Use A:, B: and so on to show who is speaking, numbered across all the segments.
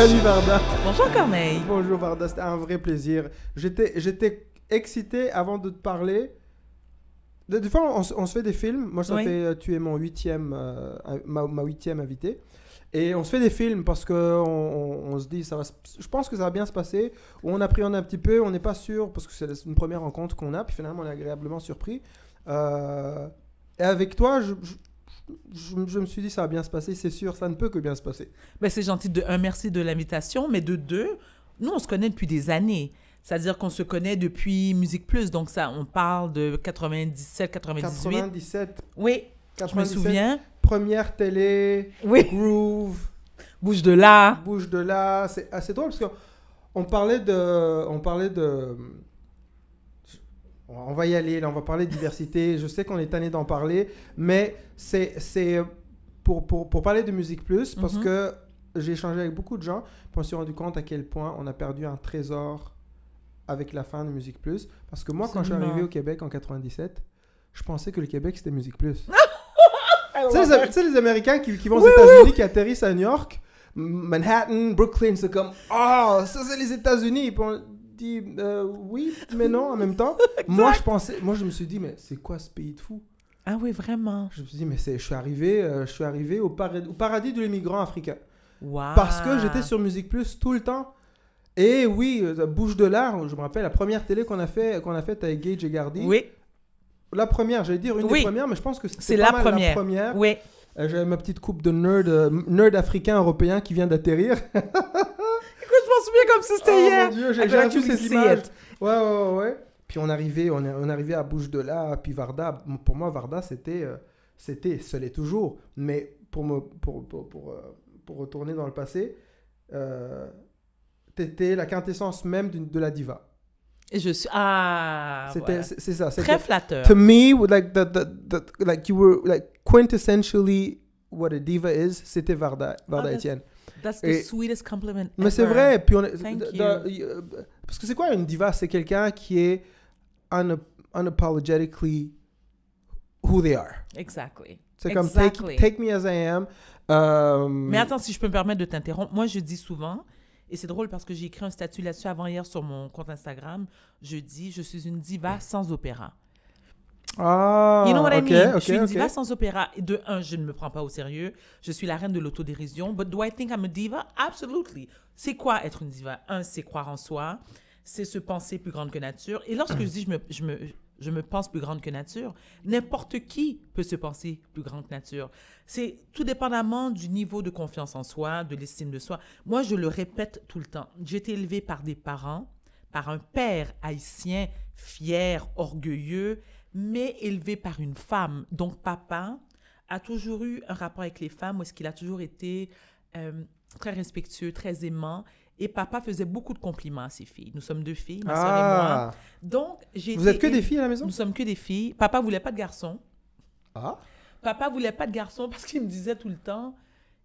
A: Salut Varda.
B: Bonjour Corneille.
A: Bonjour Varda, c'était un vrai plaisir. J'étais, j'étais excité avant de te parler. De- Des fois, on, se fait des films. Moi, ça
B: Oui.
A: fait, euh, tu es mon huitième, euh, ma, ma huitième invité. Et on se fait des films parce que on, se dit, ça va. Je pense que ça va bien se passer. On appréhende un petit peu, on n'est pas sûr parce que c'est une première rencontre qu'on a. Puis finalement, on est agréablement surpris. Euh, et avec toi, je, je, je- je me suis dit, ça va bien se passer. C'est sûr, ça ne peut que bien se passer.
B: Ben, c'est gentil de un, merci de l'invitation, mais de deux, nous, on se connaît depuis des années. C'est-à-dire qu'on se connaît depuis Musique Plus, donc ça, on parle de 97, 98.
A: 97,
B: Oui, je me
A: 97,
B: souviens.
A: Première télé,
B: Oui.
A: Groove,
B: Bouge de là.
A: bouge de là. C'est assez drôle parce qu'on on parlait de. On parlait de. On va y aller, là, on va parler de diversité. Je sais qu'on est tanné d'en parler, mais c'est pour, pour, pour parler de Musique Plus parce
B: Mhm.
A: que j'ai échangé avec beaucoup de gens, puis on s'est rendu compte à quel point on a perdu un trésor avec la fin de Musique Plus. Parce que moi, quand je suis arrivé au Québec en 97, je pensais que le Québec c'était Musique Plus. Tu sais, les, Américains qui, qui vont aux États-Unis, qui atterrissent à New York, Manhattan, Brooklyn, c'est comme Oh, ça c'est les États-Unis. Euh, Oui, mais non en même temps. moi, je pensais, moi, je me suis dit, mais c'est quoi ce pays de fou?
B: Ah oui, vraiment.
A: Je me suis dit, mais c'est, je suis arrivé, euh, je suis arrivé au, paradis, au paradis de l'immigrant africain.
B: Wow.
A: Parce que j'étais sur Musique Plus tout le temps. Et oui, euh, Bouche de l'art, je me rappelle la première télé qu'on a fait, qu'on a faite avec Gage et Gardy.
B: Oui,
A: La première, j'allais dire une
B: Oui.
A: des premières, mais je pense que
B: c'est la
A: mal
B: première.
A: la première.
B: Oui.
A: Euh, J'avais ma petite coupe de nerd, nerd africain européen qui vient d'atterrir.
B: M'en souviens comme si c'était
A: oh
B: hier.
A: mon dieu, j'ai revu ces
B: QVC.
A: images. Ouais, ouais, ouais, ouais. Puis on arrivait, on on arrivait à Bouche de là, puis Varda. Pour moi, Varda, c'était, euh, c'était, ce l'est toujours. Mais pour me, pour, pour, pour, euh, pour retourner dans le passé, euh, t'étais la quintessence même de la diva.
B: Et je suis. Ah.
A: C'était,
B: voilà.
A: c'est ça.
B: Très flatteur.
A: To me, like the, the, the, like you were like quintessentially what a diva is. C'était Varda, Varda
B: Ah,
A: Etienne.
B: That's the
A: Et-
B: sweetest compliment.
A: Mais c'est
B: ever.
A: vrai. Puis on est-
B: Thank you.
A: euh, parce que c'est quoi une diva? C'est quelqu'un qui est una- unapologetically who they are.
B: Exactly.
A: C'est comme
B: Exactly.
A: take, take me as I am. Euh,
B: Mais attends, si je peux me permettre de t'interrompre, moi je dis souvent, et c'est drôle parce que j'ai écrit un statut là-dessus avant-hier sur mon compte Instagram, je dis je suis une diva sans opéra.
A: Ah,
B: You know what I mean? je suis une diva sans opéra. De un, je ne me prends pas au sérieux. Je suis la reine de l'autodérision. But do I think I'm a diva? Absolutely. C'est quoi être une diva? Un, c'est croire en soi. C'est se penser plus grande que nature. Et lorsque je dis je me, je me, je me pense plus grande que nature, n'importe qui peut se penser plus grande que nature. C'est tout dépendamment du niveau de confiance en soi, de l'estime de soi. Moi, je le répète tout le temps. J'ai été élevée par des parents, par un père haïtien fier, orgueilleux, mais élevé par une femme. Donc, papa a toujours eu un rapport avec les femmes où est-ce qu'il a toujours été euh, très respectueux, très aimant. Et papa faisait beaucoup de compliments à ses filles. Nous sommes deux filles, ma soeur et moi.
A: Ah,
B: Donc, j'ai
A: vous êtes que des filles à la maison?
B: Nous sommes que des filles. Papa voulait pas de garçons.
A: Ah,
B: Papa voulait pas de garçons parce qu'il me disait tout le temps,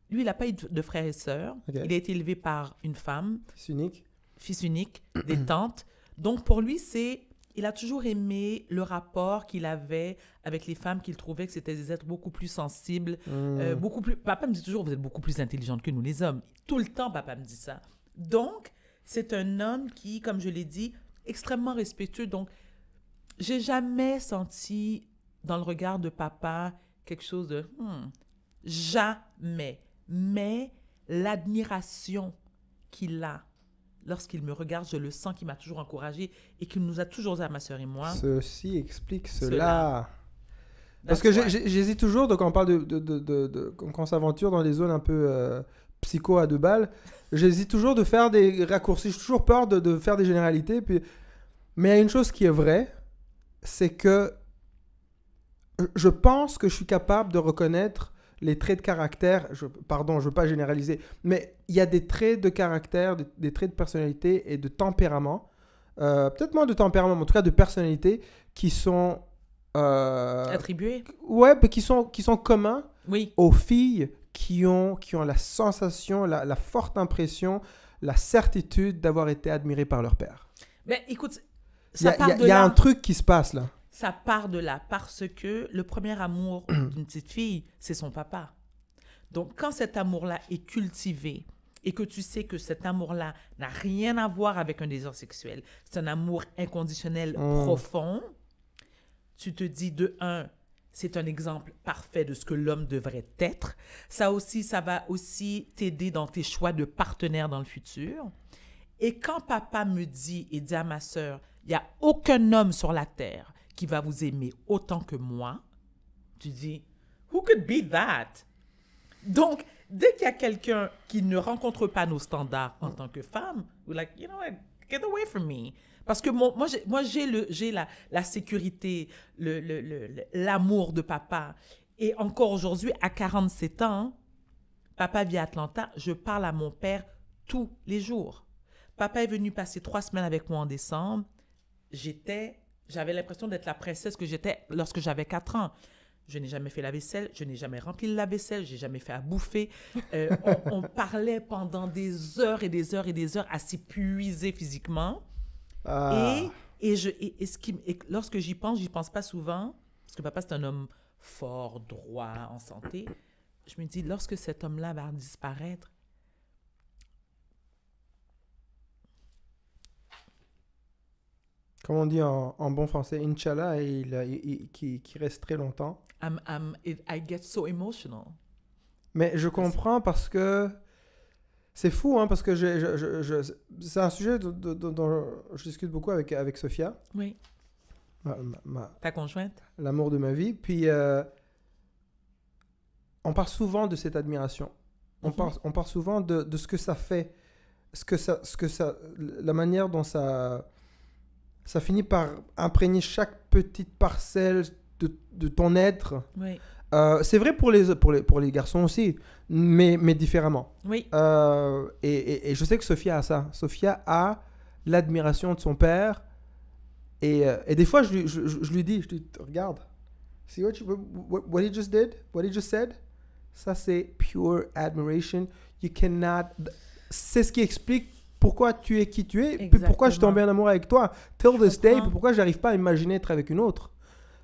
B: lui, il n'a pas eu de frères et sœurs. Il a été élevé par une femme
A: c'est unique.
B: fils unique, des tantes. Donc pour lui, c'est il a toujours aimé le rapport qu'il avait avec les femmes qu'il trouvait que c'était des êtres beaucoup plus sensibles,
A: Hmm.
B: euh, beaucoup plus papa me dit toujours vous êtes beaucoup plus intelligente que nous les hommes. Tout le temps papa me dit ça. Donc c'est un homme qui comme je l'ai dit extrêmement respectueux donc j'ai jamais senti dans le regard de papa quelque chose de Hmm, jamais mais l'admiration qu'il a lorsqu'il me regarde, je le sens qu'il m'a toujours encouragé et qu'il nous a toujours à ma soeur et moi.
A: Ceci explique cela.
B: Cela.
A: Parce que j'hésite toujours, donc quand on parle de, de, de, de- de- quand on s'aventure dans des zones un peu euh, psycho à deux balles, j'hésite toujours de faire des raccourcis. J'ai toujours peur de, de faire des généralités. Puis... Mais il y a une chose qui est vraie, c'est que je pense que je suis capable de reconnaître les traits de caractère. Je, pardon, je veux pas généraliser, mais il y a des traits de caractère, des, des traits de personnalité et de tempérament. euh, Peut-être moins de tempérament, mais en tout cas de personnalité, qui sont euh,
B: Attribué
A: ouais, mais qui sont, qui sont communs
B: Oui.
A: aux filles qui ont, qui ont la sensation, la, la forte impression, la certitude d'avoir été admirées par leur père.
B: Mais écoute,
A: Il y a,
B: part
A: il y a-
B: de
A: il y a
B: là.
A: un truc qui se passe là.
B: Ça part de là parce que le premier amour d'une petite fille, c'est son papa. Donc, quand cet amour-là est cultivé et que tu sais que cet amour-là n'a rien à voir avec un désir sexuel, c'est un amour inconditionnel profond, tu te dis de un, c'est un exemple parfait de ce que l'homme devrait être. Ça aussi, ça va aussi t'aider dans tes choix de partenaire dans le futur. Et quand papa me dit et dit à ma sœur, il n'y a aucun homme sur la terre qui va vous aimer autant que moi, tu dis, who could be that? Donc, dès qu'il y a quelqu'un qui ne rencontre pas nos standards en tant que femme, we're like, you know what, get away from me. Parce que moi, j'ai, la, sécurité, le- l'amour de papa. Et encore aujourd'hui, à 47 ans, papa vit à Atlanta, je parle à mon père tous les jours. Papa est venu passer trois semaines avec moi en décembre. J'étais, j'avais l'impression d'être la princesse que j'étais lorsque j'avais 4 ans. Je n'ai jamais fait la vaisselle, je n'ai jamais rempli le lave-vaisselle, j'ai jamais fait à bouffer. Euh, on, on parlait pendant des heures et des heures et des heures à s'épuiser physiquement.
A: Ah.
B: Et, et, je, et, et ce qui, et lorsque j'y pense, j'y pense pas souvent, parce que papa, c'est un homme fort, droit, en santé. Je me dis, lorsque cet homme-là va disparaître,
A: Comme on dit en, en bon français, Inch'Allah, il, il- il- qui, qui reste très longtemps.
B: I'm, I'm, it- I get so emotional.
A: Mais je comprends parce que c'est fou, hein, parce que j'ai- je- je- je- c'est un sujet dont, dont- dont je discute beaucoup avec, avec Sophia,
B: Oui.
A: ma- ma- ma-
B: Ta conjointe?
A: l'amour de ma vie. Puis euh, on parle souvent de cette admiration. On,
B: Mhm.
A: parle, on parle souvent de, de ce que ça fait, ce que ça, ce que ça, la manière dont ça, ça finit par imprégner chaque petite parcelle de, de ton être.
B: Oui.
A: Euh, c'est vrai pour les, pour, les, pour les garçons aussi, mais, mais différemment.
B: Oui.
A: Euh, et, et- et je sais que Sophia a ça. Sophia a l'admiration de son père. Et, euh, et des fois, je lui, je, je- je lui dis, je lui dis, regarde, see what, you- what, what he just did, what he just said? Ça, c'est pure admiration. You cannot. C'est ce qui explique pourquoi tu es qui tu es, puis pourquoi je suis tombé en amour avec toi. Till this day, puis pourquoi j'arrive pas à imaginer être avec une autre.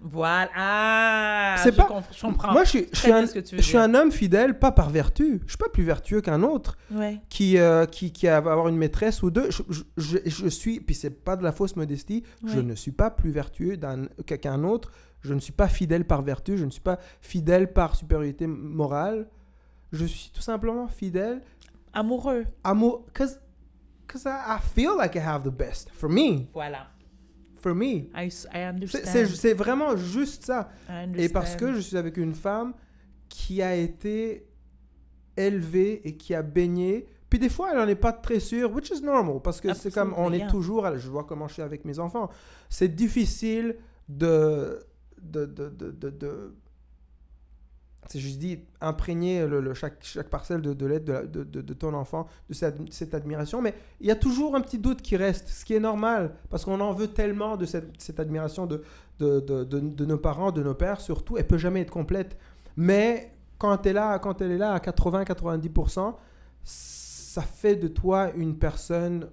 B: Voilà. Ah,
A: C'est pas-
B: je comprends.
A: Moi, je suis, je un, je suis homme fidèle, pas par vertu. Je suis pas plus vertueux qu'un autre
B: Ouais.
A: qui, euh, qui, qui va avoir une maîtresse ou deux. Je, je, je, je suis, puis c'est pas de la fausse modestie, je ne suis pas plus vertueux qu'un autre. Je ne suis pas fidèle par vertu, je ne suis pas fidèle par supériorité morale. Je suis tout simplement fidèle.
B: Amoureux.
A: Amour, cause, cause I, I feel like I have the best. For me.
B: Voilà.
A: For me.
B: I, I understand.
A: C'est- vraiment juste ça.
B: I
A: Et parce que
B: understand.
A: je suis avec une femme qui a été élevée et qui a baigné. Puis des fois, elle n'en est pas très sûre, which is normal, parce que c'est comme on est toujours. Je vois comment je suis avec mes enfants. C'est difficile de, de, de, de, de- c'est juste dit, imprégner le, le- chaque, chaque parcelle de, de l'aide de, la- de, de- de ton enfant de cette, cette admiration. Mais il y a toujours un petit doute qui reste, ce qui est normal, parce qu'on en veut tellement de cette, cette admiration de, de, de, de- de nos parents, de nos pères, surtout. Elle peut jamais être complète. Mais quand, elle est là, quand elle est là à 80-90%, ça fait de toi une personne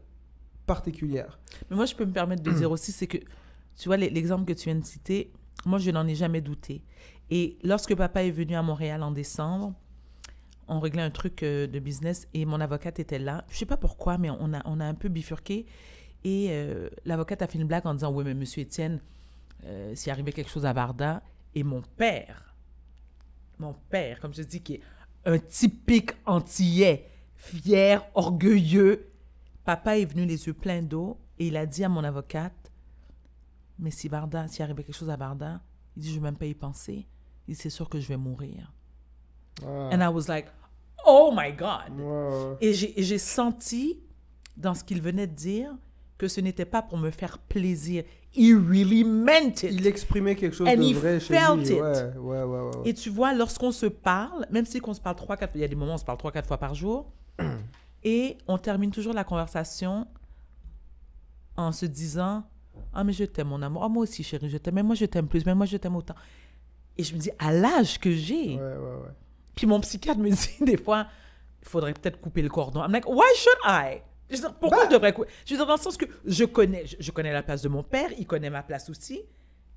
A: particulière.
B: Mais moi, je peux me permettre de dire aussi, c'est que, tu vois, l'e- l'exemple que tu viens de citer, moi, je n'en ai jamais douté. Et lorsque papa est venu à Montréal en décembre, on réglait un truc euh, de business et mon avocate était là. Je sais pas pourquoi, mais on a, on a un peu bifurqué. Et euh, l'avocate a fait une blague en disant Oui, mais monsieur Étienne, euh, s'il arrivait quelque chose à Varda, et mon père, mon père, comme je dis, qui est un typique antillais, fier, orgueilleux, papa est venu les yeux pleins d'eau et il a dit à mon avocate Mais si Varda, s'il arrivait quelque chose à Varda, il dit Je ne vais même pas y penser. C'est sûr que je vais mourir.
A: Ah.
B: And I was like Oh my God! Et j'ai senti dans ce qu'il venait de dire que ce n'était pas pour me faire plaisir. He really meant it.
A: Il exprimait quelque chose
B: And
A: de
B: he
A: vrai chez
B: felt
A: lui.
B: it.
A: Ouais, ouais, ouais.
B: Et tu vois, lorsqu'on se parle, même si on se parle trois, quatre, il y a des moments où on se parle trois, quatre fois par jour, et on termine toujours la conversation en se disant Ah, mais je t'aime, mon amour. Ah, moi aussi, chérie, je t'aime. Mais moi, je t'aime plus. Mais moi, je t'aime autant. Et je me dis, à l'âge que j'ai,
A: Ouais, ouais, ouais.
B: puis mon psychiatre me dit des fois, il faudrait peut-être couper le cordon. I'm like, why should I? Je dire, pourquoi
A: Bah.
B: je devrais couper? Je veux dire, dans le sens que je connais, je, connais la place de mon père, il connaît ma place aussi,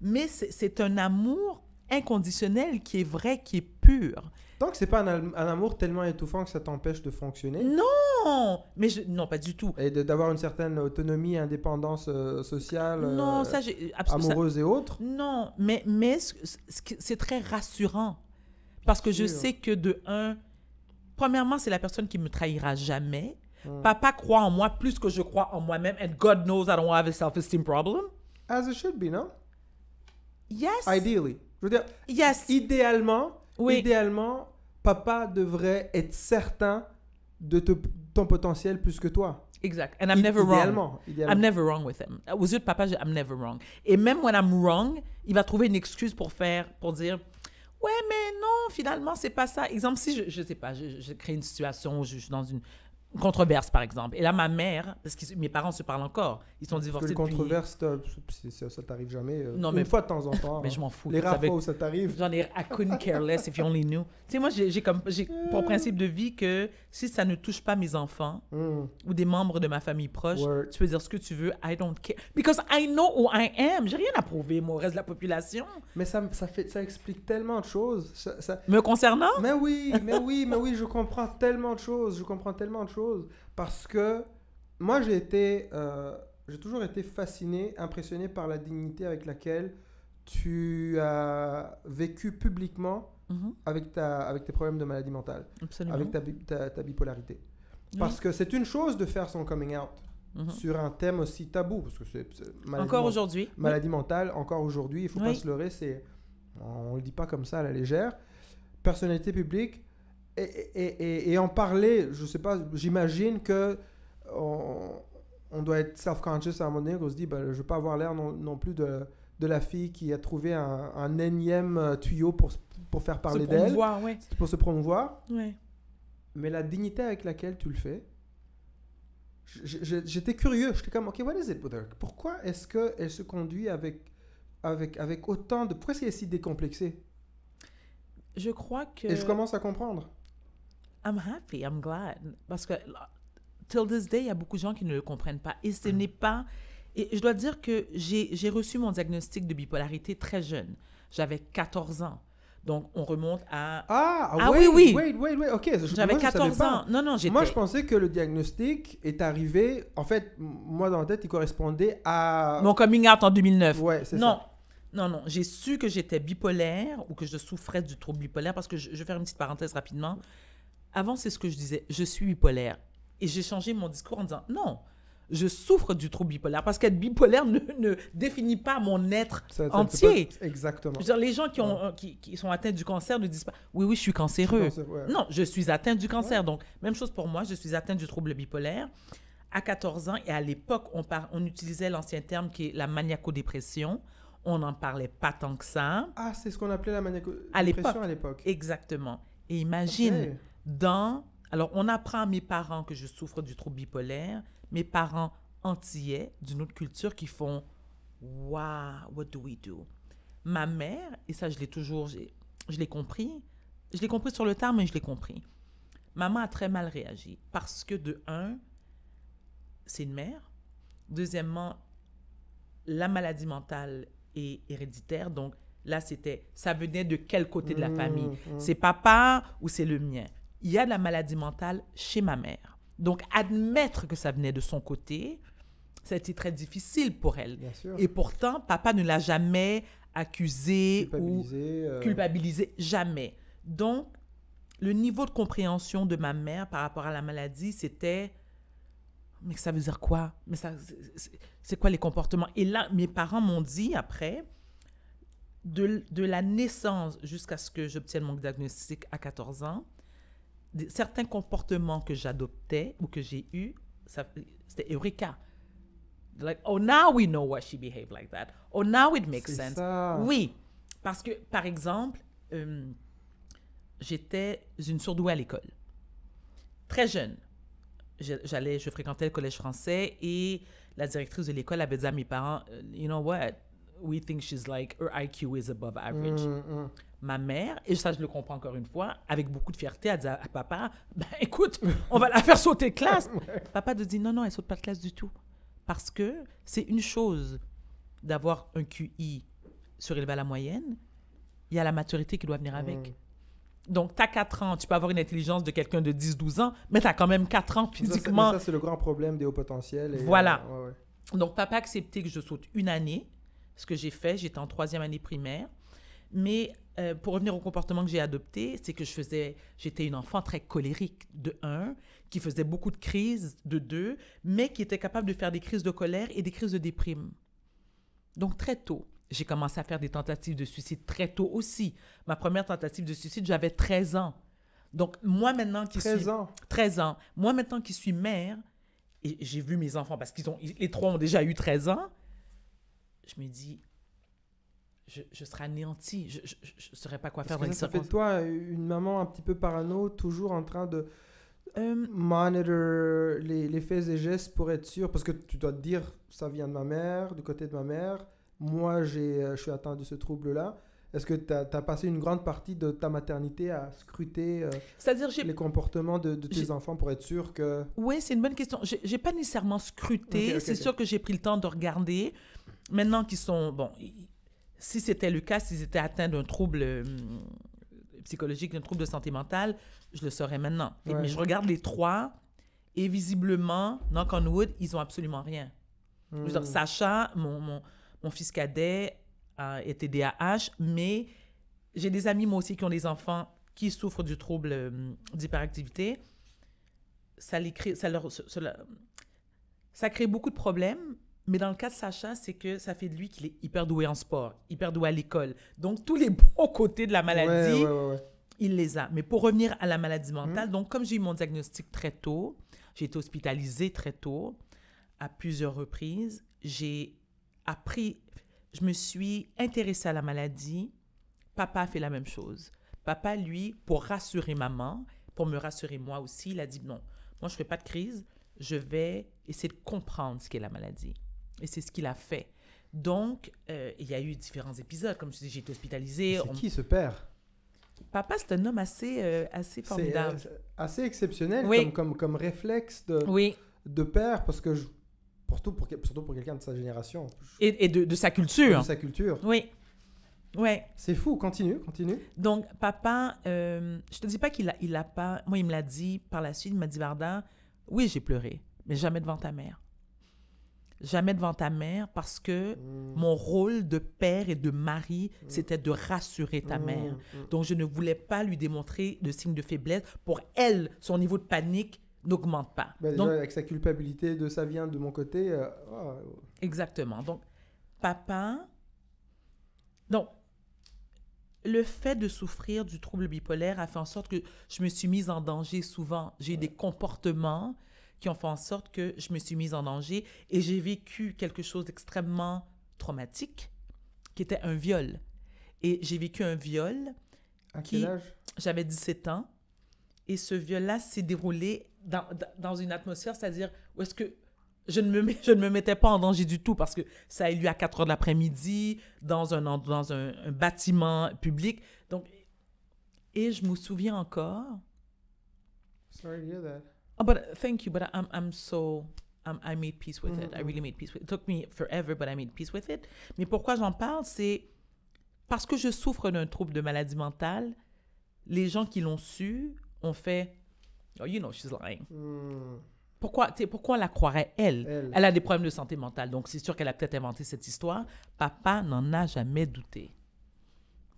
B: mais c'est un amour inconditionnel qui est vrai, qui est pur.
A: Tant que c'est pas un, amour tellement étouffant que ça t'empêche de fonctionner
B: Non, mais je, non, pas du tout.
A: et d'avoir une certaine autonomie, indépendance euh, sociale, euh,
B: non, ça, j'ai absolument.
A: amoureuse et autres.
B: Non, mais, mais c'est très rassurant. Parce que je sais que de un, premièrement, c'est la personne qui me trahira jamais.
A: Hmm.
B: Papa croit en moi plus que je crois en moi-même. And God knows I don't have a self-esteem problem.
A: As it should be, non?
B: Yes.
A: Ideally. Je veux dire,
B: Yes.
A: idéalement,
B: Oui.
A: idéalement, papa devrait être certain de te- ton potentiel plus que toi.
B: Exact. And I'm never wrong.
A: idéalement, idéalement.
B: I'm never wrong with him. Aux yeux de papa, je- I'm never wrong. Et même when I'm wrong, il va trouver une excuse pour faire, pour dire, ouais, mais non, finalement, c'est pas ça. Exemple, si je, je sais pas, je, je crée une situation où je, suis dans une controverse, par exemple. Et là, ma mère, parce que mes parents se parlent encore, ils sont
A: Parce que
B: divorcés
A: le
B: depuis...
A: controverse, c'est- ça, ça t'arrive jamais. euh,
B: Non,
A: une
B: mais-
A: fois de temps en temps.
B: Mais
A: hein.
B: je m'en fous.
A: Les rares fois où ça t'arrive.
B: J'en ai, I couldn't care less if you only knew. Tu sais, moi, j'ai comme, j'ai pour principe de vie que si ça ne touche pas mes enfants
A: Hmm,
B: ou des membres de ma famille proche,
A: Word.
B: tu peux dire ce que tu veux, I don't care. Because I know who I am. J'ai rien à prouver, moi, au reste de la population.
A: Mais ça, ça, fait, ça explique tellement de choses. Ça- ça-
B: Me concernant,
A: Mais oui, mais oui, mais oui, je comprends tellement de choses. Je comprends tellement de choses. Parce que moi, j'ai été. euh, j'ai toujours été fasciné, impressionné par la dignité avec laquelle tu as vécu publiquement
B: Mhm,
A: avec, ta, avec tes problèmes de maladie mentale,
B: absolument.
A: avec ta, bi- ta, ta bipolarité.
B: Oui.
A: Parce que c'est une chose de faire son coming out
B: Mhm.
A: sur un thème aussi tabou. Parce que c'est.
B: Encore aujourd'hui.
A: Maladie mentale, encore aujourd'hui, il faut pas se leurrer, c'est. On le dit pas comme ça à la légère. Personnalité publique, et, et, et, et en parler, je sais pas, j'imagine que on, on doit être self-conscious à un moment donné, qu'on se dit, ben, je veux pas avoir l'air non, non plus de, de la fille qui a trouvé un, un énième euh, tuyau pour, pour faire parler d'elle,
B: ouais.
A: pour se promouvoir.
B: Ouais.
A: Mais la dignité avec laquelle tu le fais, j'étais curieux. J'étais comme, OK, what is it with her? Pourquoi est-ce qu'elle se conduit avec, avec, avec autant de... Pourquoi est-ce qu'elle est si décomplexée?
B: Je crois que.
A: Et je commence à comprendre.
B: I'm happy, I'm glad. Parce que, till this day, il y a beaucoup de gens qui ne le comprennent pas. Et
A: Mm.
B: ce n'est pas. Et je dois dire que j'ai reçu mon diagnostic de bipolarité très jeune. J'avais 14 ans. Donc, on remonte à.
A: Ah,
B: Ah
A: wait,
B: oui, oui.
A: Wait, wait, wait, OK.
B: J'avais
A: moi, je savais
B: 14
A: pas.
B: ans. Non, non, j'étais.
A: Moi, je pensais que le diagnostic est arrivé... En fait, moi, dans la tête, il correspondait à...
B: Mon coming out en 2009.
A: Ouais, c'est
B: Non,
A: ça.
B: non, non. J'ai su que j'étais bipolaire ou que je souffrais du trouble bipolaire parce que je, je vais faire une petite parenthèse rapidement. Avant, c'est ce que je disais. Je suis bipolaire. Et j'ai changé mon discours en disant non, je souffre du trouble bipolaire parce qu'être bipolaire ne, ne définit pas mon être
A: Ça- ça
B: entier.
A: pas- Exactement.
B: Dire, les gens qui, ont, qui, qui sont atteints du cancer ne disent pas oui, oui, je suis cancéreux.
A: Je pense, ouais.
B: Non, je suis atteinte du cancer. Donc, même chose pour moi, je suis atteinte du trouble bipolaire. À 14 ans, et à l'époque, on, par- on utilisait l'ancien terme qui est la maniaco-dépression. On n'en parlait pas tant que ça.
A: Ah, c'est ce qu'on appelait la maniaco...
B: À l'époque. Exactement. Et imagine. Dans... Alors, on apprend à mes parents que je souffre du trouble bipolaire. Mes parents antillais d'une autre culture qui font « Wow, what do we do? » Ma mère, et ça, je l'ai toujours... Je l'ai compris. Je l'ai compris sur le tard, mais je l'ai compris. Maman a très mal réagi parce que, de un, c'est une mère. Deuxièmement, la maladie mentale est héréditaire. Donc là, c'était, ça venait de quel côté de la
A: Mmh,
B: famille
A: mmh.
B: C'est papa ou c'est le mien? Il y a de la maladie mentale chez ma mère. Donc admettre que ça venait de son côté, ça a été très difficile pour elle.
A: Bien sûr.
B: Et pourtant, papa ne l'a jamais accusé ou
A: culpabilisé. euh,
B: culpabiliser, jamais. Donc, le niveau de compréhension de ma mère par rapport à la maladie, c'était mais ça veut dire quoi? Mais ça c'est- quoi les comportements? Et là, mes parents m'ont dit après de, de la naissance jusqu'à ce que j'obtienne mon diagnostic à 14 ans, des- certains comportements que j'adoptais ou que j'ai eus, c'était eureka. Like, oh, now we know why she behaved like that. Oh, now it makes sense.
A: ça.
B: Oui, parce que, par exemple, euh, j'étais une surdouée à l'école. Très jeune. Je- J'allais, je fréquentais le collège français et la directrice de l'école avait dit à mes parents, euh, you know what, we think she's like, her IQ is above average.
A: Hum, hum.
B: Ma mère, et ça je le comprends encore une fois, avec beaucoup de fierté, a dit à, papa, ben écoute, on va la faire sauter de classe. Papa de dit, non, non, elle saute pas de classe du tout. Parce que c'est une chose d'avoir un QI surélevé à la moyenne, il y a la maturité qui doit venir avec.
A: Mm.
B: Donc, tu as 4 ans, tu peux avoir une intelligence de quelqu'un de 10-12 ans, mais tu as quand même 4 ans physiquement.
A: Ça, c'est le grand problème des hauts potentiels. et,
B: Voilà.
A: euh, ouais, ouais.
B: Donc, papa a accepté que je saute une année, ce que j'ai fait. J'étais en troisième année primaire. Mais euh, pour revenir au comportement que j'ai adopté, c'est que je faisais, j'étais une enfant très colérique, de un, qui faisait beaucoup de crises, de deux, mais qui était capable de faire des crises de colère et des crises de déprime. Donc, très tôt, j'ai commencé à faire des tentatives de suicide très tôt aussi. Ma première tentative de suicide, j'avais 13 ans. Donc, moi maintenant qui
A: 13
B: suis...
A: ans.
B: 13 ans. Moi, maintenant qui suis mère, et j'ai vu mes enfants, parce qu'ils ont, les trois ont déjà eu 13 ans, je me dis, je, je serai anéantie. Je ne saurais pas quoi faire les
A: ça, ça fait de toi une maman un petit peu parano, toujours en train de
B: Euh,
A: monitor les, les faits et gestes pour être sûr. Parce que tu dois te dire, ça vient de ma mère, du côté de ma mère. Moi, euh, je suis atteint de ce trouble-là. Est-ce que tu as, passé une grande partie de ta maternité à scruter euh, les comportements de, de tes enfants pour être sûr que...
B: Oui, c'est une bonne question. J'ai pas nécessairement scruté. C'est sûr que j'ai pris le temps de regarder. Maintenant qu'ils sont. Bon, si c'était le cas, s'ils étaient atteints d'un trouble euh, psychologique, d'un trouble de santé mentale, je le saurais maintenant.
A: Ouais.
B: Mais je regarde les trois et visiblement, knock on wood, ils ont absolument rien. Je veux dire,
A: Hmm.
B: Sacha, mon, mon, mon fils cadet, a été TDAH, mais j'ai des amis, moi aussi, qui ont des enfants qui souffrent du trouble euh, d'hyperactivité. Ça, les crée, ça, leur, ça crée beaucoup de problèmes, mais dans le cas de Sacha, c'est que ça fait de lui qu'il est hyper doué en sport, hyper doué à l'école. Donc, tous les bons côtés de la maladie,
A: Ouais, ouais, ouais, ouais.
B: il les a. Mais pour revenir à la maladie mentale, donc comme j'ai eu mon diagnostic très tôt, j'ai été hospitalisée très tôt, à plusieurs reprises, j'ai appris, je me suis intéressée à la maladie. Papa a fait la même chose. Papa, lui, pour rassurer maman, pour me rassurer moi aussi, il a dit non, moi je ne fais pas de crise, je vais essayer de comprendre ce qu'est la maladie. Et c'est ce qu'il a fait. Donc, euh, il y a eu différents épisodes. Comme je dis, j'ai été hospitalisée.
A: C'est
B: on-
A: qui ce père?
B: Papa, c'est un homme assez, euh, assez formidable.
A: euh, assez exceptionnel
B: Oui.
A: comme, comme, comme réflexe de,
B: oui,
A: de père, parce que je, surtout pour, surtout pour quelqu'un de sa génération,
B: et, et de, de sa culture.
A: de sa culture.
B: Oui, oui.
A: C'est fou, continue, continue.
B: Donc, papa, euh, je te dis pas qu'il a, il a pas. Moi, il me l'a dit par la suite. Il m'a dit, Varda, oui, j'ai pleuré, mais jamais devant ta mère. Jamais devant ta mère parce que
A: Mm.
B: mon rôle de père et de mari, c'était de rassurer ta
A: Mm,
B: mère.
A: mm.
B: Donc, je ne voulais pas lui démontrer de signes de faiblesse. Pour elle, son niveau de panique n'augmente pas.
A: Ben, déjà,
B: Donc,
A: avec sa culpabilité de ça vient de mon côté. euh, ah,
B: Exactement. Donc, papa. Donc, le fait de souffrir du trouble bipolaire a fait en sorte que je me suis mise en danger souvent. J'ai des comportements qui ont fait en sorte que je me suis mise en danger et j'ai vécu quelque chose d'extrêmement traumatique qui était un viol. Et j'ai vécu un viol,
A: à
B: Qui-
A: quel âge?
B: j'avais 17 ans, et ce viol-là s'est déroulé dans, dans- une atmosphère, c'est-à-dire où est-ce que je ne, me, je ne me mettais pas en danger du tout parce que ça a eu lieu à 4 heures de l'après-midi dans, un, dans un, un bâtiment public. Donc, et je me souviens encore.
A: Sorry to hear that.
B: Oh, but thank you, but I'm, I'm so. I'm- I made peace with it. I
A: Mhm.
B: really made peace with it. It took me forever, but I made peace with it. Mais pourquoi j'en parle, c'est parce que je souffre d'un trouble de maladie mentale. Les gens qui l'ont su ont fait Oh, you know, she's lying.
A: Hmm,
B: Pourquoi, pourquoi on la croirait, elle?
A: Elle.
B: Elle a des problèmes de santé mentale, donc c'est sûr qu'elle a peut-être inventé cette histoire. Papa n'en a jamais douté.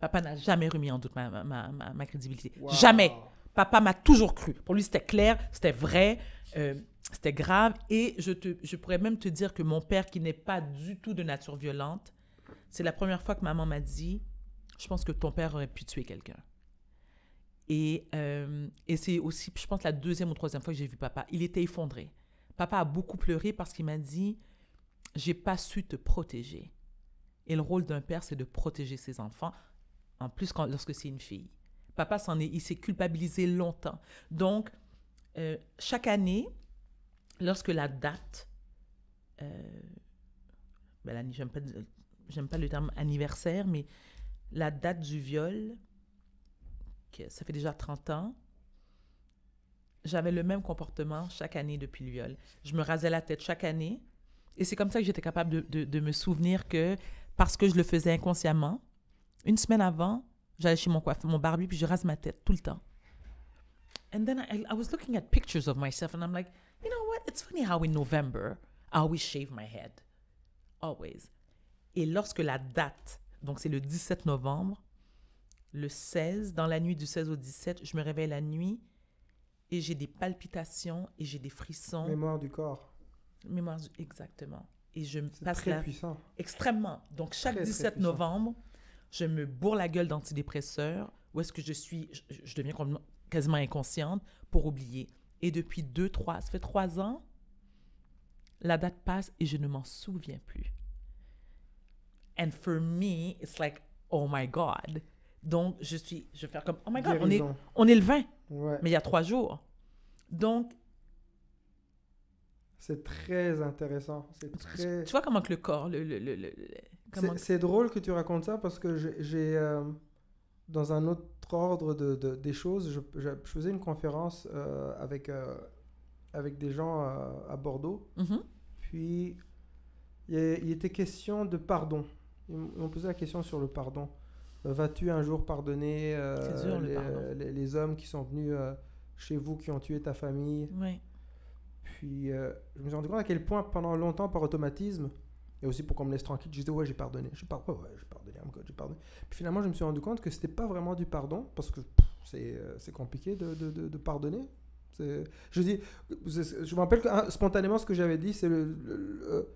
B: Papa n'a jamais remis en doute ma, ma, ma, ma- ma crédibilité.
A: Wow.
B: Jamais. Papa m'a toujours cru. Pour lui, c'était clair, c'était vrai, euh, c'était grave. Et je, te, je pourrais même te dire que mon père, qui n'est pas du tout de nature violente, c'est la première fois que maman m'a dit Je pense que ton père aurait pu tuer quelqu'un. Et, euh, et c'est aussi, je pense, la deuxième ou troisième fois que j'ai vu papa. Il était effondré. Papa a beaucoup pleuré parce qu'il m'a dit J'ai pas su te protéger. Et le rôle d'un père, c'est de protéger ses enfants, en plus lorsque c'est une fille. Papa s'en est, il s'est culpabilisé longtemps. Donc, euh, chaque année, lorsque la date, euh, j'aime pas, le terme anniversaire, mais la date du viol, ça fait déjà 30 ans, j'avais le même comportement chaque année depuis le viol. Je me rasais la tête chaque année. Et c'est comme ça que j'étais capable de me souvenir que, parce que je le faisais inconsciemment, une semaine avant, J'allais chez mon coiffeur, mon barbier, puis je rase ma tête tout le temps. And then I, I was looking at pictures of myself, and I'm like, you know what? It's funny how in November, I always shave my head. Always. Et lorsque la date, donc c'est le 17 novembre, le 16, dans la nuit du 16 au 17, je me réveille la nuit et j'ai des palpitations et j'ai des frissons.
A: Mémoire du corps.
B: Mémoire, du- exactement. Et je me
A: C'est
B: passe
A: très
B: la...
A: puissant.
B: Extrêmement. Donc, chaque
A: Très, très
B: 17
A: puissant.
B: novembre, je me bourre la gueule d'antidépresseurs où est-ce que je suis, je, je deviens quasiment inconsciente pour oublier. Et depuis deux, trois, ça fait trois ans, la date passe et je ne m'en souviens plus. And for me, it's like, oh my God. Donc, je suis, je vais faire comme, oh my God, on est, on est le 20,
A: Ouais.
B: mais il y a trois jours. Donc,
A: C'est très intéressant. C'est très.
B: tu vois comment que le corps, le, le, le,
A: C'est drôle que tu racontes ça parce que j'ai- euh, dans un autre ordre de, de- des choses, je, je- je faisais une conférence euh, avec, euh, avec des gens à Bordeaux.
B: Mhm.
A: Puis, il, était question de pardon. Ils m'ont posé la question sur le pardon. Vas-tu un jour pardonner
B: le
A: les, hommes qui sont venus chez vous, qui ont tué ta famille?
B: Oui.
A: Puis, je me suis rendu compte à quel point, pendant longtemps, par automatisme, et aussi pour qu'on me laisse tranquille, je disais, ouais, j'ai pardonné. J'ai par... ouais, ouais, j'ai pardonné, j'ai pardonné. Puis finalement, je me suis rendu compte que c'était pas vraiment du pardon, parce que c'est euh, c'est compliqué de, de, de, de pardonner. Je dis, je me rappelle que hein, spontanément, ce que j'avais dit, c'est le, le,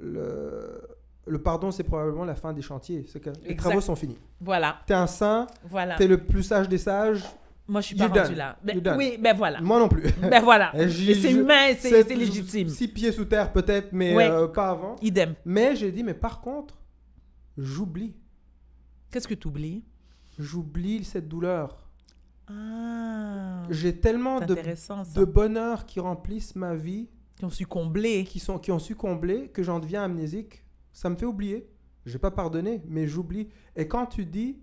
A: le, le pardon, c'est probablement la fin des chantiers. C'est que les
B: Exact.
A: travaux sont finis.
B: Voilà,
A: T'es un saint,
B: voilà.
A: t'es le plus sage des sages.
B: Moi, je suis
A: You
B: pas rendue
A: done.
B: là. Ben, oui, ben voilà.
A: Moi non plus.
B: Ben voilà. C'est
A: je-
B: humain, c'est légitime.
A: Six pieds sous terre peut-être, mais
B: Ouais.
A: euh, pas avant.
B: Idem.
A: Mais j'ai dit, mais par contre, j'oublie.
B: Qu'est-ce que tu oublies?
A: J'oublie cette douleur.
B: Ah,
A: J'ai tellement de, de bonheur qui remplissent ma vie,
B: Qui ont su combler.
A: qui, sont, qui ont su combler, que j'en deviens amnésique. Ça me fait oublier. J'ai pas pardonné, mais j'oublie. Et quand tu dis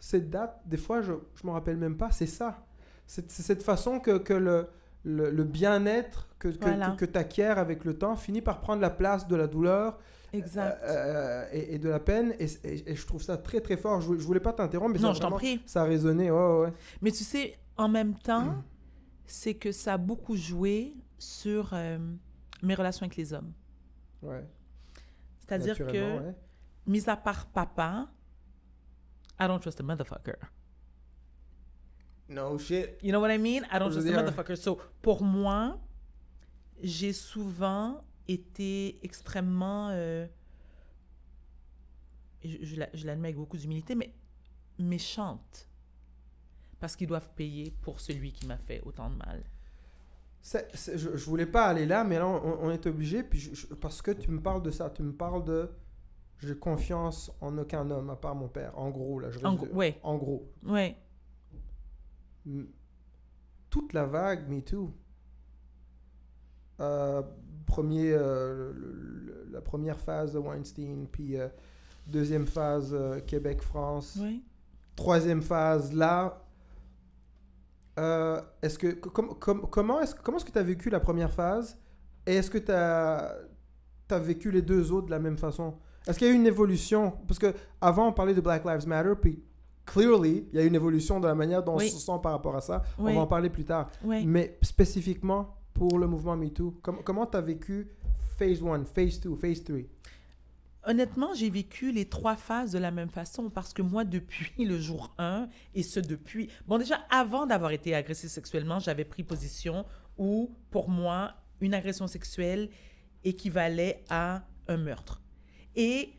A: cette date, des fois, je ne me rappelle même pas, c'est ça. C'est cette façon que, que le, le, le bien-être que, que,
B: Voilà.
A: que, tu acquiers avec le temps finit par prendre la place de la douleur
B: Exact.
A: euh, et, et de la peine. Et, et- et je trouve ça très très fort. Je, je voulais pas t'interrompre, mais
B: non,
A: ça,
B: je t'en
A: vraiment,
B: prie.
A: ça a résonné. Ouais, ouais.
B: Mais tu sais, en même temps, c'est que ça a beaucoup joué sur euh, mes relations avec les hommes.
A: Ouais,
B: C'est-à-dire que,
A: ouais.
B: mis à part papa, I don't trust a motherfucker.
A: No shit.
B: You know what I mean? I don't trust a motherfucker. So, pour moi, j'ai souvent été extrêmement. euh, je je la- je l'admets avec beaucoup d'humilité, mais méchante. Parce qu'ils doivent payer pour celui qui m'a fait autant de mal.
A: C'est- je, je voulais pas aller là, mais là, on, on est obligé. Puis je- je- parce que tu me parles de ça, tu me parles de. J'ai confiance en aucun homme à part mon père. En gros, là. Je
B: En gros, ouais.
A: En gros.
B: Ouais.
A: Toute la vague Me Too. Euh, premier, euh, le- le- la première phase de Weinstein, puis euh, deuxième phase Québec-France.
B: Ouais.
A: troisième phase là. Est-ce que com- com- comment est-ce comment est-ce que tu as vécu la première phase? Et est-ce que tu as, vécu les deux autres de la même façon? Est-ce qu'il y a eu une évolution? Parce que avant on parlait de Black Lives Matter puis clearly il y a eu une évolution de la manière dont
B: Oui.
A: on se sent par rapport à ça.
B: Oui.
A: On va en parler plus tard. Mais spécifiquement pour le mouvement MeToo, com- comment tu as vécu phase 1, phase 2, phase 3
B: Honnêtement, j'ai vécu les trois phases de la même façon parce que moi, depuis le jour 1, et ce depuis... Bon, déjà, avant d'avoir été agressée sexuellement, j'avais pris position où, pour moi, une agression sexuelle équivalait à un meurtre. Et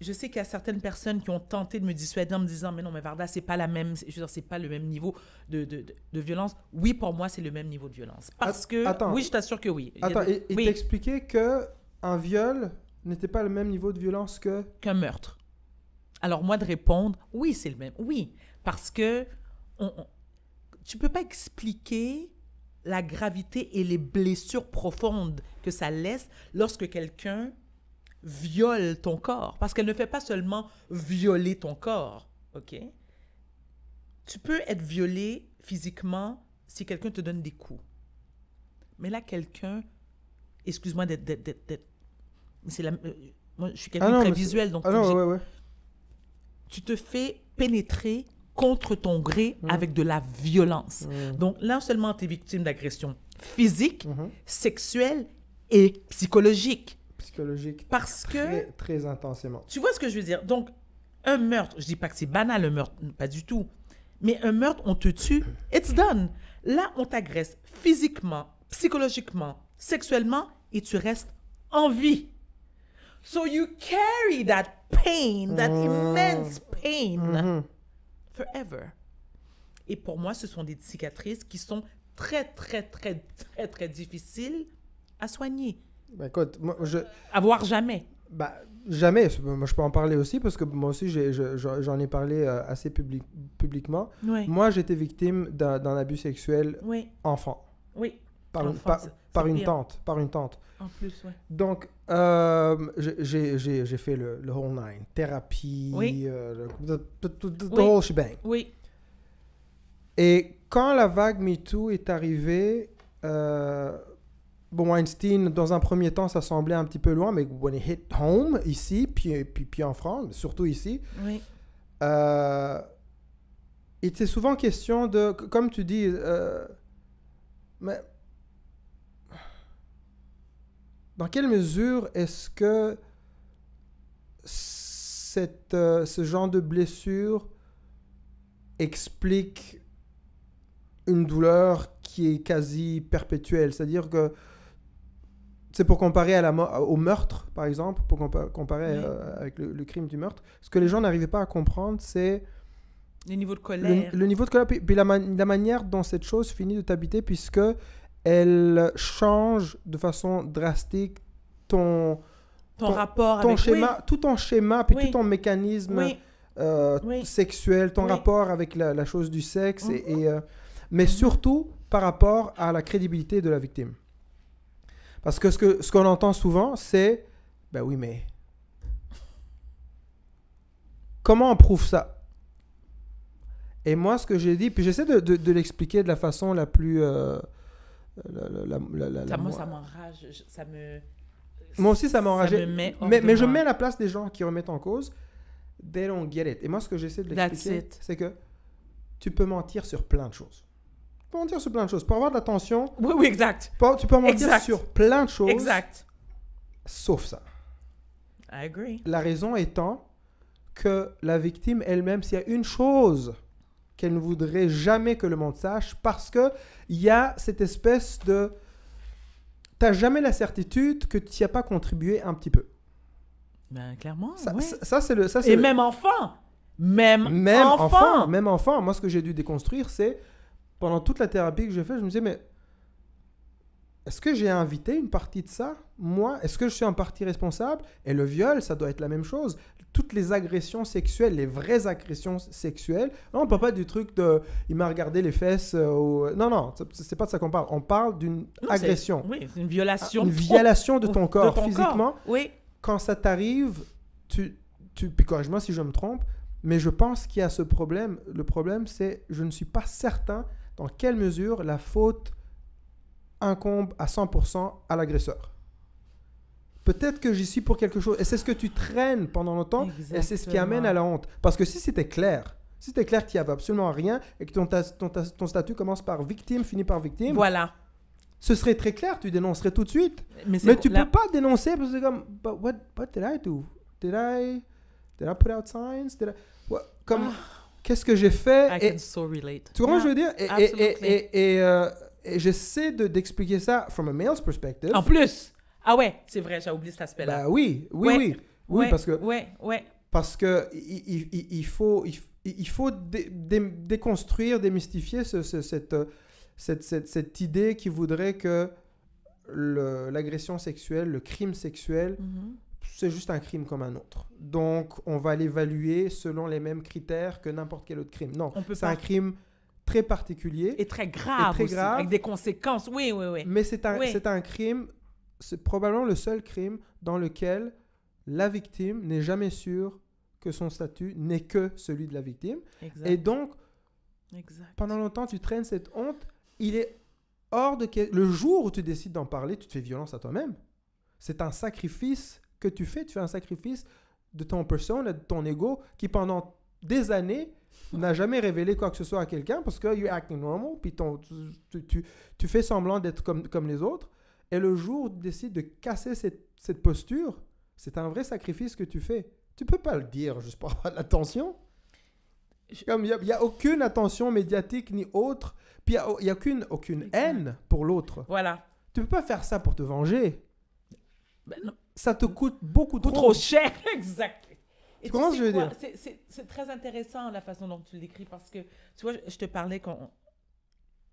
B: je sais qu'il y a certaines personnes qui ont tenté de me dissuader en me disant, mais non, mais Varda, c'est pas la même, je c'est pas le même niveau de, de, de- violence. Oui, pour moi, c'est le même niveau de violence. Parce que...
A: attends.
B: Oui, je t'assure que oui.
A: Attends, il, il
B: oui,
A: t'expliquait que un viol n'était pas le même niveau de violence que
B: qu'un meurtre. Alors moi de répondre, oui, c'est le même. Oui, parce que on, on- tu peux pas expliquer la gravité et les blessures profondes que ça laisse lorsque quelqu'un viole ton corps. Parce qu'elle ne fait pas seulement violer ton corps, OK? Tu peux être violé physiquement si quelqu'un te donne des coups. Mais là, quelqu'un, excuse-moi d'être... c'est la- euh, moi, je suis quelqu'un
A: Ah
B: très visuel, donc
A: Ah non,
B: j'ai-
A: ouais, ouais.
B: tu te fais pénétrer contre ton gré avec de la violence. Donc, là seulement, tu es victime d'agression physique,
A: Mhm.
B: sexuelle et psychologique.
A: Psychologique.
B: Parce que,
A: Très, très intensément.
B: tu vois ce que je veux dire? Donc, un meurtre, je dis pas que c'est banal un meurtre, pas du tout. Mais un meurtre, on te tue, it's done. Là, on t'agresse physiquement, psychologiquement, sexuellement, et tu restes en vie. So you carry that pain, that immense pain,
A: Mhm.
B: forever. Et pour moi, ce sont des cicatrices qui sont très, très, très, très, très difficiles à soigner.
A: Bah, écoute, moi, je,
B: À voir jamais.
A: bah, jamais. Moi, je peux en parler aussi parce que moi aussi, j'en ai parlé euh, assez public, publiquement.
B: Oui.
A: Moi, j'étais victime d'un abus sexuel
B: Oui,
A: enfant.
B: oui.
A: Par, une,
B: Enfant,
A: par,
B: c'est-
A: par
B: c'est
A: une
B: pire.
A: tante. Par une tante.
B: En plus, oui.
A: Donc, euh, j'ai- j'ai j'ai- j'ai fait le, le whole nine. Thérapie,
B: Oui.
A: euh, le- the, the- the- the
B: Oui.
A: whole shebang.
B: Oui.
A: Et quand la vague MeToo est arrivée, euh, bon, Weinstein, dans un premier temps, ça semblait un petit peu loin, mais when it hit home, ici, puis, puis, puis en France, surtout ici,
B: Oui.
A: euh, il était souvent question de, comme tu dis, euh, mais dans quelle mesure est-ce que cette, euh, ce genre de blessure explique une douleur qui est quasi perpétuelle? C'est-à-dire que c'est pour comparer à la mo- au meurtre, par exemple, pour compa- comparer
B: Oui.
A: euh, avec le, le crime du meurtre, ce que les gens n'arrivaient pas à comprendre, c'est
B: Le niveau de colère.
A: le niveau de colère, puis, puis la, man- la manière dont cette chose finit de t'habiter, puisque elle change de façon drastique ton,
B: ton,
A: ton-
B: rapport
A: ton
B: avec...
A: schéma, tout ton schéma, puis
B: Oui.
A: tout ton mécanisme euh, sexuel, ton rapport avec la, la chose du sexe,
B: Mhm.
A: et, euh, mais surtout par rapport à la crédibilité de la victime. Parce que ce que ce qu'on entend souvent, c'est ben oui, mais comment on prouve ça? Et moi, ce que j'ai dit, puis j'essaie de, de- de l'expliquer de la façon la plus. euh, la- la- la- la- la-
B: Ça, moi, ça m'enrage. Ça me...
A: Moi aussi, ça m'a enragé.
B: me met hors
A: mais mais je mets à la place des gens qui remettent en cause. They don't get it. Et moi, ce que j'essaie de l'expliquer, c'est que tu peux mentir sur plein de choses. Peux mentir sur plein de choses. Pour avoir de l'attention,
B: Oui, oui, exact.
A: tu peux mentir
B: Exact.
A: sur plein de choses,
B: Exact.
A: sauf ça.
B: I agree.
A: La raison étant que la victime elle-même, s'il y a une chose qu'elle ne voudrait jamais que le monde sache, parce que il y a cette espèce de... T'as jamais la certitude que tu n'y as pas contribué un petit peu.
B: Ben, clairement,
A: Ça,
B: ouais.
A: ça- ça, c'est le... Ça, c'est
B: Et
A: le-
B: même enfant. Même,
A: même
B: enfant.
A: enfant. même enfant. Moi, ce que j'ai dû déconstruire, c'est pendant toute la thérapie que j'ai fait, je me disais, mais est-ce que j'ai invité une partie de ça Moi, est-ce que je suis en partie responsable? Et le viol, ça doit être la même chose. Toutes les agressions sexuelles, les vraies agressions sexuelles, non, on parle pas du truc de il m'a regardé les fesses. euh, ou- Non, non, c'est- pas de ça qu'on parle. On parle d'une agression.
B: Oui, c'est une violation.
A: Une violation de ton
B: de
A: corps
B: ton
A: physiquement
B: corps. Oui.
A: quand ça t'arrive, tu, tu, puis corrige-moi si je me trompe, mais je pense qu'il y a ce problème. Le problème, c'est je ne suis pas certain dans quelle mesure la faute incombe à 100% à l'agresseur? Peut-être que j'y suis pour quelque chose. Et c'est ce que tu traînes pendant longtemps. Et c'est ce qui amène à la honte. Parce que si c'était clair, si c'était clair qu'il n'y avait absolument rien et que ton, ta- ton, ta- ton statut commence par victime, finit par victime,
B: Voilà.
A: ce serait très clair, tu dénoncerais tout de suite.
B: Mais,
A: tu
B: la-
A: peux pas dénoncer parce que c'est comme, but what, what did I do? Did I, did I put out signs? Did I, what- comme, qu'est-ce que j'ai fait?
B: I
A: Et-
B: can so relate.
A: tu ce que je
B: Yeah.
A: veux dire? Et, et,
B: absolutely.
A: et, et, euh, j'essaie de, d'expliquer ça from a male's perspective.
B: En plus. Ah ouais, c'est vrai, j'ai oublié cet aspect-là.
A: Bah oui, oui,
B: Ouais.
A: oui. Oui,
B: Ouais,
A: parce que,
B: Ouais, ouais.
A: parce que il, il- il- faut, il, il faut dé- dé- déconstruire, démystifier ce- ce- cette, euh, cette, cette, cette idée qui voudrait que l'agression sexuelle, le crime sexuel,
B: Mhm.
A: C'est juste un crime comme un autre. Donc, on va l'évaluer selon les mêmes critères que n'importe quel autre crime. Non, c'est
B: pas.
A: un crime très particulier,
B: Et très grave.
A: Et très
B: aussi,
A: grave.
B: Avec des conséquences. Oui, oui, oui.
A: mais c'est un,
B: Oui.
A: c'est un crime, c'est probablement le seul crime dans lequel la victime n'est jamais sûre que son statut n'est que celui de la victime.
B: Exact.
A: Et donc,
B: exact.
A: pendant longtemps, tu traînes cette honte. Il est hors de... Le jour où tu décides d'en parler, tu te fais violence à toi-même. C'est un sacrifice que tu fais. Tu fais un sacrifice de ton persona, de ton ego, qui pendant des années n'a jamais révélé quoi que ce soit à quelqu'un parce que you're acting normal, puis ton, tu, tu, tu fais semblant d'être comme, comme les autres. Et le jour où tu décides de casser cette, cette posture, c'est un vrai sacrifice que tu fais. Tu peux pas le dire juste pour avoir de l'attention. Comme il n'y a, aucune attention médiatique ni autre, puis il n'y a, aucune, aucune haine pour l'autre.
B: Voilà.
A: Tu peux pas faire ça pour te venger.
B: Ben non.
A: Ça te coûte beaucoup
B: Trop, cher, exact. Et
A: Tu comprends
B: sais
A: ce que je veux
B: quoi?
A: dire?
B: C'est- très intéressant la façon dont tu l'écris parce que, tu vois, je te parlais quand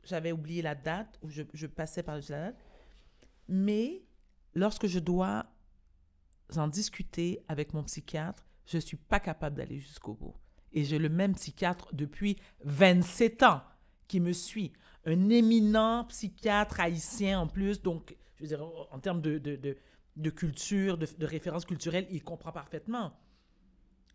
B: j'avais oublié la date, ou je, je passais par-dessus la date, mais lorsque je dois en discuter avec mon psychiatre, je ne suis pas capable d'aller jusqu'au bout. Et j'ai le même psychiatre depuis 27 ans qui me suit. Un éminent psychiatre haïtien en plus, donc, je veux dire, en termes de, de, de, de culture, de, de référence culturelle, il comprend parfaitement.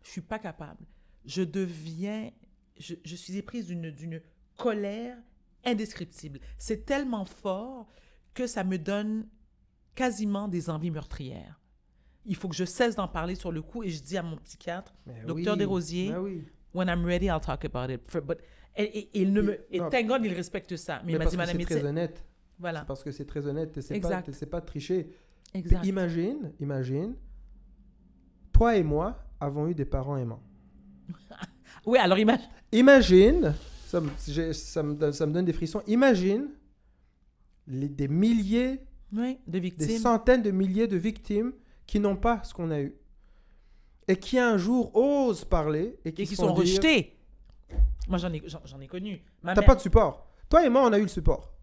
B: Je suis pas capable. Je deviens, je, je suis éprise d'une colère indescriptible. C'est tellement fort que ça me donne quasiment des envies meurtrières. Il faut que je cesse d'en parler sur le coup et je dis à mon psychiatre,
A: Mais
B: Docteur
A: oui,
B: Desrosiers,
A: mais oui.
B: when I'm ready, I'll talk about it. For- but, et, et- et il ne me, et
A: Non.
B: il respecte ça. Mais,
A: Mais
B: il m'a
A: parce
B: dit,
A: que
B: Madame
A: c'est très honnête.
B: voilà,
A: C'est parce que c'est très honnête. Tu sais pas, pas. Puis
B: exact.
A: imagine, imagine, toi et moi avons eu des parents aimants.
B: Oui, alors imagine.
A: Imagine, ça me, ça me donne, ça me donne des frissons. Imagine les, des milliers,
B: Oui, de
A: des
B: victimes.
A: centaines de milliers de victimes qui n'ont pas ce qu'on a eu. Et qui un jour osent parler et qui,
B: et qui
A: se
B: sont
A: dire,
B: rejetés. Moi, j'en ai, j'en, ai connu.
A: T'as pas de support. Toi et moi, on a eu le support.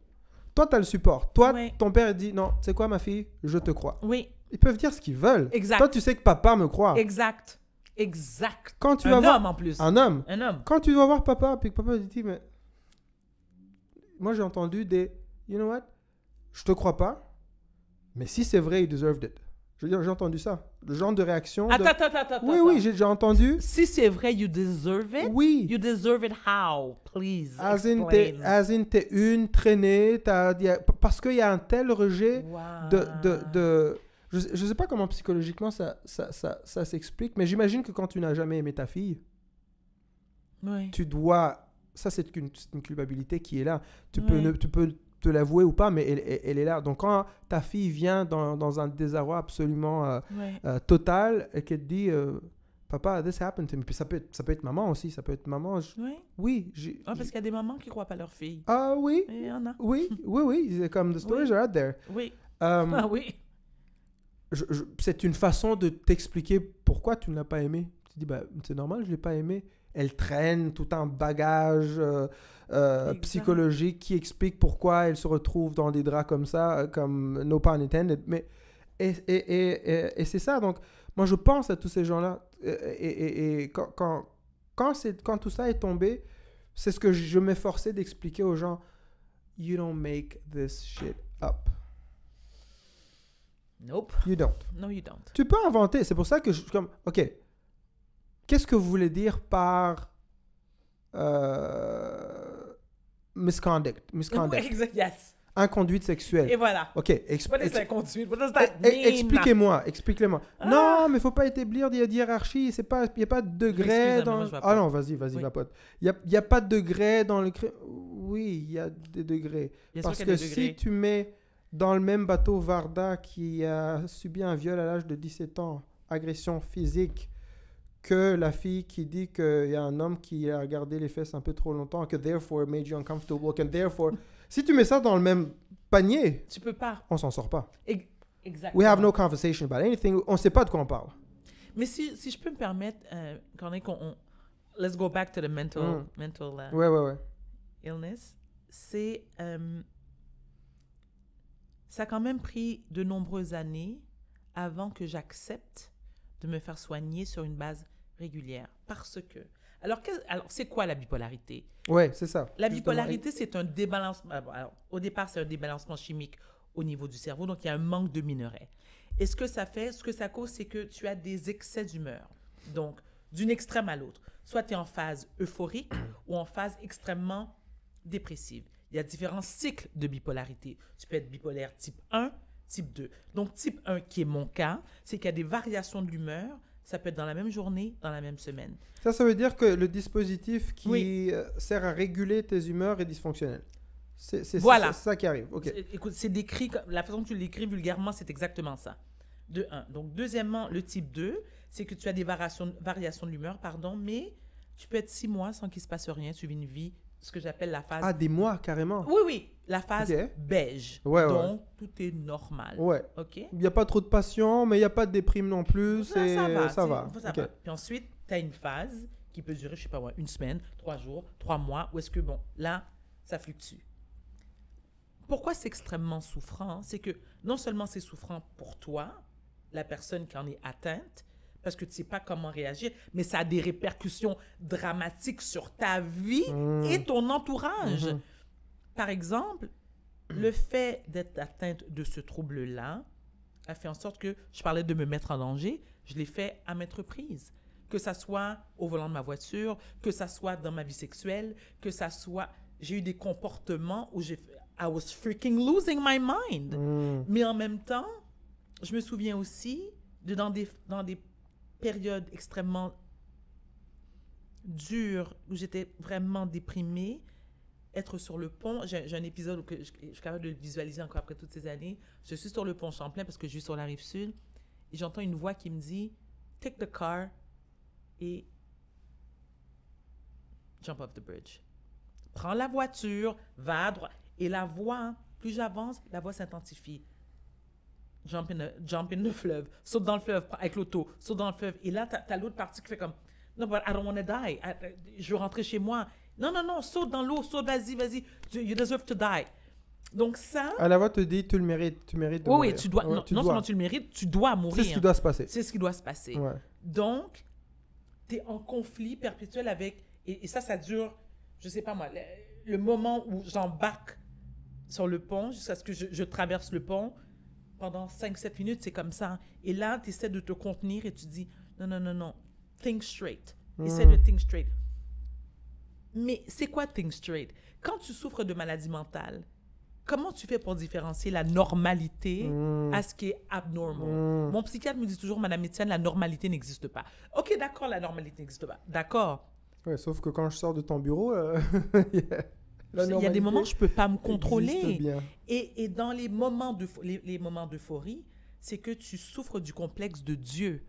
A: Toi, t'as le support. Toi,
B: Ouais.
A: ton père dit non, c'est quoi ma fille Je te crois.
B: Oui,
A: Ils peuvent dire ce qu'ils veulent.
B: Exact.
A: Toi, tu sais que papa me croit.
B: exact. Exact.
A: Quand tu
B: un
A: vas voir
B: homme en plus.
A: un homme,
B: Un homme.
A: quand tu vas voir papa, puis que papa te dit mais moi j'ai entendu des you know what, je te crois pas, mais si c'est vrai, you deserved it. Je veux dire, j'ai entendu ça. Le genre de réaction. de-
B: Attends, attends, attends.
A: Oui, oui, j'ai déjà entendu.
B: Si c'est vrai, you deserve it?
A: Oui.
B: You deserve it how? Please
A: As in, t'es, as une traînée, t'as, y a- parce qu'il y a un tel rejet
B: Wow.
A: de, de, de- je, je sais pas comment psychologiquement ça, ça, ça, ça s'explique, mais j'imagine que quand tu n'as jamais aimé ta fille,
B: Oui.
A: tu dois, ça c'est une, une culpabilité qui est là. Tu, peux, ne- tu peux te l'avouer ou pas, mais elle, elle- elle est là. Donc quand ta fille vient dans, dans un désarroi absolument euh, euh, total et qu'elle te dit, euh, papa, this happened to me, puis ça peut, être, ça peut être maman aussi, ça peut être maman. je-
B: Oui.
A: oui,
B: Ah, parce qu'il y a des mamans qui croient pas leur fille.
A: ah oui,
B: Il y en a.
A: oui, oui, oui, c'est comme the stories
B: Oui.
A: are out there.
B: Oui. Ah oui.
A: c'est une façon de t'expliquer pourquoi tu ne l'as pas aimé. Tu dis, bah, c'est normal, je ne l'ai pas aimé. Elle traîne tout un bagage euh, euh, psychologique qui explique pourquoi elle se retrouve dans des draps comme ça, euh, comme no pun intended. Mais, et, et, et, et- c'est ça. Donc, moi, je pense à tous ces gens-là. Et, et- quand, quand, quand, quand tout ça est tombé, c'est ce que je m'efforçais d'expliquer aux gens. You don't make this shit up.
B: Nope.
A: You don't.
B: No, you don't.
A: Tu peux inventer. C'est pour ça que je suis comme, ok, qu'est-ce que vous voulez dire par euh, misconduct, misconduct,
B: Oui, exact. Yes.
A: inconduite sexuelle.
B: Et voilà.
A: Ok, exp-
B: What is does
A: eh,
B: that
A: eh,
B: mean?
A: expliquez-moi, expliquez-moi.
B: Ah.
A: Non, mais faut pas établir de hiérarchie. C'est pas, il y a pas de degré dans.
B: moi,
A: ah non, vas-y, vas-y,
B: Oui.
A: vapote. Il y a, y a pas de degré dans le. Oui, il y a des degrés.
B: Bien
A: Parce que
B: des
A: si tu mets dans le même bateau Varda qui a subi un viol à l'âge de 17 ans, agression physique, que la fille qui dit qu'il y a un homme qui a regardé les fesses un peu trop longtemps, que therefore made you uncomfortable, que therefore... si tu mets ça dans le même panier,
B: Tu peux pas.
A: on s'en sort pas.
B: Ex- Exactement.
A: We have no conversation about anything. On sait pas de quoi on parle.
B: Mais si, si je peux me permettre, euh, quand on on- Let's go back to the mental,
A: Mm.
B: mental uh,
A: Ouais, ouais, ouais.
B: illness. C'est... euh, ça a quand même pris de nombreuses années avant que j'accepte de me faire soigner sur une base régulière. Parce que... Alors, alors c'est quoi la bipolarité?
A: Ouais, c'est ça.
B: La
A: Justement.
B: bipolarité, c'est un débalancement. ah, alors, au départ, c'est un débalancement chimique au niveau du cerveau, donc il y a un manque de minerais. Et ce que ça fait, ce que ça cause, c'est que tu as des excès d'humeur. Donc, d'une extrême à l'autre. Soit tu es en phase euphorique ou en phase extrêmement dépressive. Il y a différents cycles de bipolarité. Tu peux être bipolaire type 1, type 2. Donc, type 1, qui est mon cas, c'est qu'il y a des variations de l'humeur Ça peut être dans la même journée, dans la même semaine.
A: Ça, ça veut dire que le dispositif qui
B: Oui.
A: euh, sert à réguler tes humeurs est dysfonctionnel. C'est
B: Voilà.
A: ça qui arrive. Ok.
B: Écoute, c'est décrit, la façon que tu l'écris vulgairement, c'est exactement ça. De un. Donc, deuxièmement, le type 2, c'est que tu as des variations, variations de l'humeur, pardon, mais tu peux être six mois sans qu'il se passe rien, tu vis une vie, ce que j'appelle la phase.
A: Ah, des mois carrément?
B: oui, oui, la phase beige.
A: Ouais, ouais.
B: Donc, tout est normal.
A: Ouais.
B: OK?
A: Il n'y a pas trop de passion, mais il n'y a pas de déprime non plus.
B: Ça,
A: c'est-
B: ça va.
A: Ça
B: tu-
A: va.
B: ça
A: Ok.
B: va. Puis ensuite, tu as une phase qui peut durer, je sais pas moi, une semaine, trois jours, trois mois, où est-ce que, bon, là, ça fluctue. Pourquoi c'est extrêmement souffrant? C'est que non seulement c'est souffrant pour toi, la personne qui en est atteinte, parce que tu sais pas comment réagir, mais ça a des répercussions dramatiques sur ta vie
A: Mm.
B: et ton entourage.
A: Mhm.
B: Par exemple, le fait d'être atteinte de ce trouble-là a fait en sorte que je parlais de me mettre en danger. Je l'ai fait à maintes reprises. Que ça soit au volant de ma voiture, que ça soit dans ma vie sexuelle, que ça soit... J'ai eu des comportements où j'ai... I was freaking losing my mind.
A: Mm.
B: Mais en même temps, je me souviens aussi de dans des, dans des périodes extrêmement dures où j'étais vraiment déprimée, être sur le pont. J'ai un épisode où que je, je suis capable de le visualiser encore après toutes ces années. Je suis sur le pont Champlain parce que je suis sur la rive sud et j'entends une voix qui me dit Take the car et jump off the bridge. Prends la voiture, va à droite. Et la voix, plus j'avance, la voix s'intensifie. Jump in, the, jump in the fleuve, saute dans le fleuve avec l'auto, saute dans le fleuve. Et là, tu as, l'autre partie qui fait comme No, but I don't want to die. I- I- je veux rentrer chez moi. Non, non, non, saute dans l'eau, saute, vas-y, vas-y. You deserve to die. Donc, ça,
A: À la voix te dit, tu le mérites, tu mérites de
B: oui, oui,
A: mourir.
B: tu dois,
A: Ouais,
B: non,
A: tu
B: non
A: dois.
B: seulement tu le mérites, tu dois mourir.
A: C'est ce qui doit se passer.
B: C'est ce qui doit se passer.
A: Ouais.
B: Donc, tu es en conflit perpétuel avec. Et, et ça, ça dure, je sais pas moi, le, le moment où j'embarque sur le pont jusqu'à ce que je, je traverse le pont. Pendant 5-7 minutes, c'est comme ça. Et là, tu essaies de te contenir et tu dis non, non, non, non, think straight. Essaie
A: Mm.
B: de think straight. Mais c'est quoi think straight? Quand tu souffres de maladie mentale, comment tu fais pour différencier la normalité
A: Mm.
B: à ce qui est abnormal?
A: Mm.
B: Mon psychiatre me dit toujours, Madame Etienne, la normalité n'existe pas. Ok, d'accord, la normalité n'existe pas. D'accord?
A: Ouais, sauf que quand je sors de ton bureau, euh,
B: Il y a des moments où je peux pas me contrôler. Et, et dans les moments de les, les moments d'euphorie, c'est que tu souffres du complexe de Dieu.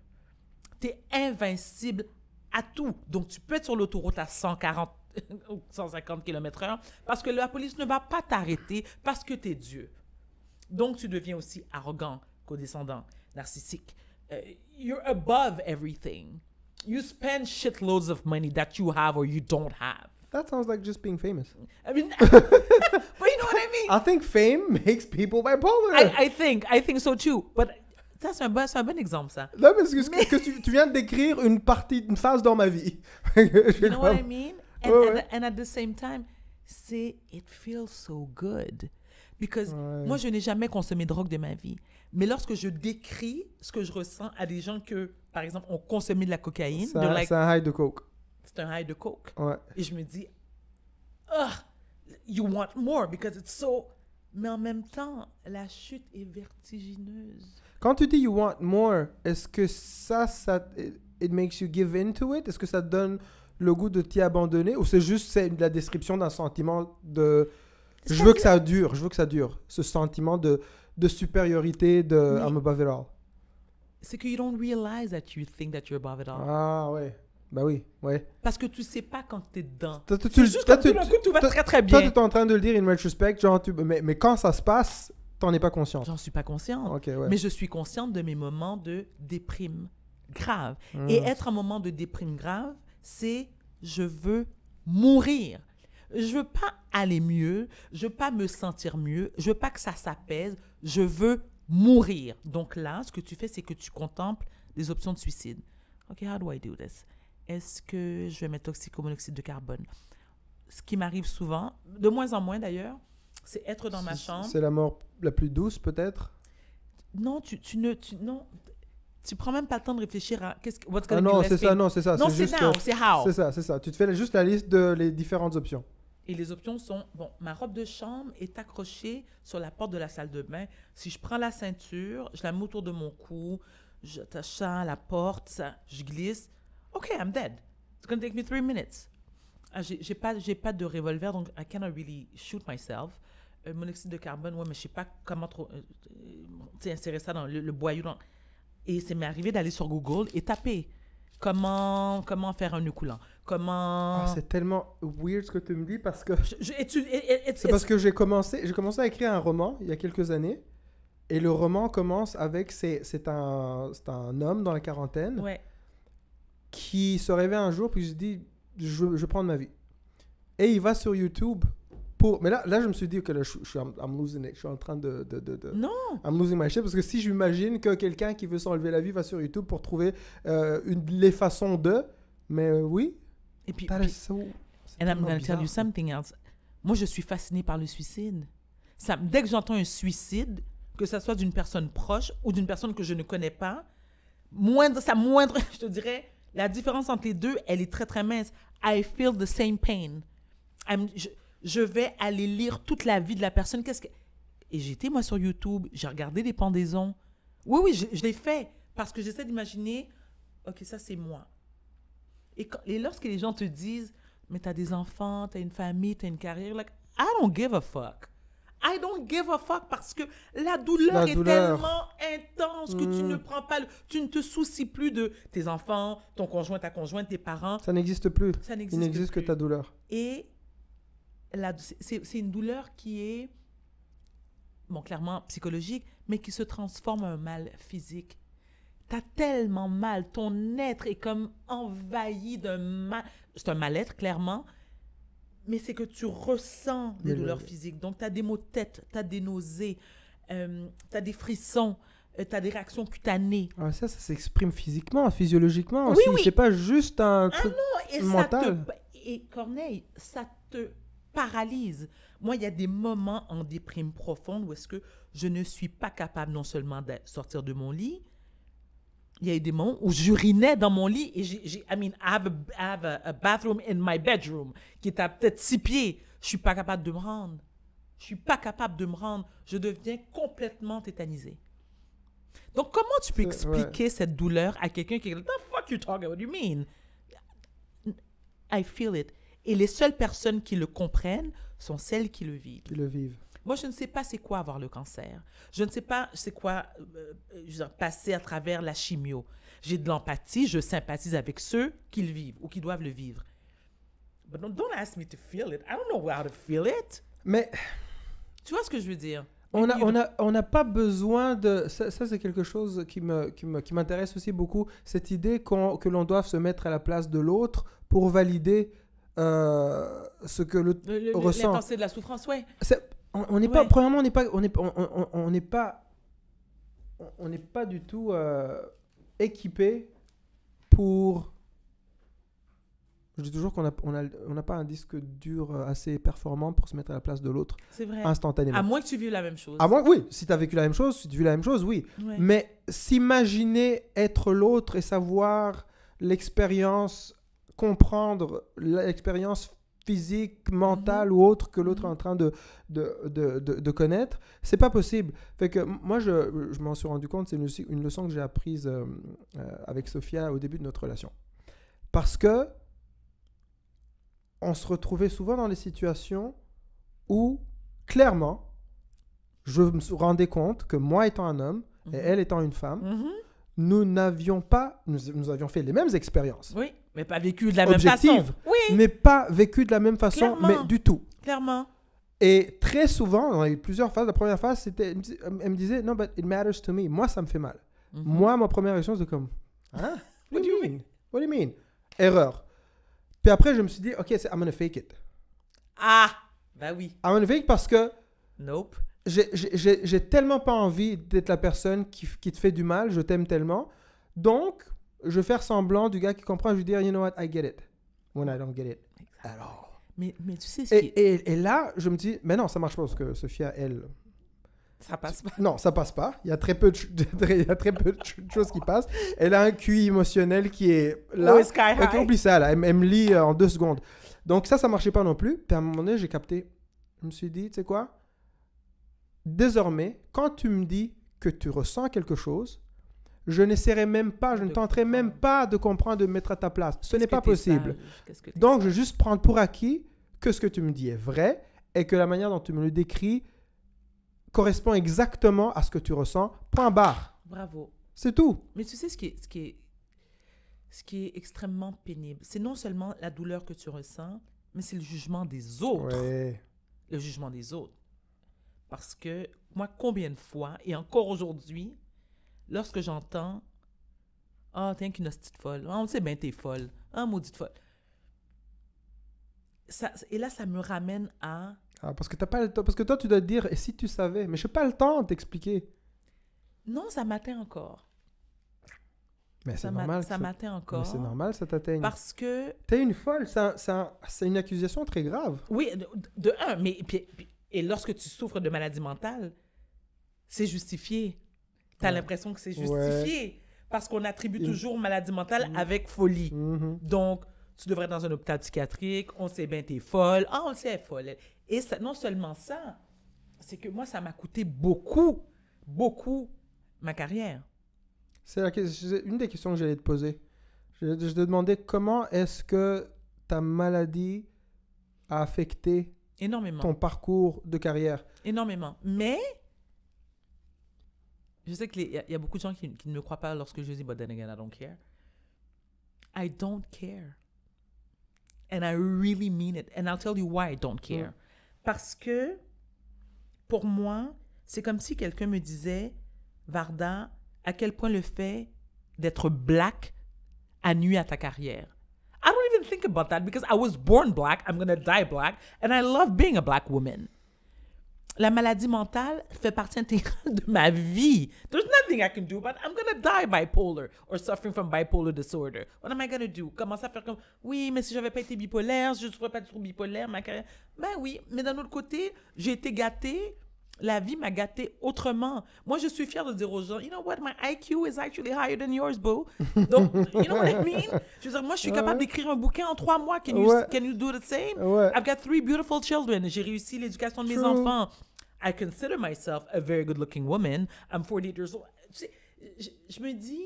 B: Tu es invincible à tout. Donc, tu peux être sur l'autoroute à 140 ou 150 km/h parce que la police ne va pas t'arrêter parce que tu es Dieu. Donc, tu deviens aussi arrogant, condescendant, narcissique. Euh, you're above everything. You spend shitloads of money that you have or you don't have.
A: That sounds like just being famous.
B: I mean, but you know what I mean?
A: I think fame makes people bipolar.
B: I, I think, I think so too. But ça, c'est un, bon, c'est un bon exemple, ça.
A: Non, mais c'est ce que, que tu, tu viens de décrire une partie, une phase dans ma vie.
B: You know what I mean? And,
A: Ouais,
B: and,
A: ouais.
B: and at the same time, c'est it feels so good. Because
A: Ouais.
B: moi, je n'ai jamais consommé de drogue de ma vie. Mais lorsque je décris ce que je ressens à des gens que, par exemple, ont consommé de la cocaïne,
A: C'est
B: they're
A: un,
B: like,
A: c'est un high de coke.
B: C'est un high de coke.
A: Ouais.
B: Et je me dis, ah, you want more because it's so. Mais en même temps, la chute est vertigineuse.
A: Quand tu dis you want more, est-ce que ça, ça it, makes you give into it? Est-ce que ça te donne le goût de t'y abandonner? Ou c'est juste c'est la description d'un sentiment de je veux que ça dure, je veux que ça dure. Ce sentiment de, de supériorité, de
B: Mais-
A: I'm above it all.
B: C'est que you don't realize that you think that you're above it all.
A: Ah ouais. Bah oui, ouais.
B: Parce que tu sais pas quand tu es dedans.
A: Toi, tu-
B: juste
A: toi, tu-
B: tout coup, tout va
A: toi-
B: très très
A: Toi, tu
B: bien.
A: es en train de le dire in retrospect, genre, tu- mais, mais quand ça se passe, t'en es pas conscient.
B: J'en suis pas consciente.
A: Ok, ouais.
B: Mais je suis consciente de mes moments de déprime grave.
A: Hmm.
B: Et être un moment de déprime grave, c'est je veux mourir. Je veux pas aller mieux, je veux pas me sentir mieux, je veux pas que ça s'apaise, je veux mourir. Donc là, ce que tu fais, c'est que tu contemples des options de suicide. OK, how do I do this? Est-ce que je vais mettre toxicomonoxyde de carbone? Ce qui m'arrive souvent, de moins en moins d'ailleurs, c'est être dans ma chambre.
A: C'est la mort la plus douce, peut-être?
B: Non, tu, tu ne. Tu, non, tu prends même pas le temps de réfléchir à qu'est-ce que. What's
A: Ah non, c'est ça, non, c'est ça.
B: Non,
A: c'est
B: c'est how.
A: C'est ça, c'est ça. Tu te fais juste la liste de les différentes options.
B: Et les options sont bon, ma robe de chambre est accrochée sur la porte de la salle de bain. Si je prends la ceinture, je la mets autour de mon cou, j'attache ça à la porte, ça, je glisse. OK, I'm dead. It's going to take me three minutes. Ah, j'ai pas, j'ai pas de revolver, donc I cannot really shoot myself. Euh, monoxyde de carbone, ouais, mais je sais pas comment trop, euh, euh, insérer ça dans le, le boyau. dans- Et c'est m'est arrivé d'aller sur Google et taper comment, comment faire un nœud coulant? Comment...
A: Ah, c'est tellement weird ce que tu me dis parce que c'est parce que j'ai commencé, j'ai commencé à écrire un roman il y a quelques années. Et le roman commence avec c'est un, c'est un homme dans la quarantaine
B: Ouais.
A: Qui se réveille un jour puis il se dit je, je vais prendre ma vie. Et il va sur YouTube pour. Mais là, là je me suis dit que là, je, je suis I'm, I'm losing it. Je suis en train de. de, de, de-
B: Non.
A: I'm losing my shit parce que si j'imagine que quelqu'un qui veut s'enlever la vie va sur YouTube pour trouver euh, une, les façons de. Mais euh, oui.
B: Et puis, puis-
A: is so-
B: And I'm to tell you something else. Moi, je suis fascinée par le suicide. Ça, dès que j'entends un suicide, que ça soit d'une personne proche ou d'une personne que je ne connais pas, moindre, ça moindre, je te dirais, la différence entre les deux, elle est très, très mince. I feel the same pain. Je, vais aller lire toute la vie de la personne. Qu'est-ce que... Et j'étais, moi, sur YouTube, j'ai regardé des pendaisons. Oui, oui, je, l'ai fait parce que j'essaie d'imaginer, OK, ça, c'est moi. Et, et lorsque les gens te disent, mais t'as des enfants, t'as une famille, t'as une carrière, like, I don't give a fuck. I don't give a fuck parce que la douleur
A: La
B: est
A: douleur.
B: tellement intense que tu ne prends pas, le- tu ne te soucies plus de tes enfants, ton conjoint, ta conjointe, tes parents.
A: Ça n'existe plus.
B: Ça
A: Il
B: n'existe
A: n'existe que ta douleur.
B: Et c'est une douleur qui est, bon, clairement psychologique, mais qui se transforme en un mal physique. T'as tellement mal, ton être est comme envahi d'un mal. C'est un mal-être, clairement, mais c'est que tu ressens des
A: Mais le-
B: douleurs physiques. Donc, tu as des maux de tête, tu as des nausées, tu as des frissons, tu as des réactions cutanées.
A: Ah, ça, ça s'exprime physiquement, physiologiquement
B: Oui,
A: aussi.
B: oui.
A: C'est pas juste un truc.
B: Et
A: Mental.
B: ça te et Corneille, ça te paralyse. Moi, il y a des moments en déprime profonde où est-ce que je ne suis pas capable non seulement de sortir de mon lit, il y a eu des moments où j'urinais dans mon lit et j'ai, I mean, I have, a, I have a, a bathroom in my bedroom qui est à peut-être six pieds. Je suis pas capable de me rendre. Je suis pas capable de me rendre. Je deviens complètement tétanisée. Donc, comment tu peux
A: ouais.
B: expliquer cette douleur à quelqu'un qui est The fuck you talking? What do you mean? I feel it. Et les seules personnes qui le comprennent sont celles qui le vivent.
A: Qui le vivent.
B: Moi, je ne sais pas c'est quoi avoir le cancer. Je ne sais pas c'est quoi euh, euh, je veux dire, passer à travers la chimio. J'ai de l'empathie, je sympathise avec ceux qui le vivent ou qui doivent le vivre. But don't, don't ask me to feel it. I don't know how to feel it.
A: Mais
B: Tu vois ce que je veux dire?
A: on a,
B: You
A: on a, on n'a pas besoin de. Ça, ça, c'est quelque chose qui me, qui me, qui m'intéresse aussi beaucoup. Cette idée qu'on- que l'on doive se mettre à la place de l'autre pour valider euh, ce que le.
B: Le- le-
A: ressent.
B: De la souffrance, ouais.
A: On n'est pas. Premièrement, on n'est pas. On n'est on, on- pas. on- n'est pas du tout euh, équipé pour. Je dis toujours qu'on n'a on a, on n'a pas un disque dur euh, assez performant pour se mettre à la place de l'autre instantanément.
B: À moins que tu vives la même chose.
A: À moins, oui, si tu as vécu la même chose, si tu vis la même chose, oui.
B: Ouais.
A: Mais s'imaginer être l'autre et savoir l'expérience, comprendre l'expérience physique, mentale ou autre que l'autre est en train de, de, de, de, de connaître, c'est pas possible. Fait que moi, je, je m'en suis rendu compte, c'est une, leçon- une leçon que j'ai apprise euh, euh, avec Sophia au début de notre relation. Parce que on se retrouvait souvent dans des situations où, clairement, je me rendais compte que moi étant un homme et
B: Mhm.
A: elle étant une femme,
B: Mhm.
A: nous n'avions pas, nous, nous avions fait les mêmes expériences,
B: Oui, mais pas vécu de la même façon. Oui,
A: mais pas vécues de la même façon,
B: Clairement.
A: mais du tout.
B: clairement.
A: Et très souvent, on a eu plusieurs phases. La première phase, c'était, elle me disait, non, but it matters to me. Moi, ça me fait mal.
B: Mhm.
A: Moi, ma première réaction, c'est comme, hein? What do you mean? What do you mean? Erreur. Puis après, je me suis dit, ok, c'est I'm gonna fake it.
B: Ah, bah oui.
A: I'm gonna fake it parce que
B: Nope.
A: j'ai- j'ai j'ai- j'ai tellement pas envie d'être la personne qui, qui te fait du mal, je t'aime tellement. Donc, je vais faire semblant du gars qui comprend, je vais dire, you know what, I get it. When I don't get it. Alors.
B: Mais, mais tu sais ce qui
A: Et, et- et là, je me dis, mais non, ça marche pas parce que Sophia, elle.
B: Ça passe pas.
A: Non, ça passe pas. Il y a très peu de, il y a très peu de ch- choses qui passent. Elle a un QI émotionnel qui est là.
B: Oh, sky high.
A: oublie ça, là. Elle, elle me lit euh, en deux secondes. Donc ça, ça marchait pas non plus. Puis à un moment donné, j'ai capté. Je me suis dit, tu sais quoi? Désormais, quand tu me dis que tu ressens quelque chose, je n'essaierai même pas, je ne tenterai même pas de comprendre, de me mettre à ta place. Ce n'est pas possible.
B: sage?
A: Donc, je vais juste prendre pour acquis que ce que tu me dis est vrai et que la manière dont tu me le décris correspond exactement à ce que tu ressens. Point barre.
B: Bravo.
A: C'est tout.
B: Mais tu sais ce qui est, ce qui est, ce qui est extrêmement pénible, c'est non seulement la douleur que tu ressens, mais c'est le jugement des autres.
A: Ouais.
B: Le jugement des autres. Parce que moi, combien de fois, et encore aujourd'hui, lorsque j'entends Ah, t'es qu'une hostie folle. Ah, on sait bien, t'es folle. Ah, maudite folle. Ça, et là, ça me ramène à
A: Ah, parce que t'as pas le temps. Parce que toi, tu dois te dire, et si tu savais Mais je n'ai pas le temps de t'expliquer.
B: Non, ça m'atteint encore.
A: Mais c'est normal.
B: ça m'atteint
A: Mais
B: encore.
A: c'est normal, ça t'atteigne.
B: Parce que
A: T'es une folle. C'est un- un- une accusation très grave.
B: Oui, de, de un, mais puis- puis- et lorsque tu souffres de maladie mentale, c'est justifié. Tu as
A: Ouais.
B: l'impression que c'est
A: Ouais.
B: justifié parce qu'on attribue toujours maladie mentale avec folie.
A: Mhm.
B: Donc, tu devrais être dans un hôpital psychiatrique, on sait bien t'es folle. Ah, on le sait, elle est folle. Et ça, non seulement ça, c'est que moi, ça m'a coûté beaucoup, beaucoup ma carrière.
A: C'est une des questions que j'allais te poser. Je, je te demandais comment est-ce que ta maladie a affecté
B: Énormément.
A: ton parcours de carrière?
B: Énormément. Mais, je sais qu'il y, a- il y a beaucoup de gens qui, qui ne me croient pas lorsque je dis, but then again, I don't care. I don't care. And I really mean it. And I'll tell you why I don't care.
A: Mm.
B: Parce que, pour moi, c'est comme si quelqu'un me disait, Varda, à quel point le fait d'être black a nuit à ta carrière. I don't even think about that because I was born black, I'm gonna die black, and I love being a black woman. La maladie mentale fait partie intégrale de ma vie. There's nothing I can do about it. I'm gonna die bipolar or suffering from bipolar disorder. What am I gonna do? Commencer à faire comme oui, mais si j'avais pas été bipolaire, je ne serais pas trop bipolaire, ma carrière. Ben oui, mais d'un autre côté, j'ai été gâtée. La vie m'a gâtée autrement. Moi, je suis fière de dire aux gens, you know what, my IQ is actually higher than yours, boo. Donc, you know what I mean? Je veux dire, moi, je suis capable d'écrire un bouquin en trois mois. Can you,
A: Ouais.
B: can you do the same?
A: Ouais.
B: I've got three beautiful children. J'ai réussi l'éducation de mes
A: True.
B: enfants. I consider myself a very good looking woman. I'm 48 years old. Tu sais, je, je me dis,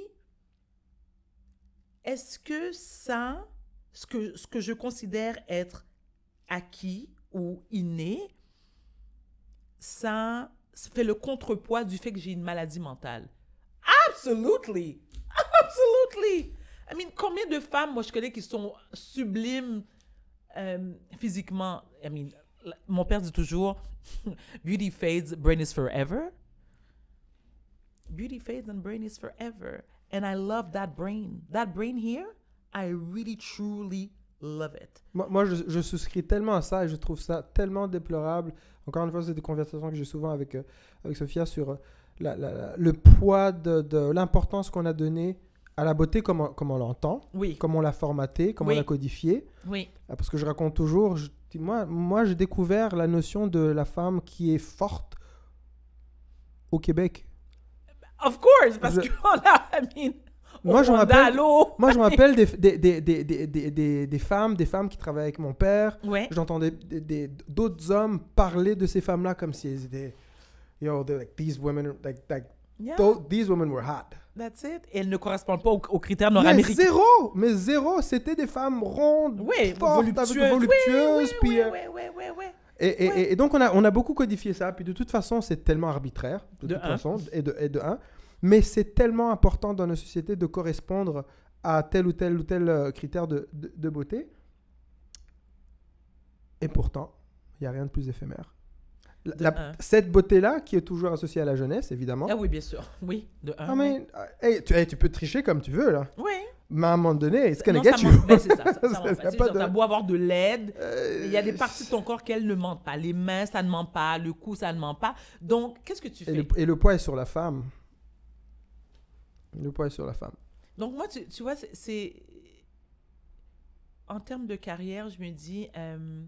B: est-ce que ça, ce que, ce que je considère être acquis ou inné, ça fait le contrepoids du fait que j'ai une maladie mentale? Absolutely! Absolutely! I mean, combien de femmes, moi, je connais qui sont sublimes euh, physiquement? I mean, mon père dit toujours, beauty fades, brain is forever. Beauty fades and brain is forever. And I love that brain. That brain here, I really, truly love it.
A: Moi, moi, je, je souscris tellement à ça et je trouve ça tellement déplorable. Encore une fois, c'est des conversations que j'ai souvent avec, euh, avec Sophia sur euh, la- la- la- le poids de, de l'importance qu'on a donné à la beauté comme on, comme on l'entend,
B: Oui,
A: comme on l'a formatée, comme
B: Oui.
A: on l'a codifiée.
B: oui,
A: Ah, Parce que je raconte toujours, je moi, moi j'ai découvert la notion de la femme qui est forte au Québec.
B: of course, parce
A: Je-
B: que on a, I mean,
A: Moi, je rappelle-? Moi, je me rappelle des, des, des, des, femmes, des femmes qui travaillaient avec mon père.
B: Ouais,
A: J'entendais d'autres hommes parler de ces femmes-là comme si elles étaient. Yo, they're like, these women, like, like,
B: yeah,
A: these women were hot.
B: that's it. Et elles ne correspondent pas aux, aux critères
A: Mais
B: nord-américains.
A: zéro! Mais zéro! C'était des femmes rondes,
B: Oui,
A: fortes,
B: voluptueuses.
A: avec- voluptueuses.
B: oui,
A: puis,
B: oui,
A: euh,
B: oui, oui, oui, oui.
A: Et, et- et- et donc, on a, on a beaucoup codifié ça. Puis de toute façon, c'est tellement arbitraire, de,
B: De
A: toute
B: un.
A: façon, et de, et de un. Mais c'est tellement important dans nos sociétés de correspondre à tel ou tel ou tel euh, critère de, de- de beauté. Et pourtant, il n'y a rien de plus éphémère. La- la- cette beauté-là, qui est toujours associée à la jeunesse, évidemment.
B: Ah oui, bien sûr. Oui, de un.
A: Ah, mais, euh, hey, tu, hey, tu peux tricher comme tu veux, là.
B: Oui.
A: Mais à un moment donné, it's gonna
B: Non,
A: get
B: ça
A: you.
B: ment- ben, c'est ça. ça, ça ment
A: de-
B: T'as beau avoir de l'aide,
A: Euh,
B: il y a des parties de ton corps qu'elles ne mentent pas. Les mains, ça ne ment pas. Le cou, ça ne ment pas. Donc, qu'est-ce que tu
A: Et
B: fais?
A: le, et le poids est sur la femme. Le poids est sur la femme.
B: Donc, moi, tu, tu vois, c'est-. En termes de carrière, je me dis. euh,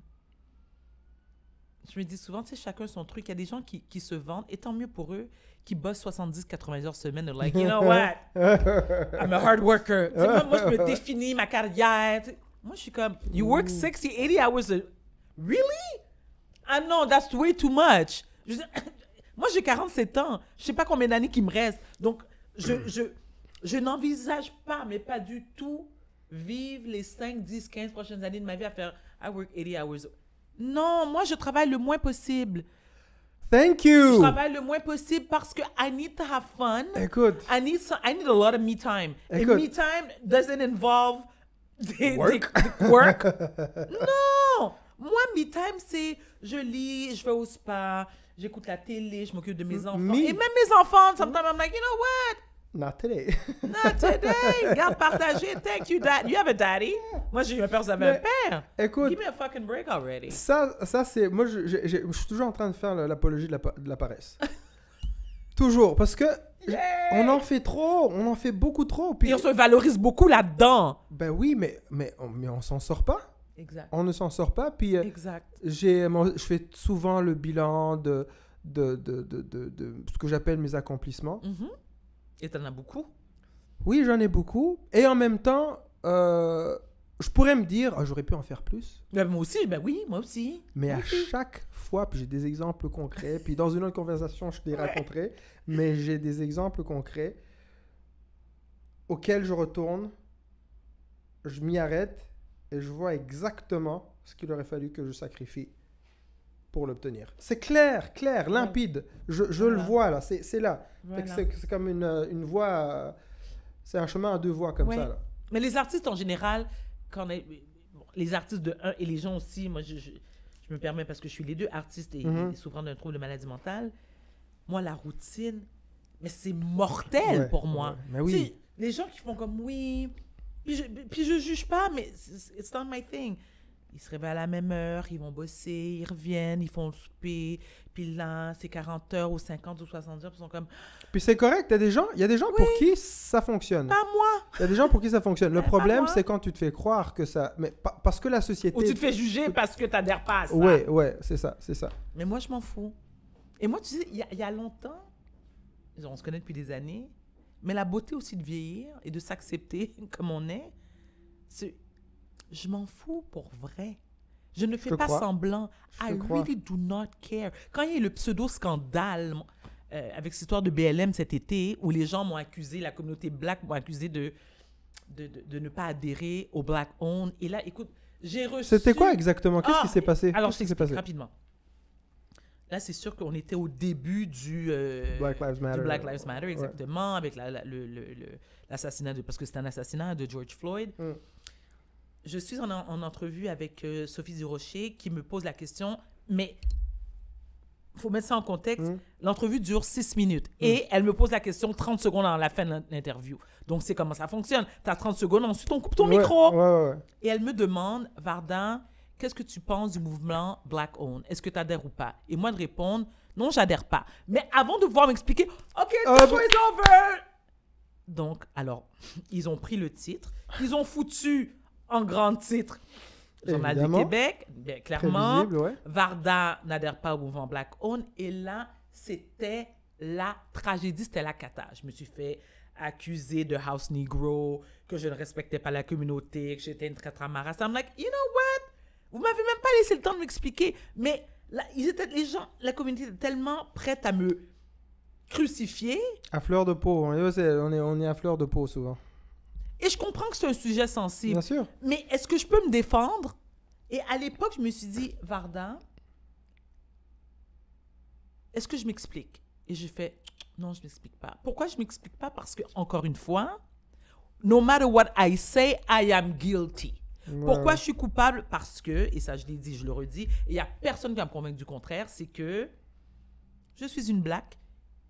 B: Je me dis souvent, tu sais, chacun son truc. Il y a des gens qui, qui se vendent, et tant mieux pour eux, qui bossent 70-80 heures semaine. They're like, you know what? I'm a hard worker. Tu sais, moi, moi, je me définis ma carrière. Tu sais, Moi, je suis comme, you work 60, 80 hours a... Really? Ah non, that's way too much. Je moi, j'ai 47 ans. Je sais pas combien d'années qu'il me reste. Donc, je, je, Je n'envisage pas, mais pas du tout, vivre les 5, 10, 15 prochaines années de ma vie à faire I work 80 hours. Non, moi, je travaille le moins possible.
A: Thank
B: Je
A: you!
B: travaille le moins possible parce que I need to have fun.
A: Écoute,
B: I need some, I need a lot of me time. And
A: Écoute.
B: me time doesn't involve des,
A: Work?
B: des- work. non! Moi, me time, c'est je lis, je vais au spa, j'écoute la télé, je m'occupe de mes enfants.
A: me-
B: Et même mes enfants, sometimes I'm like, you know what?
A: not today.
B: Not today. Garde partagé. Thank you, dad. You have a daddy? Moi, j'ai eu peur, ça avait un père.
A: Écoute,
B: Give me a fucking break already.
A: ça, ça c'est. Moi, je, je- je- je suis toujours en train de faire l'apologie de la, de la paresse. toujours. Parce que on en fait trop. On en fait beaucoup trop. Puis,
B: Et on se valorise beaucoup là-dedans.
A: ben oui, mais, mais, on- mais on s'en sort pas.
B: Exact.
A: On ne s'en sort pas. Puis, euh,
B: Exact.
A: mon- je fais souvent le bilan de, de, de, de, de- ce que j'appelle mes accomplissements.
B: Mhm. Et t'en as beaucoup?
A: Oui, j'en ai beaucoup. Et en même temps, euh, je pourrais me dire, Ah, j'aurais pu en faire plus.
B: Ben, moi aussi, ben oui, moi aussi.
A: Mais à chaque fois, puis j'ai des exemples concrets, puis dans une autre conversation, je te les raconterai, mais j'ai des exemples concrets auxquels je retourne, je m'y arrête et je vois exactement ce qu'il aurait fallu que je sacrifie pour l'obtenir. C'est clair, clair, limpide. Je, je le vois là, c'est c'est là.
B: Voilà.
A: C'est comme une, euh, une voie, euh, c'est un chemin à deux voies comme
B: Ouais.
A: ça. Là.
B: Mais les artistes en général, quand bon, les artistes de un et les gens aussi, moi je, je, je me permets parce que je suis les deux artistes et, et souffrant d'un trouble de maladie mentale, moi la routine, mais c'est mortel
A: Ouais,
B: pour moi.
A: ouais. Mais oui.
B: Tu sais, les gens qui font comme oui, puis je, puis je juge pas, mais it's not my thing. Ils se réveillent à la même heure, ils vont bosser, ils reviennent, ils font le souper, puis là, c'est 40 heures ou 50 ou 60 heures, puis ils sont comme,
A: Puis c'est correct, il y a des gens, y a des gens pour qui ça fonctionne.
B: pas moi!
A: Il y a des gens pour qui ça fonctionne. Le problème, c'est quand tu te fais croire que ça. Mais pa- parce que la société.
B: Ou tu te fais juger parce que t'adhères pas à ça.
A: Ouais, ouais, c'est ça, c'est ça.
B: Mais moi, je m'en fous. Et moi, tu sais, il y, a- il y a longtemps, on se connaît depuis des années, mais la beauté aussi de vieillir et de s'accepter comme on est, c'est. Je m'en fous pour vrai. Je ne fais pas
A: crois.
B: semblant.
A: Je
B: I
A: crois.
B: really do not care. Quand il y a eu le pseudo-scandale euh, avec cette histoire de BLM cet été, où les gens m'ont accusé, la communauté black m'ont accusé de, de, de, de ne pas adhérer au black owned. Et là, écoute, j'ai reçu.
A: C'était quoi exactement? Qu'est-ce
B: Ah,
A: qui s'est passé?
B: Alors, je
A: qui s'est
B: t'explique
A: passé?
B: rapidement. Là, c'est sûr qu'on était au début du, euh,
A: Black Lives
B: du
A: Matter.
B: Black Lives Matter,
A: Ouais.
B: exactement, avec la- la- le- le- le- l'assassinat de, parce que c'est un assassinat de George Floyd.
A: Mm.
B: Je suis en, en entrevue avec euh, Sophie Durocher qui me pose la question, mais faut mettre ça en contexte.
A: Mm.
B: L'entrevue dure 6 minutes et elle me pose la question 30 secondes à la fin de l'interview. Donc, c'est comment ça fonctionne. Tu as 30 secondes, ensuite on coupe ton
A: Ouais,
B: micro.
A: Ouais.
B: Et elle me demande, Varda, qu'est-ce que tu penses du mouvement Black Owned? Est-ce que tu adhères ou pas? Et moi de répondre, non, j'adhère pas. Mais avant de pouvoir m'expliquer, OK, the
A: bah-
B: show is over Donc, alors, ils ont pris le titre, ils ont foutu en grand titre Journal du. Québec, bien, clairement.
A: ouais.
B: Varda n'adhère pas au mouvement Black Owned. Et là, c'était la tragédie, c'était la cata. Je me suis fait accuser de House Negro, que je ne respectais pas la communauté, que j'étais une traître amaras. I'm like, you know what? Vous m'avez même pas laissé le temps de m'expliquer. Mais là, ils étaient, les gens, la communauté était tellement prête à me crucifier.
A: À fleur de peau. On est, on est, on est à fleur de peau souvent.
B: Et je comprends que c'est un sujet sensible.
A: Bien sûr.
B: Mais est-ce que je peux me défendre? Et à l'époque, je me suis dit, Varda, est-ce que je m'explique? Et j'ai fait, non, je m'explique pas. Pourquoi je m'explique pas? Parce que, encore une fois, no matter what I say, I am guilty.
A: Ouais,
B: Pourquoi je suis coupable? Parce que, et ça je l'ai dit, je le redis, il n'y a personne qui va me convaincre du contraire, c'est que je suis une black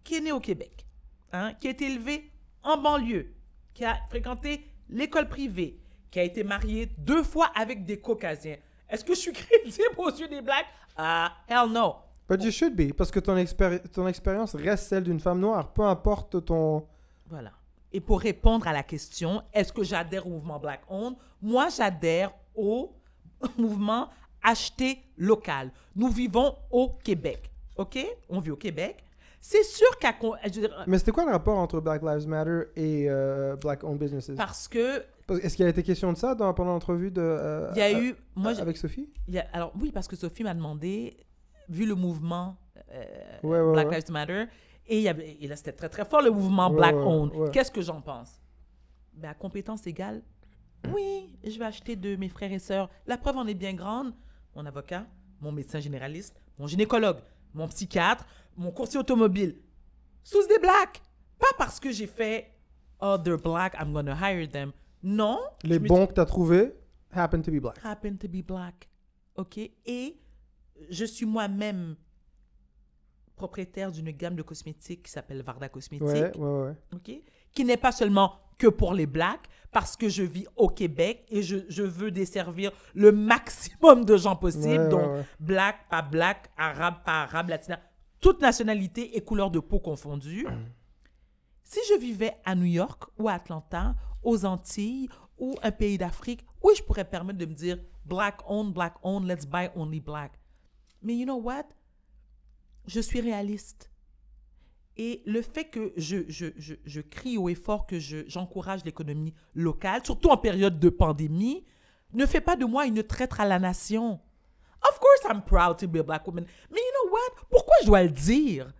B: qui est née au Québec, hein, qui a été élevée en banlieue, qui a fréquenté l'école privée, qui a été mariée deux fois avec des caucasiens. Est-ce que je suis crédible aux yeux des blacks? Ah, hell no.
A: But you should be, parce que ton, expéri- ton expérience reste celle d'une femme noire, peu importe ton...
B: Voilà. Et pour répondre à la question, est-ce que j'adhère au mouvement Black Owned? Moi, j'adhère au mouvement acheter local. Nous vivons au Québec. OK? On vit au Québec. C'est sûr qu'à. dire,
A: Mais c'était quoi le rapport entre Black Lives Matter et euh, Black Owned Businesses?
B: Parce que
A: Est-ce qu'il a été question de ça dans, pendant l'entrevue de... euh,
B: il y a
A: euh,
B: eu. Moi, j'-
A: avec Sophie?
B: il y a- alors, oui, parce que Sophie m'a demandé, vu le mouvement euh,
A: Ouais, ouais,
B: Black
A: ouais.
B: Lives Matter, et, il y avait, et là, c'était très, très fort le mouvement
A: Ouais,
B: Black Owned.
A: ouais.
B: Qu'est-ce que j'en pense? Ben, à compétence égale, oui, je vais acheter de mes frères et sœurs. La preuve en est bien grande. Mon avocat, mon médecin généraliste, mon gynécologue, mon psychiatre, mon courtier automobile. Tous des blacks. Pas parce que j'ai fait Oh, they're black, I'm gonna hire them. Non.
A: Les bons que tu as trouvés happen to be black.
B: happen to be black. OK? Et je suis moi-même propriétaire d'une gamme de cosmétiques qui s'appelle Varda Cosmétiques.
A: Ouais, ouais, ouais.
B: OK? Qui n'est pas seulement que pour les blacks, parce que je vis au Québec et je, je veux desservir le maximum de gens possible. Donc, black, pas black, arabe, pas arabe, latina, toute nationalité et couleur de peau confondues. Si je vivais à New York ou à Atlanta, aux Antilles ou un pays d'Afrique, oui, je pourrais permettre de me dire black owned, black owned, let's buy only black. Mais you know what? Je suis réaliste. Et le fait que je, je, je, crie haut et fort que je- j'encourage l'économie locale, surtout en période de pandémie, ne fait pas de moi une traître à la nation. Of course, I'm proud to be a black woman. Mais you know what? Pourquoi je dois le dire?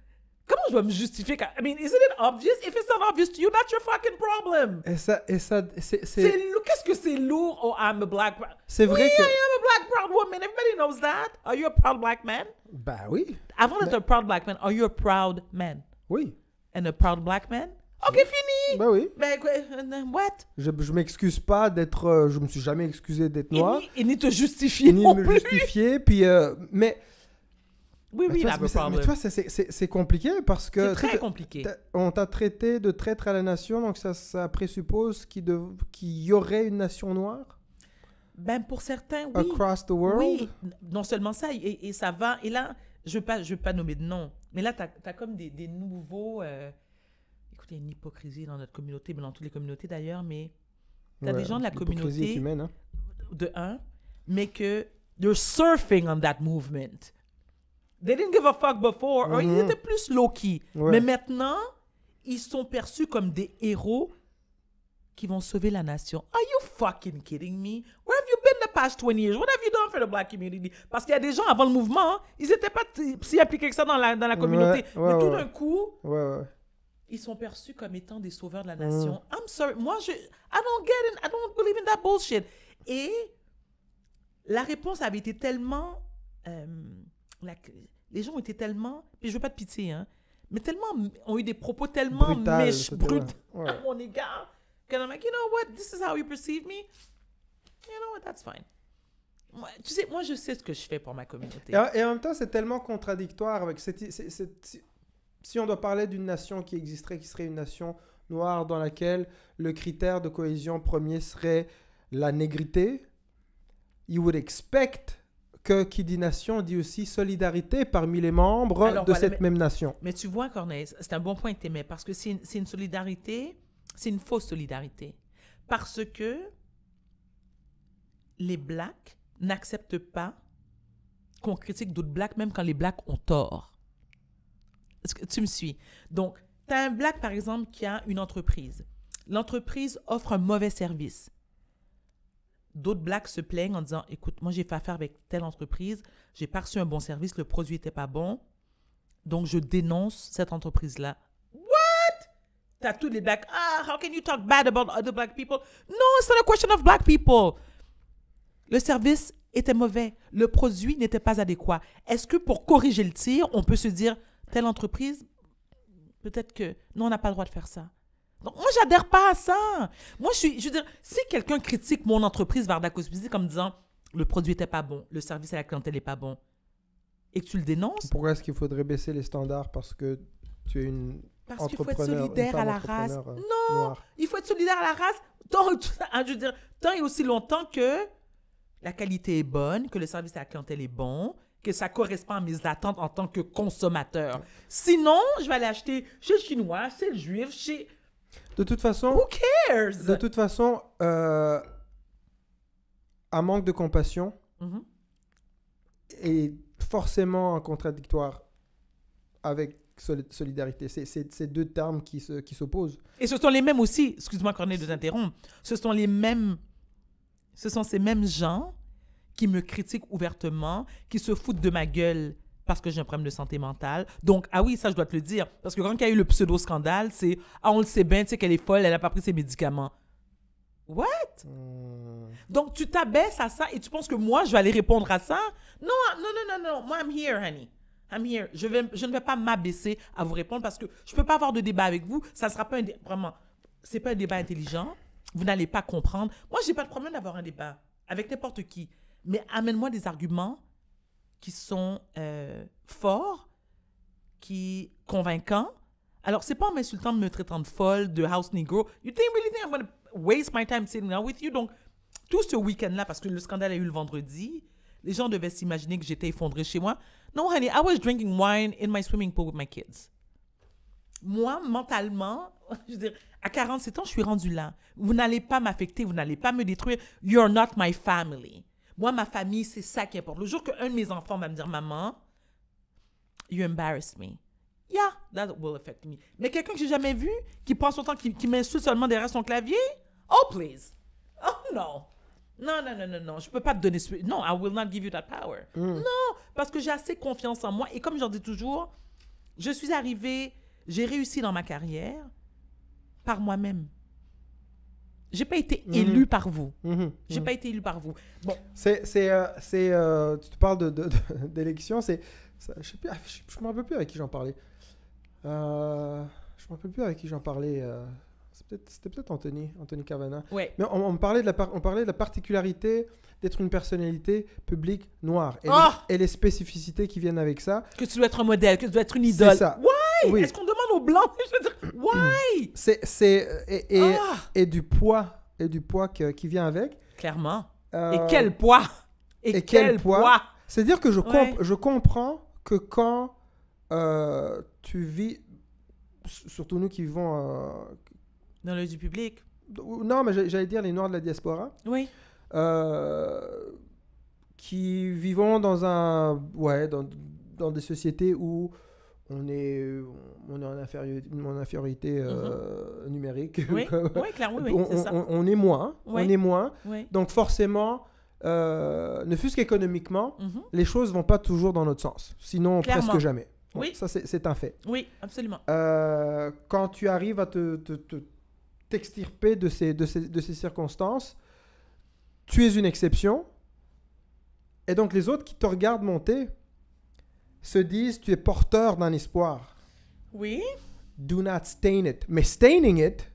B: Comment je dois me justifier? quand- I mean, isn't it obvious? If it's not obvious to you, that's your fucking problem.
A: Et ça, et ça c'est,
B: Qu'est-ce que c'est lourd? Oh, I'm a black.
A: C'est vrai
B: oui,
A: que-
B: I am a black proud woman. Everybody knows that. Are you a proud black man?
A: bah oui,
B: Avant d'être un proud black man, are you a proud man?
A: oui,
B: And a proud black man? Ok, fini.
A: bah oui.
B: Ben, quoi, what?
A: Je, je m'excuse pas d'être, euh, je me suis jamais excusé d'être
B: Et
A: noir,
B: ni, et ni te justifier
A: ni
B: non
A: me
B: plus.
A: justifier, puis, euh, mais,
B: Oui,
A: mais
B: oui,
A: mais mais vois, c'est- compliqué parce que
B: C'est très compliqué.
A: on t'a traité de traître à la nation, donc ça, ça présuppose qu'il, y aurait une nation noire?
B: Ben, pour certains, oui.
A: across the world?
B: Oui, non seulement ça, et, et ça va. Et là, je ne veux, pas- je veux pas nommer de nom, mais là, tu as, comme des, des nouveaux. euh, écoute, il y a une hypocrisie dans notre communauté, mais dans toutes les communautés d'ailleurs, mais tu as
A: Ouais,
B: des gens de la communauté,
A: humaine, hein.
B: de un, mais que they're surfing on that movement. They didn't give a fuck before, or ils
A: Mhm.
B: étaient plus low-key.
A: Ouais.
B: Mais maintenant, ils sont perçus comme des héros qui vont sauver la nation. Are you fucking kidding me? Where have you been the past 20 years? What have you done for the black community? Parce qu'il y a des gens avant le mouvement, hein, ils n'étaient pas si impliqués que ça dans la, dans la communauté.
A: Ouais, ouais,
B: Mais tout d'un coup, ils sont perçus comme étant des sauveurs de
A: Mm.
B: la nation. I'm sorry. Moi, je, I don't get it. I don't believe in that bullshit. Et la réponse avait été tellement, euh, la- les gens ont été tellement, puis je veux pas de pitié, hein, mais tellement, ont eu des propos tellement
A: Brutal, ouais.
B: à mon égard, que I'm like, you know what, this is how you perceive me. You know what, that's fine. Moi, tu sais, moi, je sais ce que je fais pour ma communauté.
A: Et, en- et en même temps, c'est tellement contradictoire avec cette, si- si on doit parler d'une nation qui existerait, qui serait une nation noire dans laquelle le critère de cohésion premier serait la négrité, you would expect que qui dit nation dit aussi solidarité parmi les membres
B: Alors
A: de
B: voilà,
A: cette
B: mais-
A: même nation.
B: Mais tu vois, Corneille, c'est un bon point que tu émets, parce que c'est une, solidarité, c'est une fausse solidarité. Parce que les Blacks n'acceptent pas qu'on critique d'autres Blacks, même quand les Blacks ont tort. Est-ce que tu me suis? Donc, tu as un Black, par exemple, qui a une entreprise. L'entreprise offre un mauvais service. D'autres Blacks se plaignent en disant, écoute, moi j'ai fait affaire avec telle entreprise, j'ai pas reçu un bon service, le produit n'était pas bon, donc, je dénonce cette entreprise-là. What? T'as tous les blacks. Ah, how can you talk bad about other black people? No, it's not a question of black people. Le service était mauvais. Le produit n'était pas adéquat. Est-ce que pour corriger le tir, on peut se dire, telle entreprise, peut-être que, non, on n'a pas le droit de faire ça. Donc, moi, j'adhère pas à ça. Moi, je suis, je veux dire, si quelqu'un critique mon entreprise Varda Cosmétiques comme disant, le produit était pas bon, le service à la clientèle n'est pas bon, et que tu le dénonces,
A: Pourquoi est-ce qu'il faudrait baisser les standards parce que tu es une
B: Parce qu'il faut être solidaire à la race.
A: euh,
B: Non,
A: noire?
B: il faut être solidaire à la race. Tant, hein, je veux dire, tant et aussi longtemps que la qualité est bonne, que le service à la clientèle est bon, que ça correspond à mes attentes en tant que consommateur. Sinon, je vais aller acheter chez le chinois, chez le juif, chez...
A: De toute façon,
B: Who cares?
A: de toute façon, euh, un manque de compassion
B: Mhm.
A: est forcément un contradictoire avec soli- solidarité. C'est- deux termes qui s'opposent.
B: Et ce sont les mêmes aussi, excuse-moi Corneille de t'interrompre, ce sont les mêmes, ce sont ces mêmes gens qui me critiquent ouvertement, qui se foutent de ma gueule parce que j'ai un problème de santé mentale. Donc, ah oui, ça je dois te le dire, parce que quand il y a eu le pseudo-scandale, c'est, ah on le sait bien, tu sais qu'elle est folle, elle n'a pas pris ses médicaments. What?
A: Hmm.
B: Donc, tu t'abaisses à ça et tu penses que moi, je vais aller répondre à ça? Non, non, non, non, non. Moi, I'm here, honey. I'm here. Je, vais, je ne vais pas m'abaisser à vous répondre parce que je ne peux pas avoir de débat avec vous. Ça ne sera pas un dé- vraiment. C'est pas un débat intelligent. Vous n'allez pas comprendre. Moi, j'ai pas de problème d'avoir un débat avec n'importe qui. Mais amène-moi des arguments qui sont euh, forts, qui convaincants. Alors, c'est pas en m'insultant, me traitant de folle, de house negro. You think really think I'm to waste my time sitting down with you? Donc, tout ce week-end-là, parce que le scandale a eu le vendredi, les gens devaient s'imaginer que j'étais effondrée chez moi. No, honey, I was drinking wine in my swimming pool with my kids. Moi, mentalement, je veux dire, à 47 ans, je suis rendue là. Vous n'allez pas m'affecter, vous n'allez pas me détruire. You're not my family. Moi, ma famille, c'est ça qui importe. Le jour qu'un de mes enfants va me dire, maman, you embarrassed me. Yeah, that will affect me. Mais quelqu'un que j'ai jamais vu, qui prend son temps, qui, qui m'insulte seulement derrière son clavier, oh please. Oh non. Non, non, non, non, non. Je peux pas te donner ce... Non, I will not give you that power. Non, parce que j'ai assez confiance en moi. Et comme j'en dis toujours, je suis arrivée, j'ai réussi dans ma carrière par moi-même. J'ai pas été élue par vous.
A: Mhm.
B: J'ai pas été élue par vous. Bon,
A: C'est, c'est, euh, c'est, euh, tu te parles de, de- de- d'élection, c'est, ça- je sais plus, ah, je, je me rappelle plus avec qui j'en parlais. Euh, je me rappelle plus avec qui j'en parlais. Euh, c'était peut-être Anthony, Anthony Cavana.
B: ouais.
A: Mais on, on parlait de la, par- on parlait de la particularité d'être une personnalité publique noire et, les, et les spécificités qui viennent avec ça.
B: Que tu dois être un modèle, que tu dois être une idole.
A: C'est ça.
B: Why?
A: Oui.
B: Est-ce qu'on demande aux blancs? Je veux dire, why?
A: C'est, c'est et, et,
B: Ah!
A: et du poids et du poids que- qui vient avec.
B: Clairement.
A: Euh,
B: Et quel poids? Et, quel,
A: quel
B: poids?
A: poids? C'est-à-dire que je, comp-
B: Ouais.
A: je comprends que quand euh, tu vis, surtout nous qui vivons, euh,
B: Dans l'œil du public.
A: non, mais j'allais dire les Noirs de la diaspora,
B: Oui.
A: euh, qui vivons dans un, ouais, dans, dans des sociétés où on est, on est en infériorité, en infériorité euh, numérique.
B: Mm-hmm. Oui, oui, clairement, oui,
A: on,
B: c'est
A: on-
B: ça.
A: on- on est moins, on est moins. Donc forcément, euh, ne fût-ce qu'économiquement,
B: Mhm.
A: les choses vont pas toujours dans notre sens. Sinon,
B: Clairement.
A: presque jamais. Bon,
B: Oui.
A: Ça, c'est c'est un fait.
B: Oui, absolument.
A: Euh, quand tu arrives à te, te- te- t'extirper de ces, de, ces, de ces circonstances, tu es une exception. Et donc, les autres qui te regardent monter se disent tu es porteur d'un espoir.
B: Oui.
A: Do not stain it. Mais staining it,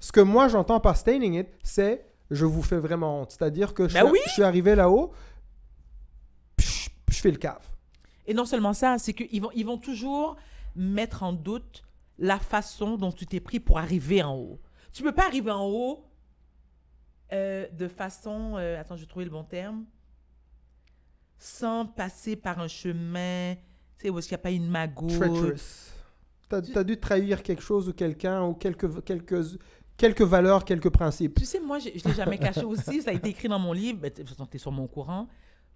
A: ce que moi j'entends par staining it, c'est je vous fais vraiment honte. C'est-à-dire que je,
B: Ben
A: suis,
B: oui.
A: je suis arrivé là-haut, je fais le cave.
B: Et non seulement ça, c'est qu'ils vont, ils vont toujours mettre en doute la façon dont tu t'es pris pour arriver en haut. Tu peux pas arriver en haut euh, de façon... euh, attends, je vais trouver le bon terme. Sans passer par un chemin, tu sais, où est-ce qu'il n'y a pas une magouille.
A: Treacherous. T'as as dû trahir quelque chose ou quelqu'un ou quelques, quelques, quelques valeurs, quelques principes.
B: Tu sais, moi, je ne l'ai jamais caché aussi. Ça a été écrit dans mon livre. Ben, tu es sûrement au courant.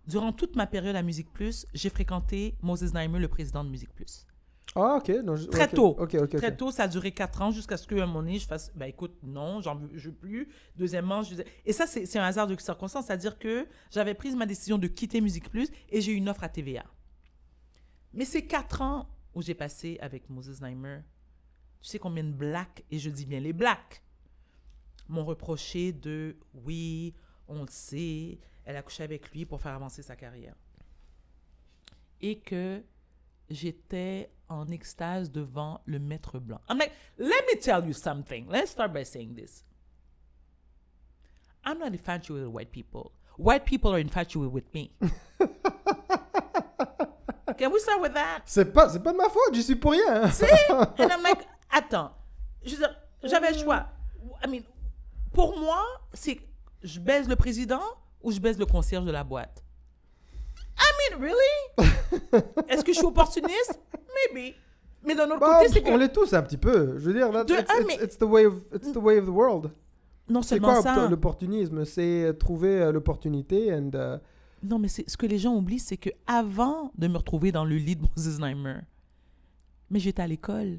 B: Durant toute ma période à Musique Plus, j'ai fréquenté Moses Naimer, le président de Musique Plus.
A: Ah, ok. je-
B: Très tôt. Très tôt, ça a duré quatre ans jusqu'à ce qu'à un moment donné, je fasse, ben écoute, non, j'en veux, plus. Deuxièmement, je et ça, c'est un hasard de circonstance, c'est-à-dire que j'avais pris ma décision de quitter Musique Plus et j'ai eu une offre à TVA. Mais ces quatre ans où j'ai passé avec Moses Naimer, tu sais combien de blacks, et je dis bien les blacks, m'ont reproché de, oui, on le sait, elle a couché avec lui pour faire avancer sa carrière. Et que j'étais en extase devant le maître blanc. I'm like, let me tell you something. Let's start by saying this. I'm not infatuated with white people. White people are infatuated with me. Can we start with that?
A: C'est pas, c'est pas de ma faute, j'y suis pour rien. hein.
B: And I'm like, attends, j'avais le choix. I mean, pour moi, c'est je baise le président ou je baise le concierge de la boîte? I mean, really? Est-ce que je suis opportuniste? Maybe. Mais d'un autre
A: Bah,
B: côté, c'est que
A: on l'est tous un petit peu. Je veux dire, that's-
B: De
A: it's, it's-
B: mais-
A: it's the way of, it's the way of the world.
B: non
A: C'est
B: seulement
A: quoi
B: ça.
A: l'opportunisme? C'est euh, trouver euh, l'opportunité and euh,
B: Non, mais ce que les gens oublient, c'est que avant de me retrouver dans le lit de Moses Naimer, mais j'étais à l'école.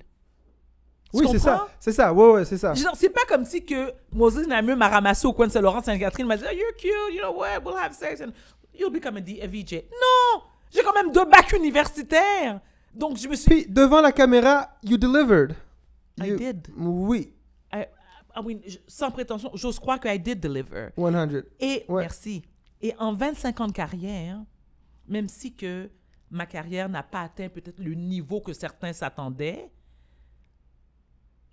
B: Tu
A: Oui, c'est ça. C'est ça. Ouais, ouais, c'est ça.
B: C'est pas comme si que Moses Naimer m'a ramassé au coin de Saint-Laurent, Sainte-Catherine, m'a dit, oh, you're cute, you know what, we'll have sex and you'll become a, VJ. Non! J'ai quand même deux bacs universitaires. Donc, je me suis...
A: Puis devant la caméra, you delivered.
B: I did.
A: Oui.
B: I- je- sans prétention, j'ose croire que I did deliver.
A: 100.
B: Et
A: Ouais.
B: merci. Et en 25 ans de carrière, même si que ma carrière n'a pas atteint peut-être le niveau que certains s'attendaient,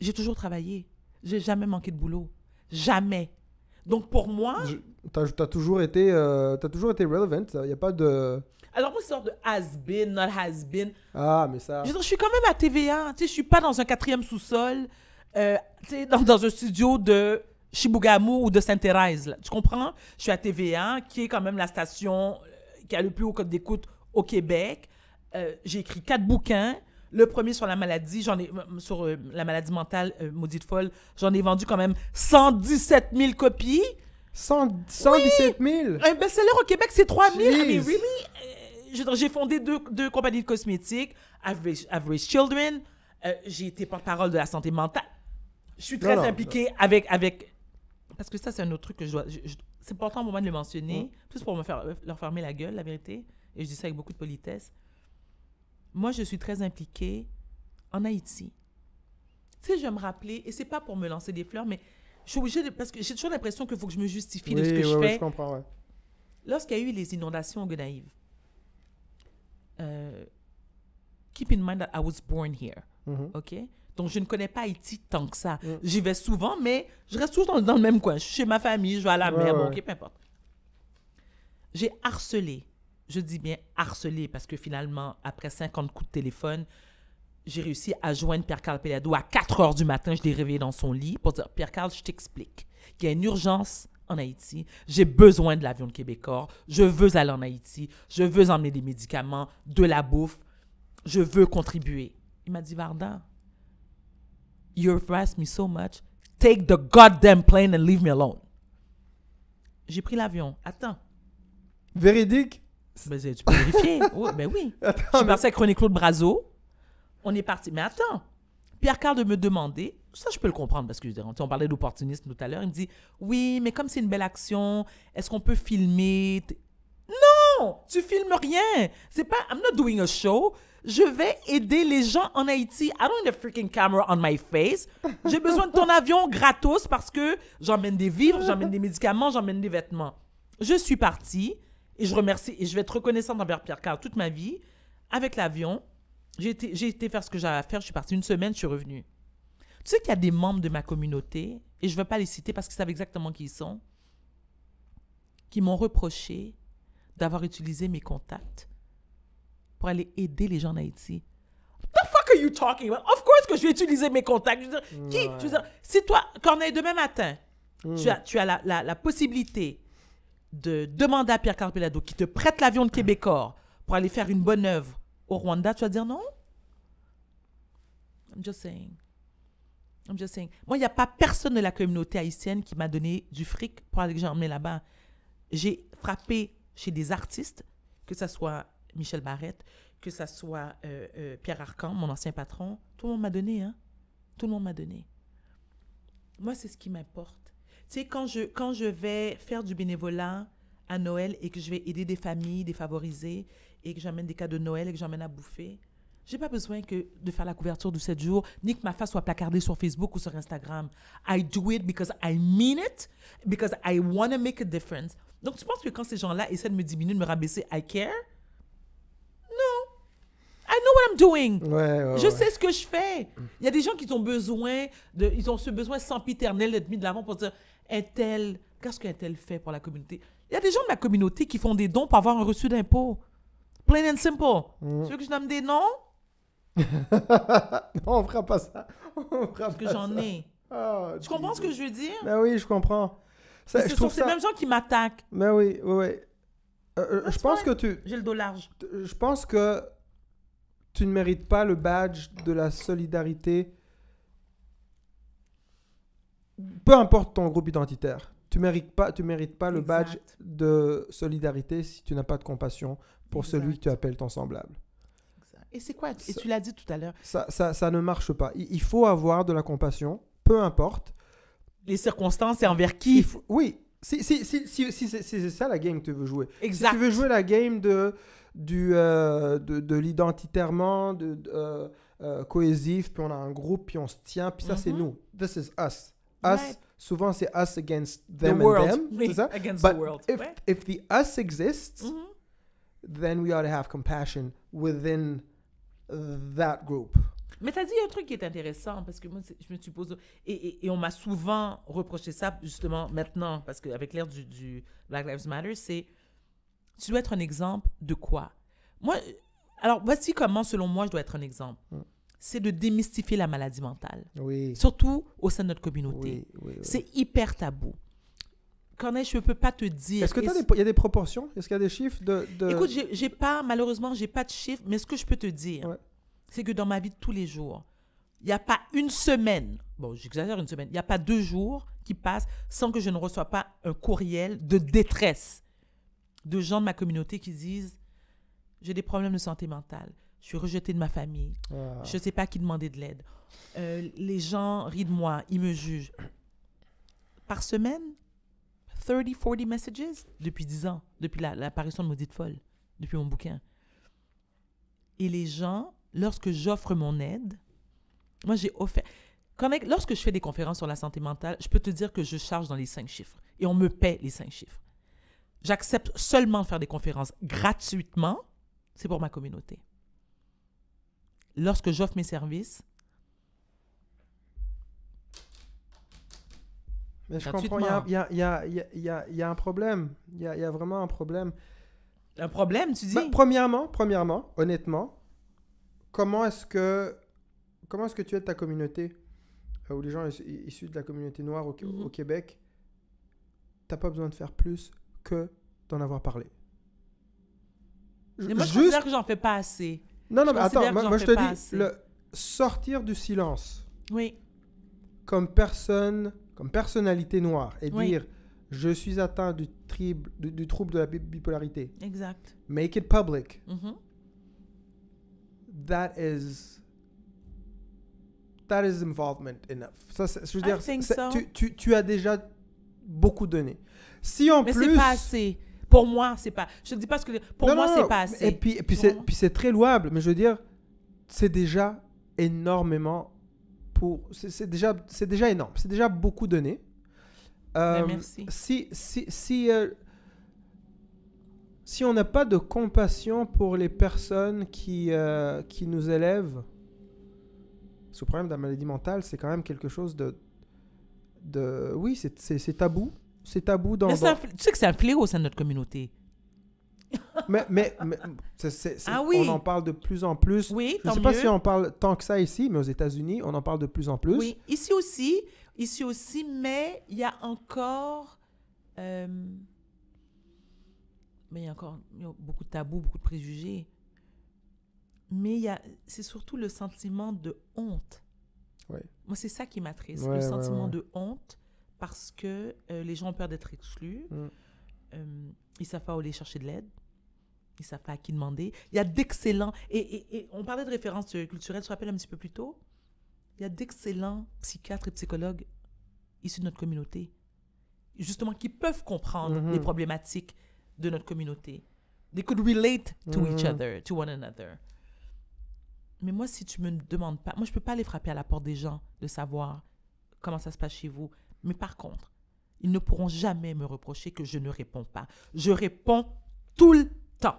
B: j'ai toujours travaillé. J'ai jamais manqué de boulot. Jamais. Donc pour moi,
A: T'as as toujours été, euh, t'as toujours été relevant. Il y a pas de.
B: alors moi, c'est sorte de has-been, not has-been.
A: Ah, mais ça.
B: Je, suis quand même à TVA. Tu sais, je suis pas dans un quatrième sous-sol, euh, tu sais, dans, dans un studio de Chibougamau ou de Sainte-Thérèse. Tu comprends? Je suis à TVA, qui est quand même la station euh, qui a le plus haut code d'écoute au Québec. Euh, J'ai écrit quatre bouquins. Le premier sur la maladie, j'en ai euh, sur euh, la maladie mentale euh, maudite folle, j'en ai vendu quand même 117 000 copies.
A: 100 117 000.
B: Un best-seller au Québec, c'est 3000. I mean,
A: Jeez.
B: really? Euh, J'ai fondé deux, deux compagnies de cosmétiques, I've raised Children, j'ai été porte-parole de la santé mentale. Je suis très
A: Non, non,
B: impliquée avec, avec... Parce que ça, c'est un autre truc que je dois... c'est important pour moi de le mentionner, plus pour me faire, leur fermer la gueule, la vérité. Et je dis ça avec beaucoup de politesse. Moi, je suis très impliquée en Haïti. Tu sais, je vais me rappeler, et c'est pas pour me lancer des fleurs, mais je suis obligée de... Parce que j'ai toujours l'impression qu'il faut que je me justifie de
A: Oui,
B: ce que
A: ouais,
B: je
A: ouais,
B: fais.
A: je comprends, ouais.
B: Lorsqu'il y a eu les inondations au Gonaïve, euh, keep in mind that I was born here,
A: Mhm.
B: OK? Donc, je ne connais pas Haïti tant que ça.
A: Mm.
B: J'y vais souvent, mais je reste toujours dans, dans le même coin. Je suis chez ma famille, je vais à la
A: Ouais,
B: mer, bon. OK, peu importe. J'ai harcelé, je dis bien harcelé, parce que finalement, après 50 coups de téléphone, j'ai réussi à joindre Pierre-Carl Pelado à 4 heures du matin. Je l'ai réveillé dans son lit pour dire Pierre-Carl, je t'explique qu'il y a une urgence en Haïti. J'ai besoin de l'avion de Québécois. Je veux aller en Haïti. Je veux emmener des médicaments, de la bouffe. Je veux contribuer. Il m'a dit Varda, you harass me so much. Take the goddamn plane and leave me alone. J'ai pris l'avion. Attends.
A: Véridique?
B: Ben, tu peux vérifier? Oui, ben oui. Je suis
A: mais-
B: parti avec René Claude Brazo. On est parti. Mais attends. Pierre Carl de me demander, ça je peux le comprendre parce que on parlait d'opportunisme tout à l'heure. Il me dit Oui, mais comme c'est une belle action, est-ce qu'on peut filmer? Non Tu filmes rien. C'est pas. I'm not doing a show. Je vais aider les gens en Haïti. I don't need a freaking camera on my face. J'ai besoin de ton avion gratos parce que j'emmène des vivres, j'emmène des médicaments, j'emmène des vêtements. Je suis partie et je remercie et je vais être reconnaissante envers Pierre Carl toute ma vie. Avec l'avion, j'ai été, j'ai été faire ce que j'avais à faire. Je suis partie une semaine, je suis revenue. Tu sais qu'il y a des membres de ma communauté, et je ne vais pas les citer parce qu'ils savent exactement qui ils sont, qui m'ont reproché d'avoir utilisé mes contacts pour aller aider les gens en Haïti. What the fuck are you talking about? Of course que je vais utiliser mes contacts. Je veux dire, qui,
A: Ouais.
B: je veux dire, si toi, Corneille, demain matin,
A: Mm.
B: tu as, tu as la, la- la possibilité de demander à Pierre Carpelado qui te prête l'avion de Québécois pour aller faire une bonne œuvre au Rwanda, tu vas dire non? I'm just saying. I'm just saying. Moi, il n'y a pas personne de la communauté haïtienne qui m'a donné du fric pour aller que j'ai emmené là-bas. J'ai frappé chez des artistes, que ce soit Michel Barrette, que ce soit euh, euh, Pierre Arcan, mon ancien patron. Tout le monde m'a donné, hein? Tout le monde m'a donné. Moi, c'est ce qui m'importe. Tu sais, quand je, quand je vais faire du bénévolat à Noël et que je vais aider des familles défavorisées et que j'amène des cadeaux de Noël et que j'emmène à bouffer, j'ai pas besoin que de faire la couverture du 7 jours, ni que ma face soit placardée sur Facebook ou sur Instagram. I do it because I mean it, because I want to make a difference. Donc, tu penses que quand ces gens-là essaient de me diminuer, de me rabaisser, I care? Non. I know what I'm doing.
A: Ouais, ouais,
B: Je
A: ouais.
B: sais ce que je fais. Il y a des gens qui ont besoin de, ils ont ce besoin sempiternel d'être mis de l'avant pour dire, tel, qu'est-ce qu'un tel fait pour la communauté? Il y a des gens de ma communauté qui font des dons pour avoir un reçu d'impôt. Plain and simple.
A: Mm.
B: Tu veux que je nomme des noms?
A: non, on fera pas ça. On fera
B: Parce que j'en ai.
A: Ah,
B: Tu comprends ce que je veux dire?
A: Ben oui, je comprends. Ça,
B: Ce
A: je
B: sont
A: trouve
B: ces
A: ça...
B: mêmes gens qui m'attaquent.
A: Ben oui, oui, oui. Euh, euh, je
B: That's
A: pense que tu...
B: J'ai le dos large.
A: Je pense que tu ne mérites pas le badge de la solidarité. Peu importe ton groupe identitaire. Tu mérites pas, tu mérites pas le badge de solidarité si tu n'as pas de compassion pour celui que tu appelles ton semblable.
B: Et c'est quoi? Et
A: Ça-
B: tu l'as dit tout à l'heure.
A: Ça, ça, ça ne marche pas. Il, il faut avoir de la compassion, peu importe.
B: Les circonstances et envers qui?
A: faut- oui, si, si, si, si, si c'est si c'est ça la game que tu veux jouer.
B: Exact.
A: Si tu veux jouer la game de, du, euh, de, de l'identitairement, de, de, euh, euh, cohésif, puis on a un groupe, puis on se tient, puis ça c'est
B: Mhm.
A: nous. This is us. us,
B: Right.
A: Souvent c'est us against
B: The
A: them and
B: world.
A: them,
B: Oui,
A: ça?
B: against
A: But
B: the world.
A: if,
B: Ouais.
A: if the us exists,
B: Mhm.
A: then we ought to have compassion within that group.
B: Mais tu as dit un truc qui est intéressant parce que moi, je me suis posé. Et, et- et on m'a souvent reproché ça, justement, maintenant, parce qu'avec l'ère du, du Black Lives Matter, c'est. Tu dois être un exemple de quoi? Moi, euh, alors voici comment, selon moi, je dois être un exemple.
A: Mm.
B: C'est de démystifier la maladie mentale,
A: Oui.
B: surtout au sein de notre communauté.
A: Oui, oui, oui.
B: C'est hyper tabou. Corneille, je ne peux pas te dire.
A: Est-ce que
B: et
A: tu
B: c'est-
A: il y a des proportions? Est-ce qu'il y a des chiffres de. de-
B: Écoute, j'ai j'ai pas, malheureusement, j'ai pas de chiffres, mais ce que je peux te dire,
A: Ouais.
B: c'est que dans ma vie de tous les jours, il n'y a pas une semaine, bon, j'exagère une semaine, il n'y a pas deux jours qui passent sans que je ne reçois pas un courriel de détresse de gens de ma communauté qui disent J'ai des problèmes de santé mentale, je suis rejeté de ma famille,
A: Ah.
B: je ne sais pas qui demander de l'aide. Euh, les gens rient de moi, ils me jugent. Par semaine, 30, 40 messages depuis 10 ans, depuis la- l'apparition de Maudite Folle, depuis mon bouquin. Et les gens, lorsque j'offre mon aide, moi j'ai offert. Quand, lorsque je fais des conférences sur la santé mentale, je peux te dire que je charge dans les cinq chiffres et on me paie les cinq chiffres. J'accepte seulement de faire des conférences gratuitement, c'est pour ma communauté. Lorsque j'offre mes services,
A: Mais je comprends, il y a, y, a, y, a, y, a, il y a un problème. Il y a, il y a vraiment un problème.
B: un problème, tu dis?
A: Bah, premièrement, premièrement, honnêtement, comment est-ce que comment est-ce que tu aides ta communauté euh, ou les gens issus- de la communauté noire au,
B: Mhm.
A: au Québec? T'as pas besoin de faire plus que d'en avoir parlé.
B: Mais moi, je
A: Juste-
B: considère que j'en fais pas assez.
A: Non, non, mais attends, moi, je te dis, le sortir du silence
B: Oui,
A: comme personne, comme personnalité noire et
B: Oui.
A: dire je suis atteint du, trible, du, du trouble de la bi- bipolarité,
B: exact.
A: make it public,
B: Mhm.
A: that is that is involvement enough. Ça, je veux dire,
B: so.
A: tu, tu, tu as déjà beaucoup donné. Si en
B: Mais
A: plus
B: c'est pas assez. Pour moi, c'est pas. Je te dis pas ce que. Pour
A: Non,
B: moi, c'est pas assez.
A: Et puis, et puis c'est
B: comprends?
A: puis c'est très louable, mais je veux dire, c'est déjà énormément pour. C'est déjà, c'est déjà énorme. C'est déjà beaucoup donné. Euh,
B: Ben, merci.
A: Si, si, si, euh, si on n'a pas de compassion pour les personnes qui, euh, qui nous élèvent, ce problème de la maladie mentale, c'est quand même quelque chose de. de oui, c'est tabou. C'est tabou dans.
B: Mais
A: dans-
B: un tu sais que c'est un fléau au sein de notre communauté.
A: Mais, mais, mais c'est-
B: Ah oui.
A: on en parle de plus en plus.
B: Oui,
A: Je ne sais pas
B: mieux.
A: si on parle tant que ça ici, mais aux États-Unis, on en parle de plus en plus.
B: Oui, ici aussi, ici aussi, mais il y a encore, euh, mais il y a encore il y a beaucoup de tabous, beaucoup de préjugés. Mais il c'est surtout le sentiment de honte.
A: Ouais.
B: Moi, c'est ça qui m'attriste,
A: Ouais,
B: le sentiment
A: ouais.
B: de honte, parce que euh, les gens ont peur d'être exclus.
A: Mm.
B: Euh, ils savent pas où aller chercher de l'aide. Ils savent pas à qui demander. Il y a d'excellents... Et, et- et on parlait de références euh, culturelles, tu te rappelles un petit peu plus tôt? Il y a d'excellents psychiatres et psychologues issus de notre communauté, justement, qui peuvent comprendre
A: Mhm.
B: les problématiques de notre communauté. They could relate to each
A: Mhm.
B: other, to one another. Mais moi, si tu me demandes pas, moi, je peux pas aller frapper à la porte des gens de savoir comment ça se passe chez vous. Mais par contre, ils ne pourront jamais me reprocher que je ne réponds pas. Je réponds tout le temps.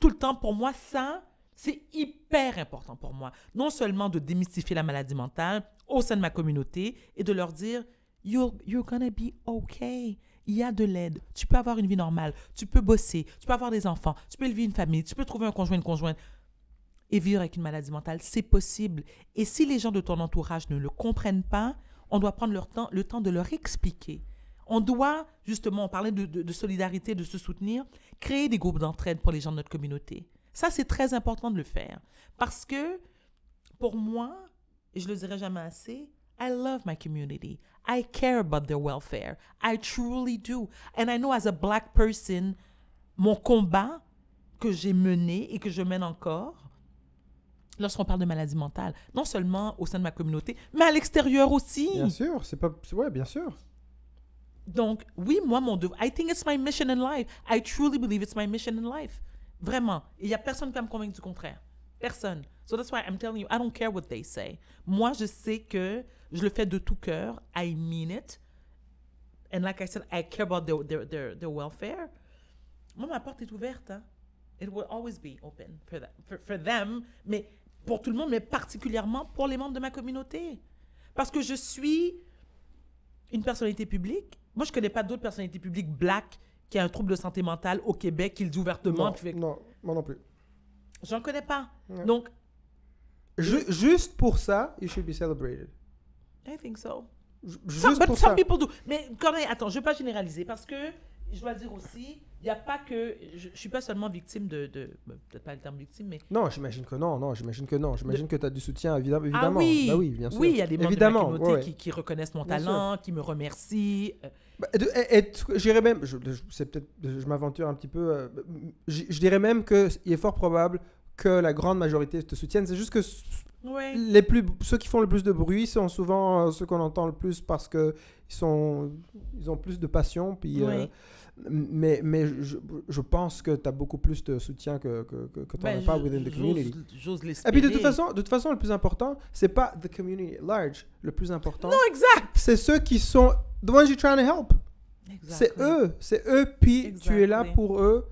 B: Tout le temps, pour moi, ça, c'est hyper important pour moi. Non seulement de démystifier la maladie mentale au sein de ma communauté et de leur dire, you're, you're gonna be okay. Il y a de l'aide. Tu peux avoir une vie normale. Tu peux bosser. Tu peux avoir des enfants. Tu peux élever une famille. Tu peux trouver un conjoint, une conjointe et vivre avec une maladie mentale. C'est possible. Et si les gens de ton entourage ne le comprennent pas, on doit prendre leur temps, le temps de leur expliquer. On doit, justement, de- de solidarité, de se soutenir, créer des groupes d'entraide pour les gens de notre communauté. Ça, c'est très important de le faire. Parce que, pour moi, et je le dirai jamais assez, I love my community. I care about their welfare. I truly do. And I know as a black person, mon combat que j'ai mené et que je mène encore, lorsqu'on parle de maladie mentale, non seulement au sein de ma communauté, mais à l'extérieur aussi.
A: Bien sûr, c'est pas. Ouais, bien sûr.
B: Donc, oui, moi, mon devoir, I think it's my mission in life. I truly believe it's my mission in life. Vraiment. Il n'y a personne qui va me convaincre du contraire. Personne. So that's why I'm telling you, I don't care what they say. Moi, je sais que je le fais de tout cœur. I mean it. And like I said, I care about their, their, their, their welfare. Moi, ma porte est ouverte. Hein. It will always be open for them, for, for them, mais pour tout le monde, mais particulièrement pour les membres de ma communauté. Parce que je suis une personnalité publique. Moi, je connais pas d'autres personnalités publiques black qui a un trouble de santé mentale au Québec, qui le dit ouvertement.
A: Non,
B: puis fait-
A: non, moi non plus.
B: J'en connais pas.
A: Ouais.
B: Donc,
A: Ju- juste pour ça, you should be celebrated.
B: I think so. Some,
A: Juste
B: but
A: pour
B: some
A: ça.
B: people do. Mais quand même, attends, je ne vais pas généraliser parce que je dois dire aussi, il n'y a pas que. Je ne suis pas seulement victime de. de Peut-être pas le terme victime, mais.
A: Non, j'imagine que non, non, j'imagine que non. J'imagine que tu as du soutien, évidemment. évidemment.
B: Ah oui,
A: Bah oui, bien sûr.
B: Oui, il y a des membres
A: évidemment,
B: de ma communauté
A: ouais.
B: Qui, qui reconnaissent mon
A: Bien sûr.
B: talent, qui me remercient. Euh,
A: Bah, J'irais même, je, je- c'est peut-être, je m'aventure un petit peu, euh, je, je dirais même qu'il est fort probable que la grande majorité te soutienne. C'est juste que
B: Ouais.
A: les plus, ceux qui font le plus de bruit sont souvent euh, ceux qu'on entend le plus parce que ils sont, ils ont plus de passion. Puis, euh,
B: Ouais.
A: Mais, mais je, je pense que tu as beaucoup plus de soutien que, que, que, que tu
B: Ben,
A: n'as pas within the community.
B: J'ose
A: Et puis de toute façon, de toute façon, le plus important, c'est pas the community at large. Le plus important,
B: Non, exact.
A: c'est ceux qui sont the ones you're trying to help. C'est
B: Exactly.
A: eux, c'est eux, puis tu es là pour eux.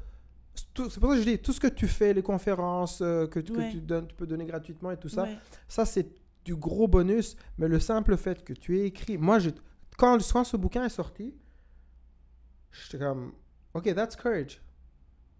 A: C'est pour ça que je dis, tout ce que tu fais, les conférences euh, que, tu, donnes, tu peux donner gratuitement et tout ça,
B: Ouais.
A: ça c'est du gros bonus. Mais le simple fait que tu aies écrit, moi, je, quand, quand ce bouquin est sorti, j'étais comme, ok, that's courage.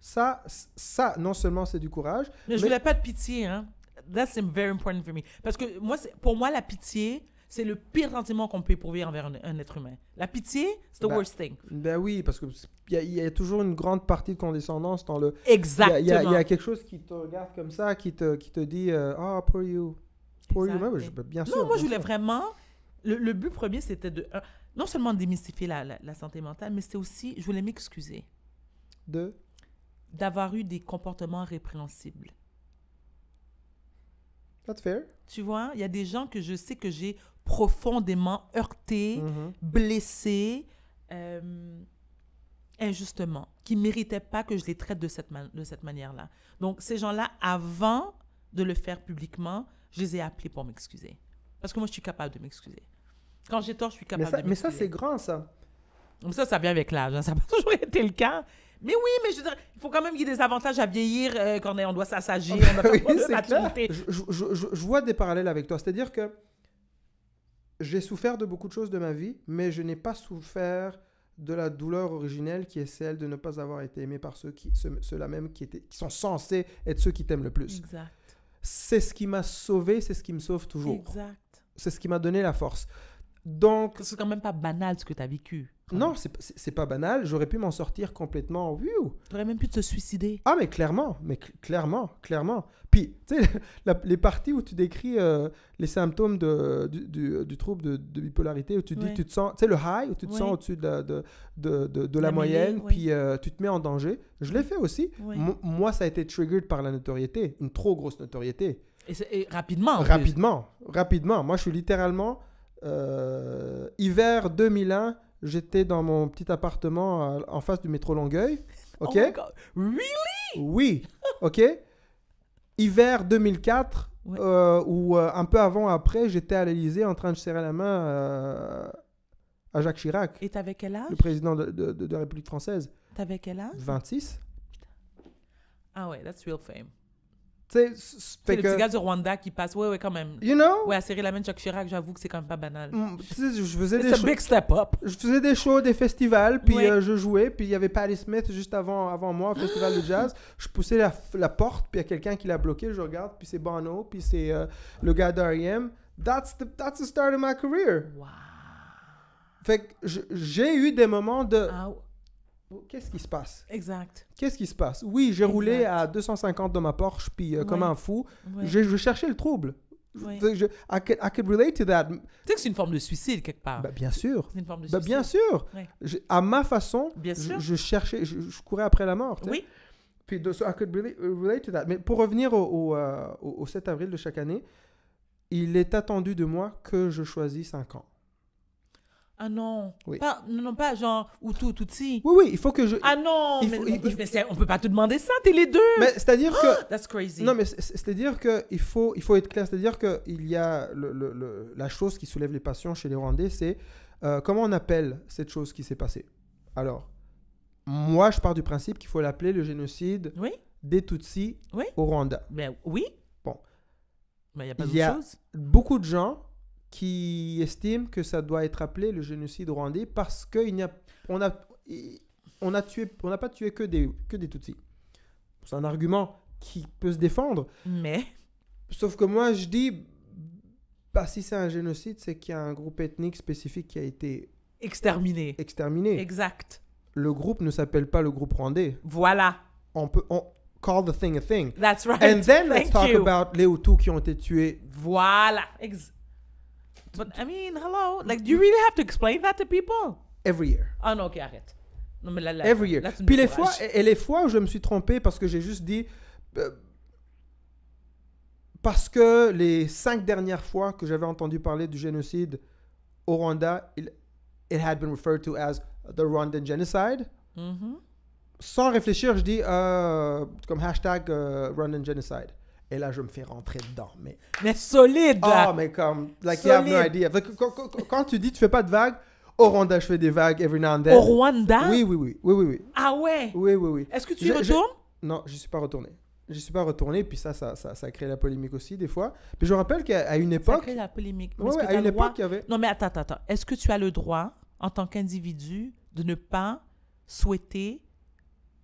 A: Ça, ça non seulement c'est du courage,
B: Mais je
A: Mais-
B: voulais pas de pitié, hein. That's very important for me. Parce que moi, pour moi, la pitié, c'est le pire sentiment qu'on peut éprouver envers un, un être humain. La pitié, c'est the
A: Bah,
B: worst thing.
A: ben oui, parce qu'il y, a- y a toujours une grande partie de condescendance dans le,
B: Exactement.
A: il y a- il y a quelque chose qui te regarde comme ça, qui te, qui te dit euh, Ah, poor you. Poor you.
B: Exact.
A: Ouais, je- bien sûr.
B: Non, moi, je voulais
A: sûr.
B: vraiment. Le, le but premier, c'était de. Non seulement démystifier la, la, la santé mentale, mais c'était aussi. Je voulais m'excuser
A: De...
B: d'avoir eu des comportements répréhensibles.
A: That's fair.
B: Tu vois, il y a des gens que je sais que j'ai profondément heurtés,
A: Mhm.
B: blessés, euh, injustement, qui ne méritaient pas que je les traite de cette, de cette manière-là. Donc, ces gens-là, avant de le faire publiquement, je les ai appelés pour m'excuser. Parce que moi, je suis capable de m'excuser. Quand j'ai tort, je suis
A: Mais
B: capable
A: ça,
B: de
A: mais ça, c'est grand, ça.
B: Donc ça, ça vient avec l'âge. hein. Ça n'a pas toujours été le cas. Mais oui, mais je veux dire, il faut quand même qu'il y ait des avantages à vieillir, euh, quand on doit s'assagir, on doit
A: Oui,
B: maturité.
A: Je, je- je- je- je vois des parallèles avec toi. C'est-à-dire que j'ai souffert de beaucoup de choses de ma vie, mais je n'ai pas souffert de la douleur originelle qui est celle de ne pas avoir été aimé par ceux qui, ceux, ceux-là même qui, étaient, qui sont censés être ceux qui t'aiment le plus.
B: Exact.
A: C'est ce qui m'a sauvé, c'est ce qui me sauve toujours.
B: Exact.
A: C'est ce qui m'a donné la force. Donc,
B: C'est quand même pas banal ce que tu as vécu.
A: non, c'est pas banal. J'aurais pu m'en sortir complètement. Wiou.
B: Tu aurais même pu te suicider.
A: Ah, mais clairement, mais cl- clairement, clairement. Puis, tu sais, les parties où tu décris euh, les symptômes de, du, du- du trouble de, de bipolarité, où tu dis
B: Ouais.
A: tu te sens, tu sais, le high, où tu te
B: Ouais.
A: sens au-dessus de, la- de, de, la,
B: La mêlée,
A: moyenne, puis euh, tu te mets en danger. Je l'ai fait aussi. Moi, ça a été triggered par la notoriété, une trop grosse notoriété.
B: Et, et rapidement.
A: Rapidement, rapidement. Moi, je suis littéralement euh, hiver 2001. J'étais dans mon petit appartement en face du métro Longueuil.
B: Oh
A: Ok?
B: my God. Really?
A: Oui, ok? Hiver 2004,
B: Ouais.
A: euh, ou euh, un peu avant, après, j'étais à l'Élysée en train de serrer la main à Jacques Chirac,
B: Et t'avais quel âge?
A: le président de, de- de la République française.
B: T'avais quel âge?
A: 26.
B: Ah ouais, that's real fame.
A: Tu sais, c-
B: C'est le
A: que,
B: petit gars du Rwanda qui passe. Ouais, ouais, quand même.
A: you know,
B: Ouais, à serrer la main de Jacques Chirac, j'avoue que c'est quand même pas banal.
A: mm, je faisais des
B: C'est un
A: shows.
B: big step up.
A: Je faisais des shows, des festivals, puis
B: Ouais.
A: euh, je jouais, puis il y avait Patti Smith juste avant, avant moi au festival de jazz. Je poussais la, la porte, puis il y a quelqu'un qui l'a bloqué, je regarde, puis c'est Bono, puis c'est euh, le gars d'R.E.M. That's the, that's the start of my career.
B: Wow.
A: Fait que j'ai eu des moments de...
B: Ah,
A: Qu'est-ce qui se passe?
B: exact.
A: Qu'est-ce qui se passe? Oui, j'ai roulé à 250 dans ma Porsche, puis euh, comme un fou.
B: Ouais.
A: Je cherchais le trouble.
B: Ouais.
A: Je- I, could, I could relate to that.
B: Tu sais que c'est une forme de suicide quelque part.
A: Bah, bien sûr.
B: c'est une forme de
A: Bah,
B: suicide.
A: bien sûr.
B: Ouais.
A: Je- à ma façon,
B: Bien
A: je,
B: sûr.
A: je cherchais, je, je courais après la mort.
B: Oui.
A: Puis de, so I could really relate to that. Mais pour revenir au, au, euh, au- au 7 avril de chaque année, il est attendu de moi que je choisisse un camp.
B: Ah non.
A: Oui.
B: Pas, non, non, pas genre Hutu ou Tutsi.
A: Oui, oui, il faut que je.
B: Ah non,
A: Il
B: mais,
A: faut-
B: mais-
A: il-
B: mais c'est- on peut pas te demander ça, t'es les deux.
A: Mais c'est-à-dire que.
B: That's crazy.
A: Non, mais c'est- c'est- c'est-à-dire qu'il faut, il faut être clair. C'est-à-dire qu'il y a le- le- le- la chose qui soulève les passions chez les Rwandais, c'est euh, comment on appelle cette chose qui s'est passée? Alors, moi, je pars du principe qu'il faut l'appeler le génocide
B: Oui,
A: des Tutsis
B: Oui.
A: au Rwanda.
B: ben oui.
A: Bon.
B: Mais il n'y a pas d'autre chose.
A: Beaucoup de gens qui estiment que ça doit être appelé le génocide rwandais parce qu'on a, on a, on a tué, on n'a pas tué que des, que des Tutsis. C'est un argument qui peut se défendre.
B: Mais,
A: Sauf que moi, je dis, bah, si c'est un génocide, c'est qu'il y a un groupe ethnique spécifique qui a été
B: exterminé.
A: exterminé.
B: Exact.
A: Le groupe ne s'appelle pas le groupe rwandais.
B: Voilà.
A: On peut on, call the thing a thing.
B: That's right.
A: And then let's talk
B: you.
A: about les Hutus qui ont été tués.
B: Voilà. Ex- But I mean, hello. Like, do you really have to explain that to people?
A: Every year.
B: Ah non, ok, arrête. Non, mais là, là,
A: Every year.
B: là,
A: Puis les fois, et les fois où je me suis trompé parce que j'ai juste dit. euh, parce que les cinq dernières fois que j'avais entendu parler du génocide au Rwanda, il, it had been referred to as the Rwandan genocide.
B: Mhm.
A: Sans réfléchir, je dis euh, comme hashtag euh, Rwandan genocide. Et là, je me fais rentrer dedans. Mais,
B: Mais solide.
A: oh, mais comme, like, you have no idea. Quand, quand- quand tu dis tu fais pas de vagues, au Rwanda, je fais des vagues every now and then.
B: Au Rwanda?
A: Oui, oui, oui. Oui, oui, oui.
B: Ah ouais?
A: Oui, oui, oui.
B: Est-ce que tu y
A: Je- je-
B: retournes?
A: Non, je suis pas retourné. Je suis pas retourné, puis ça, ça, ça, ça créé la polémique aussi, des fois. Puis je me rappelle qu'à une
B: Ça
A: époque.
B: crée la polémique. Mais
A: Ouais,
B: est-ce
A: ouais,
B: que
A: à
B: t'as
A: une
B: le droit-
A: époque, il y avait.
B: Non, mais attends, attends, attends. Est-ce que tu as le droit, en tant qu'individu, de ne pas souhaiter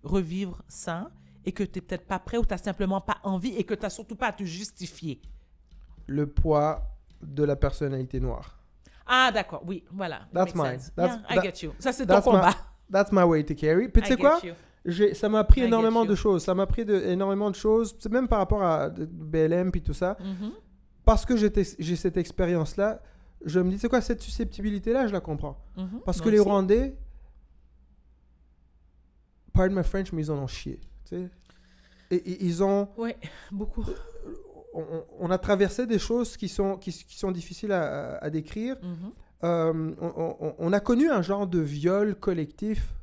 B: revivre ça et que tu n'es peut-être pas prêt ou tu n'as simplement pas envie et que tu n'as surtout pas à te justifier?
A: Le poids de la personnalité noire.
B: Ah, d'accord. Oui, voilà.
A: That's mine. That's-
B: Yeah, I
A: that-
B: get you. Ça, c'est ton
A: That's my,
B: combat.
A: that's my way to carry. Puis tu
B: I
A: sais quoi? ça m'a pris
B: I get
A: énormément de choses. Ça m'a pris de, énormément de choses. Même par rapport à BLM puis tout ça.
B: Mhm.
A: Parce que j'ai cette expérience-là, je me dis, c'est quoi cette susceptibilité-là? Je la comprends.
B: Mhm.
A: Parce
B: Moi
A: que les
B: aussi.
A: Rwandais, pardon my French, mais ils en ont chié. tu sais. Et, ils ont.
B: Oui, beaucoup.
A: On, a traversé des choses qui sont, qui, qui sont difficiles à, à- décrire.
B: Mhm.
A: Euh, on, on- on a connu un genre de viol collectif.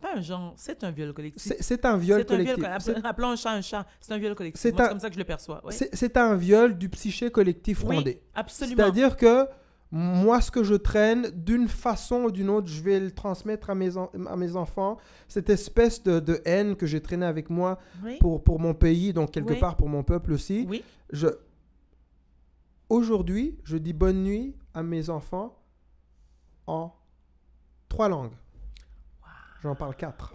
B: Pas un genre, c'est un viol collectif.
A: C'est un viol
B: C'est un viol
A: collectif.
B: collectif. Appelons un chat un chat. C'est un viol collectif.
A: C'est
B: comme ça que je le perçois.
A: C'est un viol du psyché collectif
B: Oui, absolument.
A: C'est-à-dire que moi, ce que je traîne, d'une façon ou d'une autre, je vais le transmettre à mes, en- à mes enfants. Cette espèce de, de haine que j'ai traînée avec moi
B: Oui.
A: pour, pour mon pays, donc quelque
B: Oui.
A: part pour mon peuple aussi.
B: Oui.
A: Je... Aujourd'hui, je dis bonne nuit à mes enfants en trois langues. J'en parle quatre.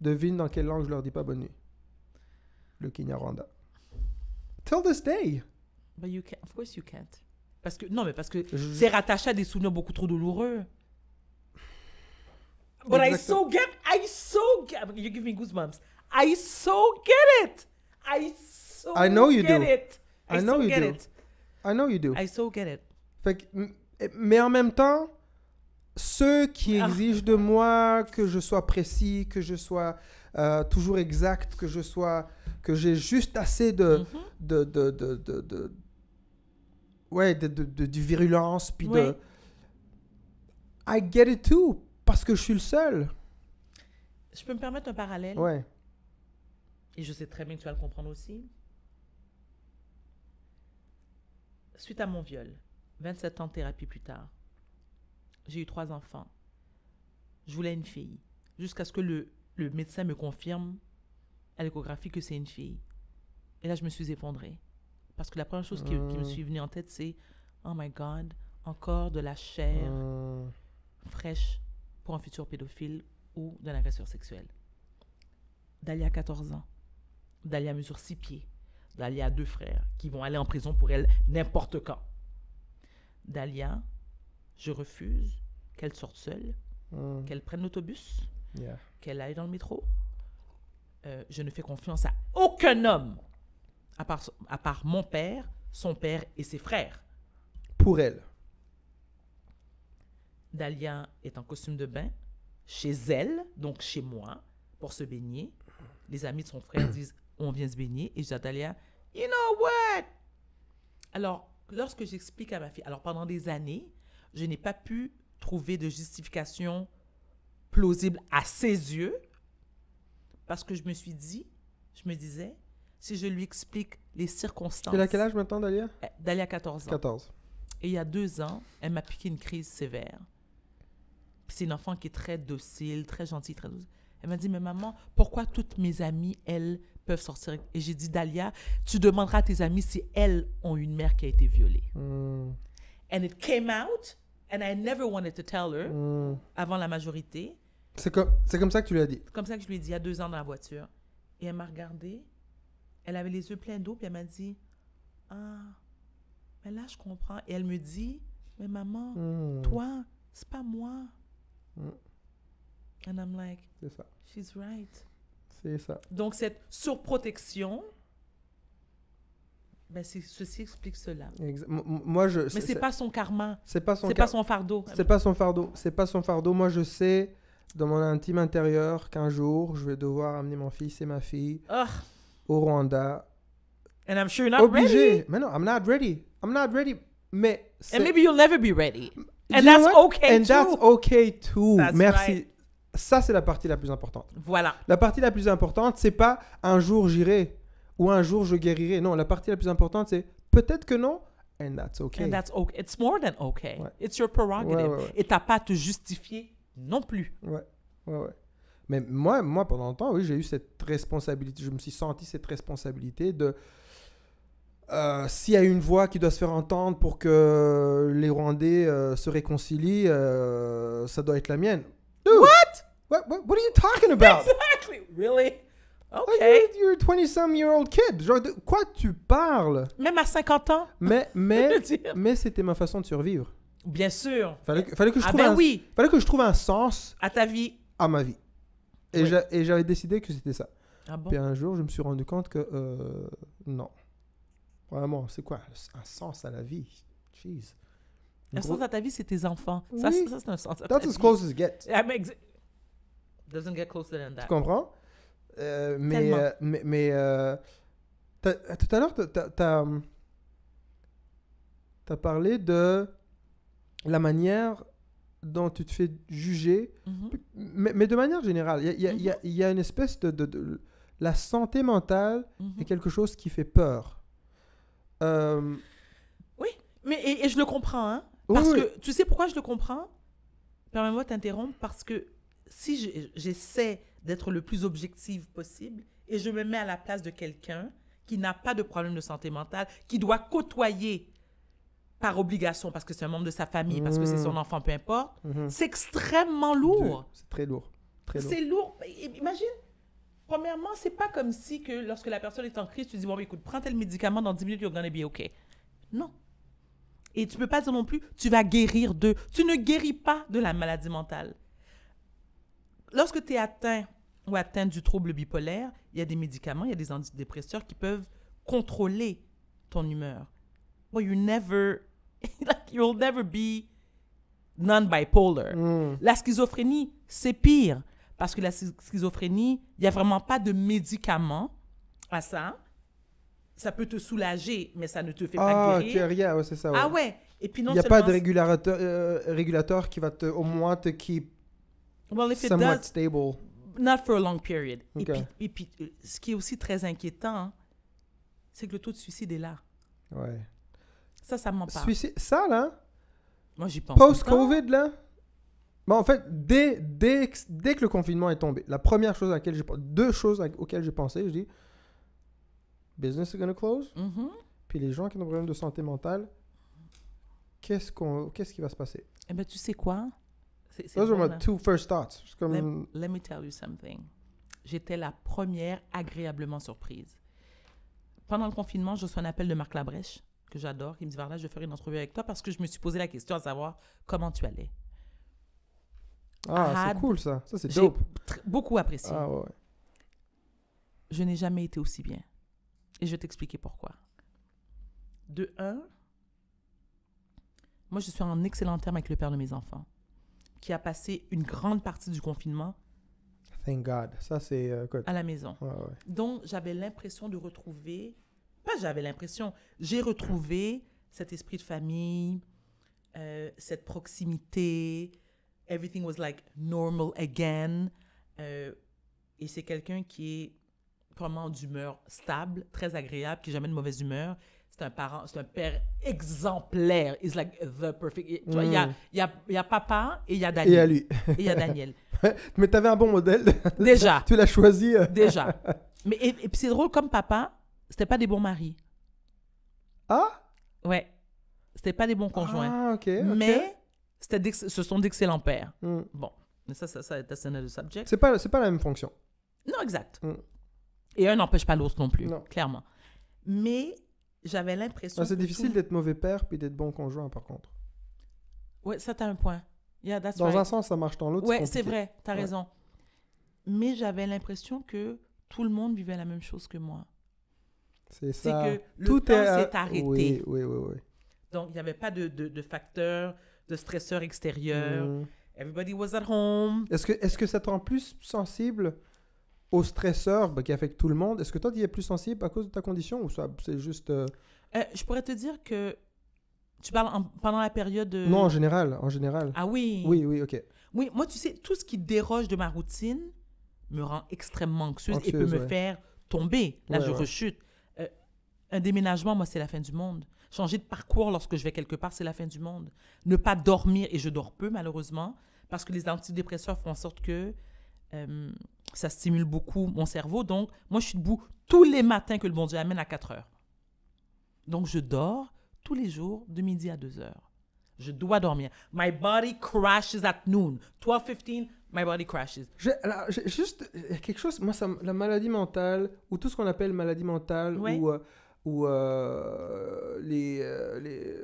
A: Devine dans quelle langue je leur dis pas bonne nuit. Le Kinyarwanda. Till this day.
B: But you can, of course you can't. Parce que, non, mais parce que
A: Je-
B: c'est rattaché à des souvenirs beaucoup trop douloureux. But I so get, I so get, you give me goosebumps. I so get it. I so
A: I know you
B: get
A: do.
B: it. I,
A: I know
B: so
A: you
B: get
A: do.
B: it.
A: I know you do.
B: I so get it.
A: Fait que- m- mais en même temps, ceux qui
B: Ah.
A: exigent de moi que je sois précis, que je sois euh, toujours exact, que je sois, que j'ai juste assez de,
B: Mhm.
A: de, de, de, de- de- ouais, de, de, de- de virulence, puis
B: Oui.
A: de, I get it too, parce que je suis le seul.
B: Je peux me permettre un parallèle?
A: Ouais.
B: Et je sais très bien que tu vas le comprendre aussi. Suite à mon viol, 27 ans de thérapie plus tard, j'ai eu trois enfants. Je voulais une fille. Jusqu'à ce que le, le médecin me confirme à l'échographie que c'est une fille. Et là, je me suis effondrée. Parce que la première chose qui, qui me
A: Mm.
B: suis venue en tête, c'est Oh my God, encore de la chair
A: Hum,
B: fraîche pour un futur pédophile ou d'un agresseur sexuel. Dalia a 14 ans. Dalia mesure 6 pieds. Dalia a deux frères qui vont aller en prison pour elle n'importe quand. Dalia, je refuse qu'elle sorte seule,
A: hum,
B: qu'elle prenne l'autobus,
A: yeah.
B: qu'elle aille dans le métro. Euh, je ne fais confiance à aucun homme, à part, à part mon père, son père et ses frères.
A: Pour elle.
B: Dalia est en costume de bain chez elle, donc chez moi, pour se baigner. Les amis de son frère disent on vient se baigner et je dis à Dalia you know what? Alors lorsque j'explique à ma fille, alors pendant des années, je n'ai pas pu trouver de justification plausible à ses yeux. Parce que je me suis dit, je me disais, si je lui explique les circonstances.
A: Elle a quel âge maintenant, Dalia?
B: Eh, D'aller à 14 ans.
A: 14.
B: Et il y a deux ans, elle m'a piqué une crise sévère. Puis c'est une enfant qui est très docile, très gentille, très douce. Elle m'a dit, mais maman, pourquoi toutes mes amies, elles, peuvent sortir? Et j'ai dit, Dalia, tu demanderas à tes amies si elles ont une mère qui a été violée.
A: Hmm,
B: And it came out, and I never wanted to tell her
A: hmm.
B: avant la majorité.
A: C'est comme, c'est comme ça que tu l'as dit?
B: C'est comme ça que je lui ai dit il y a deux ans dans la voiture. Et elle m'a regardée. Elle avait les yeux pleins d'eau, puis elle m'a dit Ah, mais là, je comprends. Et elle me dit Mais maman,
A: Hmm,
B: toi, c'est pas moi.
A: Mm.
B: And I'm like,
A: C'est ça.
B: she's right.
A: C'est ça.
B: Donc, cette surprotection, ben, ceci explique cela.
A: Exa- Moi, je.
B: Mais c'est pas son karma.
A: C'est pas son
B: C'est pas son fardeau.
A: C'est pas son fardeau. C'est pas son fardeau. Moi, je sais dans mon intime intérieur qu'un jour, je vais devoir amener mon fils et ma fille
B: Ugh.
A: Au Rwanda.
B: And I'm sure you're not
A: Obligé.
B: ready.
A: Mais non, I'm not ready. I'm not ready. Mais.
B: And maybe you'll never be ready. And that's okay
A: And
B: too.
A: that's okay too.
B: That's
A: Merci.
B: right.
A: Ça, c'est la partie la plus importante.
B: Voilà.
A: La partie la plus importante, c'est pas un jour j'irai ou un jour je guérirai. Non, la partie la plus importante, c'est peut-être que non, and that's okay.
B: And that's okay. It's more than okay.
A: Ouais.
B: It's your prerogative.
A: Ouais, ouais.
B: Et t'as pas à te justifier non plus.
A: Ouais, ouais, ouais. Mais moi, moi, pendant longtemps, oui, j'ai eu cette responsabilité. Je me suis senti cette responsabilité de. euh, S'il y a une voix qui doit se faire entendre pour que les Rwandais euh, se réconcilient, euh, ça doit être la mienne. Dude, what? what? What? Are you talking about?
B: Exactly. Really?
A: Like,
B: Okay.
A: You're, you're a 20-some-year-old kid. Genre, de quoi tu parles?
B: Même à 50 ans?
A: Mais, mais, mais c'était ma façon de survivre.
B: Bien sûr.
A: Fallait que, fallait que je
B: Ah
A: trouve
B: ben
A: un,
B: oui.
A: fallait que je trouve un sens
B: À ta vie.
A: à ma vie. Et j'avais décidé que c'était ça.
B: Ah bon?
A: Puis un jour, je me suis rendu compte que euh, non. Vraiment, c'est quoi? Un sens à la vie? Jeez.
B: Un
A: Gros-
B: sens à ta vie, c'est tes enfants. Ça,
A: Oui.
B: c'est- ça, c'est un sens à
A: That's
B: ta
A: as
B: vie.
A: close as it gets.
B: I mean, exa- Doesn't get closer than
A: Tu
B: that.
A: comprends? Euh, mais, euh, mais, mais t'as- tout à l'heure, t'as t'as parlé de la manière dont tu te fais juger
B: Mhm.
A: Mais, mais de manière générale, il y y il y a- il y a une espèce de, de- de- La santé mentale
B: Mhm.
A: est quelque chose qui fait peur. Euh,
B: Mais et, et je le comprends, hein?
A: Oui,
B: Parce
A: oui.
B: que tu sais pourquoi je le comprends? Permets-moi de t'interrompre parce que si je- j'essaie d'être le plus objective possible et je me mets à la place de quelqu'un qui n'a pas de problème de santé mentale, qui doit côtoyer par obligation parce que c'est un membre de sa famille, parce que c'est son
A: Mm.
B: enfant, peu importe,
A: mhm.
B: c'est extrêmement lourd.
A: C'est très lourd. Très lourd.
B: C'est lourd. Imagine, premièrement, c'est pas comme si que lorsque la personne est en crise, tu dis, bon, écoute, prends tel médicament, dans 10 minutes, you're gonna be okay. Non. Et tu peux pas dire non plus, tu vas guérir de. Tu ne guéris pas de la maladie mentale. Lorsque tu es atteint ou atteinte du trouble bipolaire, il y a des médicaments, il y a des antidépresseurs qui peuvent contrôler ton humeur. Well, you never, like, you'll never be non-bipolar.
A: Mm.
B: La schizophrénie, c'est pire. Parce que la schi- schizophrénie, il n'y a vraiment pas de médicament à ça. Ça peut te soulager, mais ça ne te fait pas
A: Ah,
B: guérir.
A: rien, ouais, c'est ça. ouais.
B: Ah ouais. Et puis non
A: Il n'y a pas de régulateur, euh, régulateur qui va te, au moins te keep
B: Well, if it
A: somewhat
B: does,
A: stable.
B: not for a long period. Et puis, et puis, euh, ce qui est aussi très inquiétant, c'est que le taux de suicide est là.
A: Ouais.
B: Ça, ça ment pas.
A: Suicide- ça, là,
B: Moi, j'y pense.
A: post-Covid, là, bon, en fait, dès, dès, que- dès que le confinement est tombé, la première chose à laquelle j'ai pensé, deux choses auxquelles j'ai pensé, je dis, business is gonna close,
B: Mhm.
A: puis les gens qui ont des problèmes de santé mentale, qu'est-ce qu'on, qu'est-ce qui va se passer?
B: Eh bien, tu sais quoi? C'est- c'est
A: Those
B: bon,
A: are
B: là.
A: my two first thoughts. C'est comme,
B: Let, let me tell you something. J'étais la première agréablement surprise. Pendant le confinement, je reçois un appel de Marc Labrèche, que j'adore, qui me dit Varda, je vais faire une entrevue avec toi parce que je me suis posé la question à savoir comment tu allais.
A: ah, c'est cool ça. Ça, c'est dope.
B: beaucoup apprécié.
A: Ah, ouais.
B: Je n'ai jamais été aussi bien. Et je vais t'expliquer pourquoi. De un, moi, je suis en excellent terme avec le père de mes enfants, qui a passé une grande partie du confinement
A: Thank God. Ça, c'est. euh,
B: à la maison.
A: ouais, ouais.
B: Donc, j'avais l'impression de retrouver, pas j'avais l'impression, j'ai retrouvé cet esprit de famille, euh, cette proximité. Everything was like normal again. Euh, et c'est quelqu'un qui est vraiment d'humeur stable, très agréable, qui n'a jamais de mauvaise humeur. C'est un parent, c'est un père exemplaire. It's like the perfect. Tu vois, il y, a,
A: Mm.
B: il y, a, il y a papa et il y a
A: Et
B: Daniel.
A: lui.
B: Et il y a Daniel.
A: Mais t'avais un bon modèle.
B: Déjà.
A: tu l'as choisi.
B: Déjà. Mais et, et puis c'est drôle, comme papa, c'était pas des bons maris.
A: Ah?
B: Ouais. C'était pas des bons conjoints.
A: Ah, ok. ok.
B: Mais ce sont d'excellents pères.
A: Hmm.
B: Bon. Mais ça, ça, ça, that's another subject.
A: C'est pas, c'est pas la même fonction.
B: Non, exact.
A: Mm.
B: Et un n'empêche pas l'autre non plus,
A: Non.
B: clairement. Mais j'avais l'impression.
A: Ah, c'est difficile
B: tout-
A: d'être mauvais père puis d'être bon conjoint, par contre.
B: Ouais, ça, t'as un point. Yeah, that's
A: Dans
B: right.
A: un sens, ça marche dans l'autre.
B: Ouais, c'est vrai, t'as
A: Ouais.
B: raison. Mais j'avais l'impression que tout le monde vivait la même chose que moi.
A: C'est ça.
B: que le
A: Tout
B: temps
A: à-
B: s'est arrêté.
A: Oui, oui, oui. oui.
B: Donc, il n'y avait pas de, de, de facteurs, de stresseurs extérieurs.
A: Hmm.
B: Everybody was at home.
A: Est-ce que, est que ça te rend plus sensible aux stresseurs bah, qui affectent tout le monde? Est-ce que toi, tu y es plus sensible à cause de ta condition ou c'est juste... euh,
B: Euh, je pourrais te dire que tu parles en- pendant la période de...
A: Non, en général, en général.
B: Ah oui.
A: Oui, oui, ok.
B: Oui, moi, tu sais, tout ce qui déroge de ma routine me rend extrêmement anxieuse, et peut me faire tomber. Là,
A: Ouais,
B: je
A: ouais.
B: rechute. Un déménagement, moi, c'est la fin du monde. Changer de parcours lorsque je vais quelque part, c'est la fin du monde. Ne pas dormir, et je dors peu, malheureusement, parce que les antidépresseurs font en sorte que euh, ça stimule beaucoup mon cerveau. Donc, moi, je suis debout tous les matins que le bon Dieu amène à 4 heures. Donc, je dors tous les jours de midi à 2 heures. Je dois dormir. My body crashes at noon. 12.15, my body crashes.
A: J'ai- alors, j'ai juste il y a quelque chose, moi, ça, la maladie mentale, ou tout ce qu'on appelle maladie mentale,
B: Ouais.
A: ou, euh, ou euh, les, euh, les-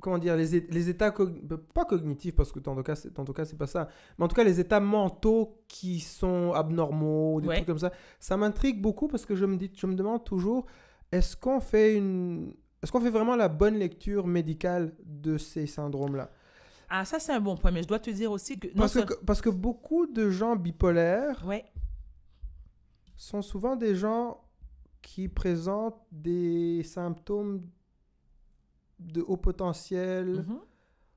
A: Comment dire, les, les états, cog- pas cognitifs, parce que en tout cas, c'est, tout cas, c'est pas ça, mais en tout cas, les états mentaux qui sont abnormaux, des
B: Ouais.
A: trucs comme ça, ça m'intrigue beaucoup parce que je me, dis, je me demande toujours, est-ce qu'on fait une. Est-ce qu'on fait vraiment la bonne lecture médicale de ces syndromes-là?
B: Ah, ça, c'est un bon point, mais je dois te dire aussi que...
A: parce que, parce que beaucoup de gens bipolaires
B: Ouais,
A: sont souvent des gens qui présentent des symptômes de haut potentiel,
B: mhm.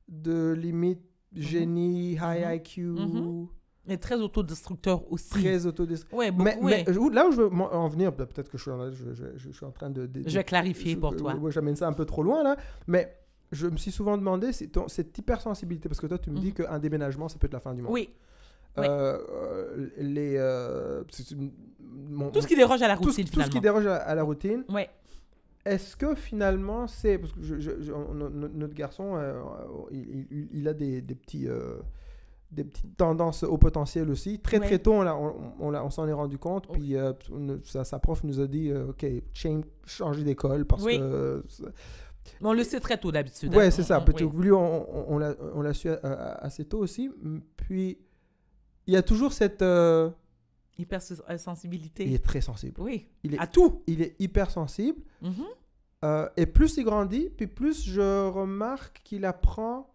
A: de limite génie, high
B: Mhm.
A: IQ,
B: Mhm. mais très autodestructeur aussi.
A: très autodestructif.
B: Ouais,
A: Mais,
B: ouais.
A: mais là où je veux en venir, peut- peut-être que je suis en, je, je- je suis en train de... de-
B: Je vais clarifier pour toi.
A: ouais, j'amène ça un peu trop loin là, mais je me suis souvent demandé c'est ton- cette hypersensibilité, parce que toi tu me dis
B: Mhm.
A: qu'un déménagement ça peut être la fin du monde.
B: Oui,
A: Euh, euh, les, euh, mon-
B: tout ce qui déroge à la
A: tout
B: routine,
A: tout ce
B: finalement.
A: qui déroge à, à la routine,
B: Ouais.
A: est-ce que finalement c'est parce que je- je- je- notre garçon euh, il, il- il a des, des petits euh, des petites tendances au potentiel aussi très
B: Ouais.
A: très tôt on, on, on on s'en est rendu compte
B: Oh.
A: puis euh, sa, sa prof nous a dit euh, ok change, changer d'école parce
B: Oui.
A: que euh,
B: Mais on le sait très tôt d'habitude.
A: ouais
B: hein.
A: c'est ça
B: oui.
A: lui on, l'a on l'a su euh, assez tôt aussi puis il y a toujours cette euh,
B: Hypersensibilité.
A: il est très sensible
B: Oui,
A: il est
B: à tout.
A: il est hyper sensible
B: Mhm.
A: Euh, et plus il grandit, puis plus je remarque qu'il apprend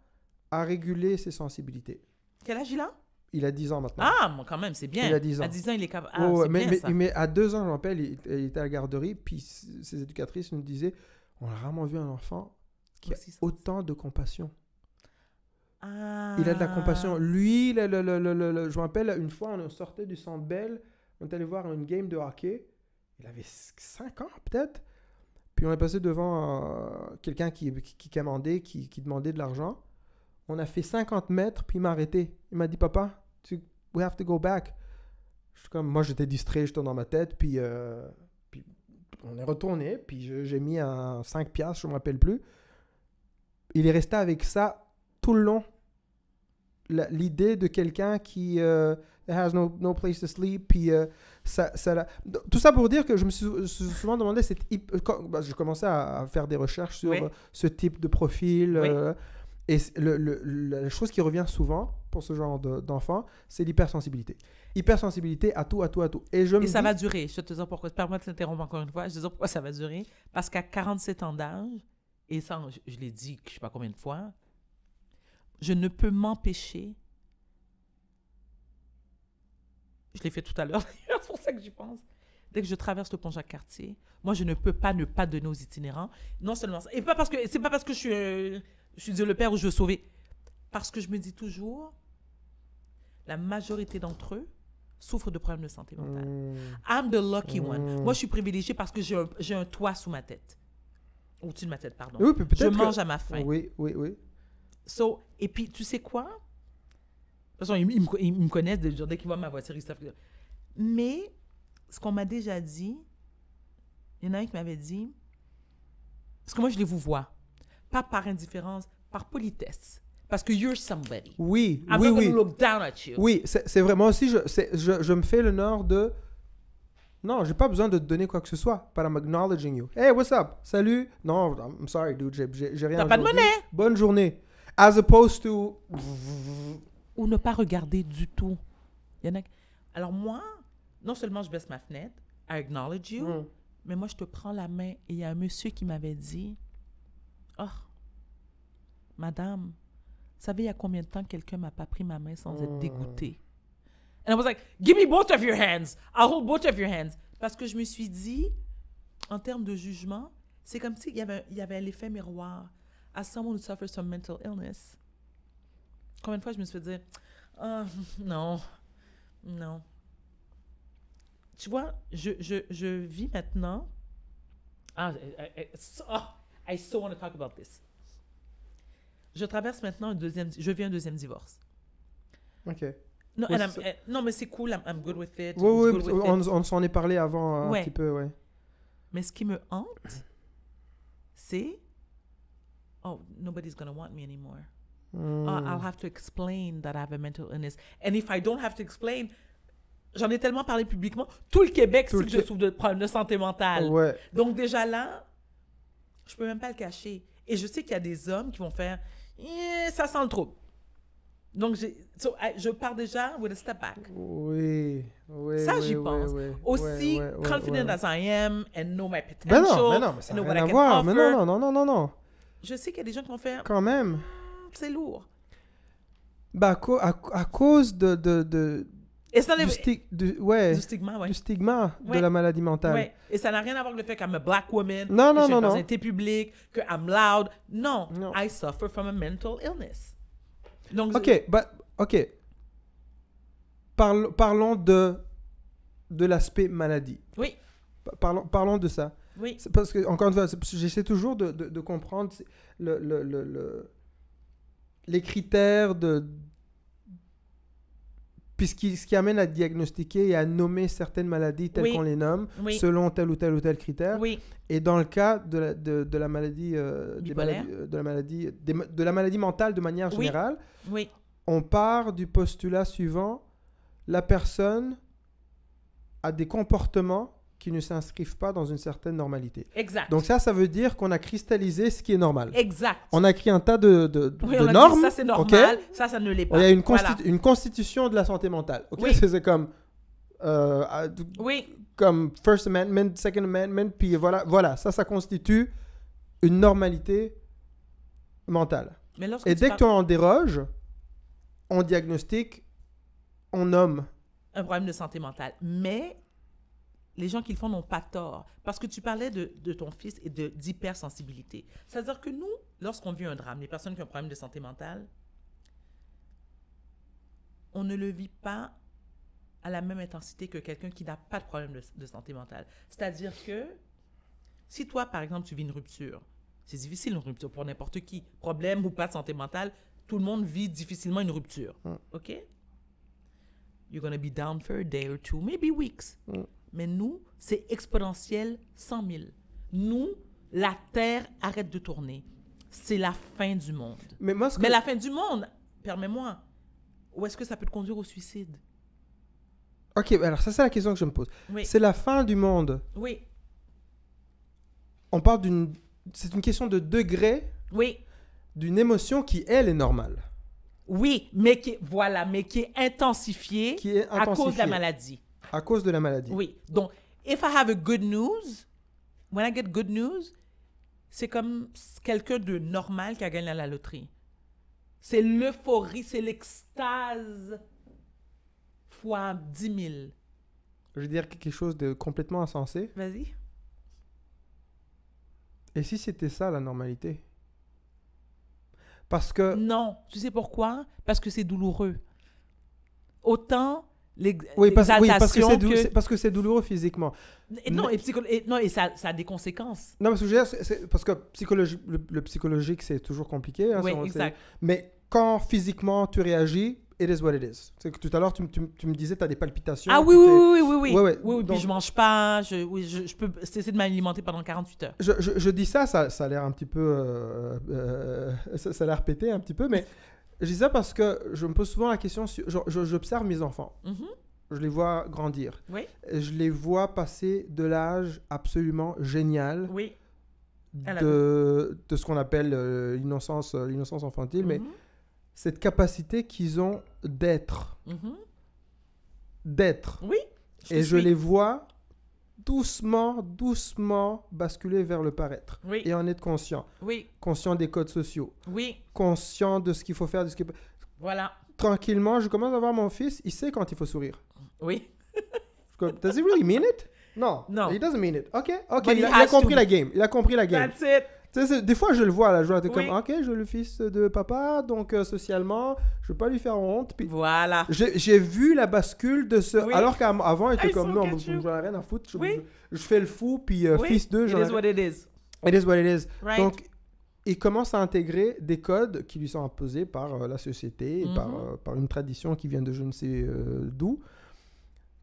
A: à réguler ses sensibilités.
B: Quel âge il a?
A: Il a 10 ans maintenant.
B: Ah, quand même, c'est bien.
A: Il a 10 ans.
B: À 10 ans, il est capable. Ah,
A: Oh, mais,
B: bien,
A: mais,
B: ça.
A: mais à 2 ans, je me rappelle, il, il était à la garderie, puis ses éducatrices nous disaient On a rarement vu un enfant qui a autant de compassion.
B: Ah.
A: Il a de la compassion. Lui, le- le- le- le- le- le- je me rappelle, une fois, on sortait du Centre Bell, on est allé voir une game de hockey. Il avait 5 ans, peut-être. Puis on est passé devant euh, quelqu'un qui, qui, qui commandait, qui, qui demandait de l'argent. On a fait 50 mètres, puis il m'a arrêté. Il m'a dit, papa, tu, we have to go back. Je suis comme, moi, j'étais distrait, j'étais dans ma tête, puis, euh, puis on est retourné, puis j'ai mis un 5 piastres, je me rappelle plus. Il est resté avec ça tout le long. L'idée de quelqu'un qui euh, has no, no place to sleep, puis euh, ça, Tout ça pour dire que je me suis sou- sou- souvent demandé, cette quand- bah, j'ai commencé à, faire des recherches sur
B: Oui.
A: euh, ce type de profil.
B: Oui.
A: euh, et le- le- la chose qui revient souvent pour ce genre de- d'enfant, c'est l'hypersensibilité. Hypersensibilité à tout, à tout, à tout. Et je me
B: ça
A: dis-
B: va durer. Je te dire pourquoi. Permets-moi de t'interrompre encore une fois. Je te dire pourquoi ça va durer. Parce qu'à 47 ans d'âge, et ça, je, je l'ai dit, je sais pas combien de fois, je ne peux m'empêcher. Je l'ai fait tout à l'heure, c'est pour ça que j'y pense. dès que je traverse le pont Jacques-Cartier, moi, je ne peux pas ne pas donner aux itinérants. Non seulement ça. Et pas parce que, c'est pas parce que je suis, euh, je suis Dieu le Père ou je veux sauver. Parce que je me dis toujours, la majorité d'entre eux souffrent de problèmes de santé mentale.
A: Hmm.
B: I'm the lucky one.
A: Mm.
B: Moi, je suis privilégiée parce que j'ai un, toit sous ma tête. Au-dessus de ma tête, pardon.
A: Oui,
B: je
A: que-
B: mange à ma faim.
A: Oui, oui, oui.
B: So, et puis, tu sais quoi? De toute façon, ils, ils me, ils me connaissent dès, dès qu'ils voient ma voiture, ils savent que- Mais, ce qu'on m'a déjà dit, il y en a un qui m'avait dit, parce que moi, je les vous vois, pas par indifférence, par politesse. Parce que you're somebody.
A: Oui,
B: I'm
A: oui,
B: not
A: oui.
B: look down at you.
A: Oui, c'est c'est vrai. Moi aussi, je, je, je me fais l'honneur de. Non, j'ai pas besoin de te donner quoi que ce soit. But I'm acknowledging you. Hey, what's up? Salut? Non, I'm sorry, dude. J'ai rien.
B: T'as pas de monnaie.
A: Bonne journée. As opposed to.
B: Ou ne pas regarder du tout. Il y en a... qui- Alors moi, non seulement je baisse ma fenêtre, I acknowledge you,
A: Hmm.
B: Mais moi, je te prends la main et il y a un monsieur qui m'avait dit Oh, madame, savez, il y a combien de temps que quelqu'un m'a pas pris ma main sans être dégoûté? And I was like, Give me both of your hands. I'll hold both of your hands. Parce que je me suis dit, en termes de jugement, c'est comme s'il y avait, il y avait l'effet miroir. As someone who suffers from mental illness, combien de fois je me suis fait dire Ah, non, non. Tu vois, je, je, je vis maintenant. Ah, I, I- ah, I so want to talk about this. Je traverse maintenant un deuxième. Je vis un deuxième divorce.
A: Ok.
B: Non,
A: Oui,
B: and I'm-
A: c'est-
B: eh, non mais c'est cool. I'm, I'm good with it.
A: Oui, oui, on, s'en est parlé avant un
B: Ouais.
A: petit peu, ouais.
B: Mais ce qui me hante, c'est oh nobody's gonna want me anymore.
A: Hmm.
B: Ah, I'll have to explain that I have a mental illness. And if I don't have to explain, j'en ai tellement parlé publiquement, tout le Québec sait que je souffre de problèmes de santé mentale.
A: Ouais.
B: Donc déjà là, je peux même pas le cacher. Et je sais qu'il y a des hommes qui vont faire Eh, ça sent le trouble. Donc so, I- je pars déjà with a step back.
A: Oui, oui.
B: Ça,
A: oui,
B: j'y
A: oui,
B: pense.
A: oui.
B: Aussi confident as I am and know my potential.
A: Ben non, mais non, mais ça n'a rien à voir. Mais
B: offer.
A: non, non, non, non, non, non.
B: Je sais qu'il y a des gens qui vont faire
A: Quand même.
B: Hmm, c'est lourd.
A: Bah, à, à- à cause de, de, de, du, sti- du- ouais,
B: du stigma, ouais.
A: du stigma de la maladie mentale.
B: Et ça n'a rien à voir avec le fait qu'I'm a black woman,
A: Non, non,
B: que
A: non,
B: une
A: non.
B: personnalité publique, que I'm loud. Non,
A: Non.
B: I suffer from a mental illness. Donc,
A: Ok, bah, ok. Parlons de, de l'aspect maladie.
B: Oui,
A: Pa- Parlons, parlons de ça.
B: Oui,
A: Parce que, encore une fois, j'essaie toujours de, de- de comprendre c'est le, le- le- le- les critères de. Puis ce qui, ce qui amène à diagnostiquer et à nommer certaines maladies telles
B: Oui.
A: qu'on les nomme,
B: Oui.
A: selon tel ou tel ou tel critère.
B: oui,
A: Et dans le cas de la, de, de la maladie, euh, des
B: Bipolaire.
A: maladies- euh, de la maladie, des ma- de la maladie mentale de manière générale, on part du postulat suivant la personne a des comportements qui ne s'inscrivent pas dans une certaine normalité.
B: exact.
A: Donc ça, ça veut dire qu'on a cristallisé ce qui est normal.
B: exact.
A: On a créé un tas de, de,
B: Oui,
A: de
B: on a dit,
A: normes.
B: ça c'est normal, ça ça ne l'est pas.
A: Il y a une,
B: Voilà.
A: constitu- une constitution de la santé mentale. ok
B: Oui.
A: C'est comme, euh,
B: Oui,
A: comme First Amendment, Second Amendment, puis voilà, voilà, ça, ça constitue une normalité mentale.
B: mais
A: Et dès que tu en déroges, on diagnostique, on nomme.
B: un problème de santé mentale. Mais les gens qui le font n'ont pas tort. Parce que tu parlais de, de ton fils et de- d'hypersensibilité. C'est-à-dire que nous, lorsqu'on vit un drame, les personnes qui ont un problème de santé mentale, on ne le vit pas à la même intensité que quelqu'un qui n'a pas de problème de, de santé mentale. C'est-à-dire que si toi, par exemple, tu vis une rupture, c'est difficile une rupture pour n'importe qui, problème ou pas de santé mentale, tout le monde vit difficilement une rupture.
A: Mm.
B: OK? You're going to be down for a day or two, maybe weeks.
A: Mm.
B: Mais nous, c'est exponentiel 100 000. Nous, la Terre arrête de tourner. C'est la fin du monde.
A: Mais moi, que-
B: la fin du monde, permets-moi, où est-ce que ça peut te conduire au suicide?
A: Ok, alors ça, c'est la question que je me pose.
B: Oui,
A: C'est la fin du monde.
B: oui,
A: On parle d'une... C'est une question de degré
B: oui,
A: d'une émotion qui, elle, est normale.
B: oui, mais qui, voilà, mais qui est intensifiée
A: Qui est
B: à cause de la maladie.
A: À cause de la maladie.
B: Oui. Donc, if I have a good news, when I get good news, c'est comme quelqu'un de normal qui a gagné à la loterie. C'est l'euphorie, c'est l'extase fois 10 000.
A: Je vais dire quelque chose de complètement insensé.
B: Vas-y.
A: Et si c'était ça la normalité? Parce que.
B: Non. Tu sais pourquoi? Parce que c'est douloureux. Autant
A: Oui, parce, oui, parce que c'est dou-
B: que-
A: douloureux physiquement.
B: Et non, et, psycho- et- non, et ça, ça a des conséquences.
A: Non, parce que, je veux dire, parce que psychologi- le, le psychologique, c'est toujours compliqué. hein,
B: oui, exact.
A: Mais quand physiquement tu réagis, it is what it is. C'est que tout à l'heure, tu, tu tu me disais, tu as des palpitations.
B: Ah oui, oui, oui, oui, oui. Oui,
A: Ouais, ouais.
B: oui, oui,
A: Donc-
B: puis je mange pas, je, oui, je, je peux cesser de m'alimenter pendant 48 heures.
A: Je, je- je dis ça, ça, ça a l'air un petit peu. euh, euh, ça, ça a l'air pété un petit peu, mais je dis ça parce que je me pose souvent la question. sur- J'observe mes enfants.
B: Mhm.
A: Je les vois grandir.
B: Oui,
A: Je les vois passer de l'âge absolument génial
B: oui.
A: De, de ce qu'on appelle euh, l'innocence euh, l'innocence infantile, mais
B: Mhm,
A: cette capacité qu'ils ont d'être.
B: mhm.
A: D'être.
B: Oui.
A: Et je
B: suis.
A: les vois doucement, doucement basculer vers le paraître.
B: Oui,
A: Et en être conscient.
B: oui,
A: Conscient des codes sociaux.
B: oui.
A: Conscient de ce qu'il faut faire. De ce qu'il peut-
B: Voilà.
A: Tranquillement, je commence à voir mon fils, il sait quand il faut sourire.
B: Oui.
A: Does he really mean it? Non.
B: Non.
A: He doesn't mean it. Ok, ok.
B: But
A: Il a, il a
B: has to.
A: compris la game. Il a compris la game.
B: That's it.
A: Des fois, je le vois la joie. T'es
B: Oui.
A: comme, ok, je suis le fils de papa, donc euh, socialement, je veux pas lui faire honte. Puis
B: Voilà.
A: j'ai vu la bascule de ce.
B: Oui.
A: Alors qu'avant, il était
B: I
A: comme, non, j'en ai rien à foutre. Je,
B: Oui.
A: je- je fais le fou, puis euh, fils d'eux,
B: It is what it is.
A: It is what it is.
B: Right?
A: Donc, il commence à intégrer des codes qui lui sont imposés par euh, la société, et par, par une tradition qui vient de je ne sais d'où,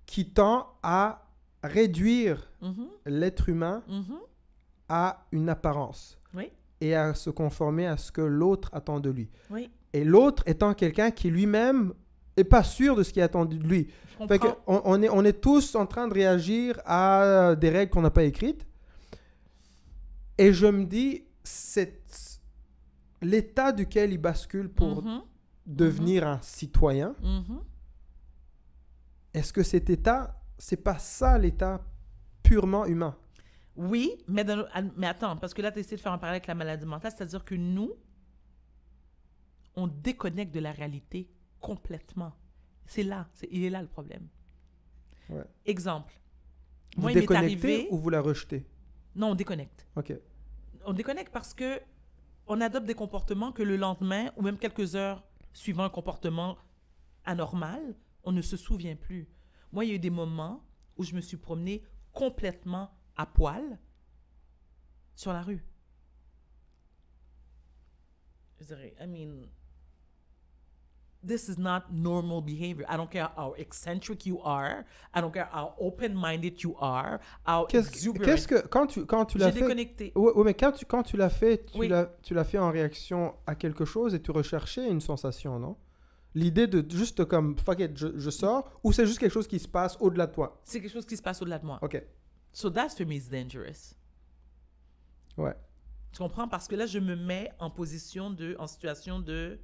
A: qui tend à réduire
B: Mhm,
A: l'être humain
B: mhm.
A: À une apparence
B: Oui,
A: et à se conformer à ce que l'autre attend de lui.
B: oui.
A: Et l'autre étant quelqu'un qui lui-même est pas sûr de ce qui est attendu de lui. Fait que on, on est, on est tous en train de réagir à des règles qu'on n'a pas écrites. Et je me dis, c'est l'état duquel il bascule pour
B: Mhm,
A: devenir un citoyen.
B: mhm.
A: Est-ce que cet état, c'est pas ça l'état purement humain?
B: Oui, mais, dans- mais attends, parce que là, tu essaies de faire un parallèle avec la maladie mentale, c'est-à-dire que nous, on déconnecte de la réalité complètement. C'est là, c'est, il est là le problème.
A: Ouais.
B: Exemple.
A: Vous
B: Moi, il m'est
A: déconnectez
B: arrivé.
A: ou vous la rejetez?
B: Non, on déconnecte.
A: Ok.
B: On déconnecte parce que on adopte des comportements que le lendemain, ou même quelques heures suivant un comportement anormal, on ne se souvient plus. Moi, il y a eu des moments où je me suis promenée complètement à poil sur la rue. Je dirais, I mean, this is not normal behavior. I don't care how eccentric you are. I don't care how open-minded you are. How
A: Qu'est-ce
B: exuberant.
A: qu'est-ce que quand tu quand tu l'as
B: J'ai
A: fait
B: déconnecté.
A: Ouais, mais quand tu, quand tu l'as fait, tu
B: Oui.
A: l'as tu l'as fait en réaction à quelque chose et tu recherchais une sensation, non? L'idée de juste comme fuck it, je, je sors ou c'est juste quelque chose qui se passe au-delà de toi?
B: C'est quelque chose qui se passe au-delà de moi.
A: Ok.
B: So that's for me is dangerous.
A: Ouais.
B: Tu comprends? Parce que là, je me mets en position de, en situation de,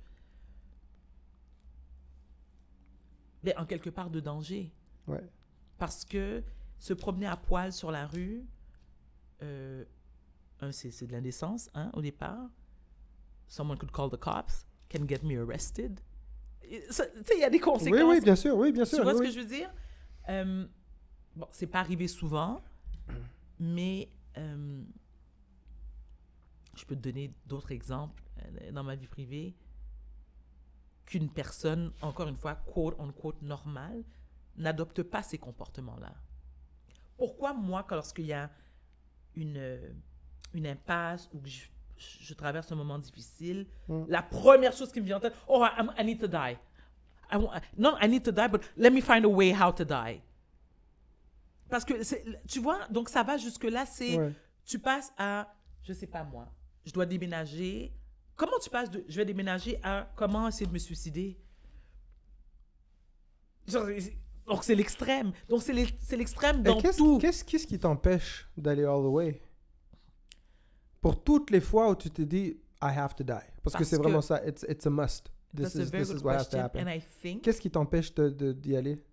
B: ben, en quelque part de danger.
A: Ouais.
B: Parce que se promener à poil sur la rue, euh, c'est de l'indécence, hein, au départ. Someone could call the cops, can get me arrested. Tu sais, il y a des conséquences.
A: Oui, oui, bien sûr, oui, bien sûr.
B: Tu vois
A: oui,
B: ce
A: oui.
B: que je veux dire? Euh, bon, c'est pas arrivé souvent, mais euh, je peux te donner d'autres exemples euh, dans ma vie privée qu'une personne, encore une fois, quote unquote normale, n'adopte pas ces comportements-là. Pourquoi moi, quand lorsqu'il y a une, euh, une impasse ou que je, je traverse un moment difficile,
A: Mm.
B: la première chose qui me vient en tête, oh, I, I need to die. I want, non, I need to die, but let me find a way how to die. Parce que, tu vois, donc ça va jusque-là, c'est,
A: Ouais.
B: tu passes à, je sais pas moi, je dois déménager. Comment tu passes de, je vais déménager à, comment essayer de me suicider? Genre, donc c'est l'extrême. Donc c'est l'extrême dans
A: qu'est-ce
B: tout.
A: qu'est-ce- qu'est-ce qui t'empêche d'aller all the way? Pour toutes les fois où tu te dis I have to die. Parce, que c'est
B: que-
A: vraiment ça. It's, it's a must. This is, this is what has to
B: question.
A: happen.
B: And I think,
A: Qu'est-ce qui t'empêche d'y aller?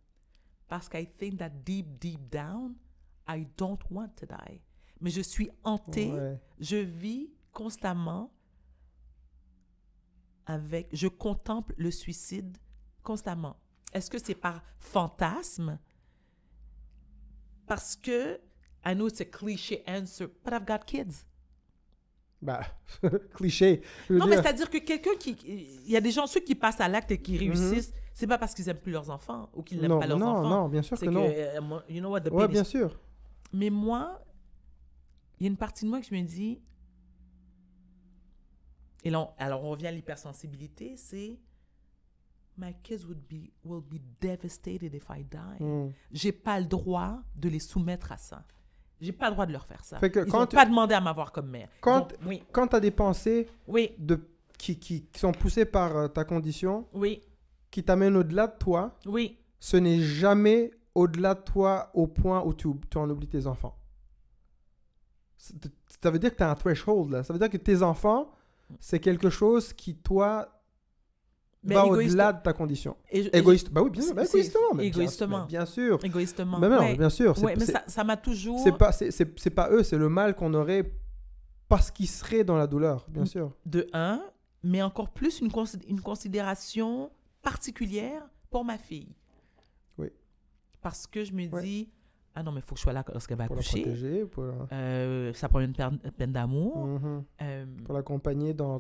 B: Parce que I think that deep, deep down, I don't want to die. Mais je suis hantée,
A: Ouais.
B: je vis constamment avec, je contemple le suicide constamment. Est-ce que c'est par fantasme? Parce que, I know it's a cliché answer, but I've got kids.
A: Bah, cliché.
B: Non, mais
A: dire,
B: c'est-à-dire que quelqu'un qui. Il y a des gens, ceux qui passent à l'acte et qui
A: Mhm.
B: réussissent, c'est pas parce qu'ils aiment plus leurs enfants ou qu'ils n'aiment
A: non,
B: pas leurs
A: non,
B: enfants.
A: non, bien sûr que
B: que,
A: non.
B: euh, you know what, the
A: Ouais,
B: is-
A: bien sûr.
B: Mais moi, il y a une partie de moi que je me dis. Et là, on- alors on revient à l'hypersensibilité, c'est. My kids would be, will be devastated if I die.
A: Hmm.
B: J'ai pas le droit de les soumettre à ça. J'ai pas le droit de leur faire ça.
A: Fait que
B: Ils
A: quand
B: ont pas demandé à m'avoir comme mère.
A: Quand-
B: Oui,
A: Quand tu as des pensées
B: oui,
A: de, qui, qui, qui sont poussées par euh, ta condition,
B: oui,
A: qui t'amènent au-delà de toi,
B: oui.
A: ce n'est jamais au-delà de toi au point où tu, tu en oublies tes enfants. Ça veut dire que tu as un threshold, là. Ça veut dire que tes enfants, c'est quelque chose qui, toi,
B: Mais
A: va au-delà de ta condition.
B: et je-.
A: Bah oui, bien bah égoïstement. mais
B: égoïstement.
A: Bien, sûr.
B: Égoïstement.
A: Mais non,
B: ouais.
A: bien sûr.
B: Ouais, mais ça m'a toujours.
A: C'est pas, c'est, pas eux, c'est le mal qu'on aurait parce qu'ils seraient dans la douleur, bien sûr.
B: de un, mais encore plus une considération particulière pour ma fille.
A: Oui.
B: Parce que je me
A: Ouais.
B: dis, ah non, mais il faut que je sois là lorsqu'elle va
A: Pour la protéger, pour, la-
B: Euh, ça prend une peine d'amour.
A: Mhm.
B: Euh,
A: pour l'accompagner dans.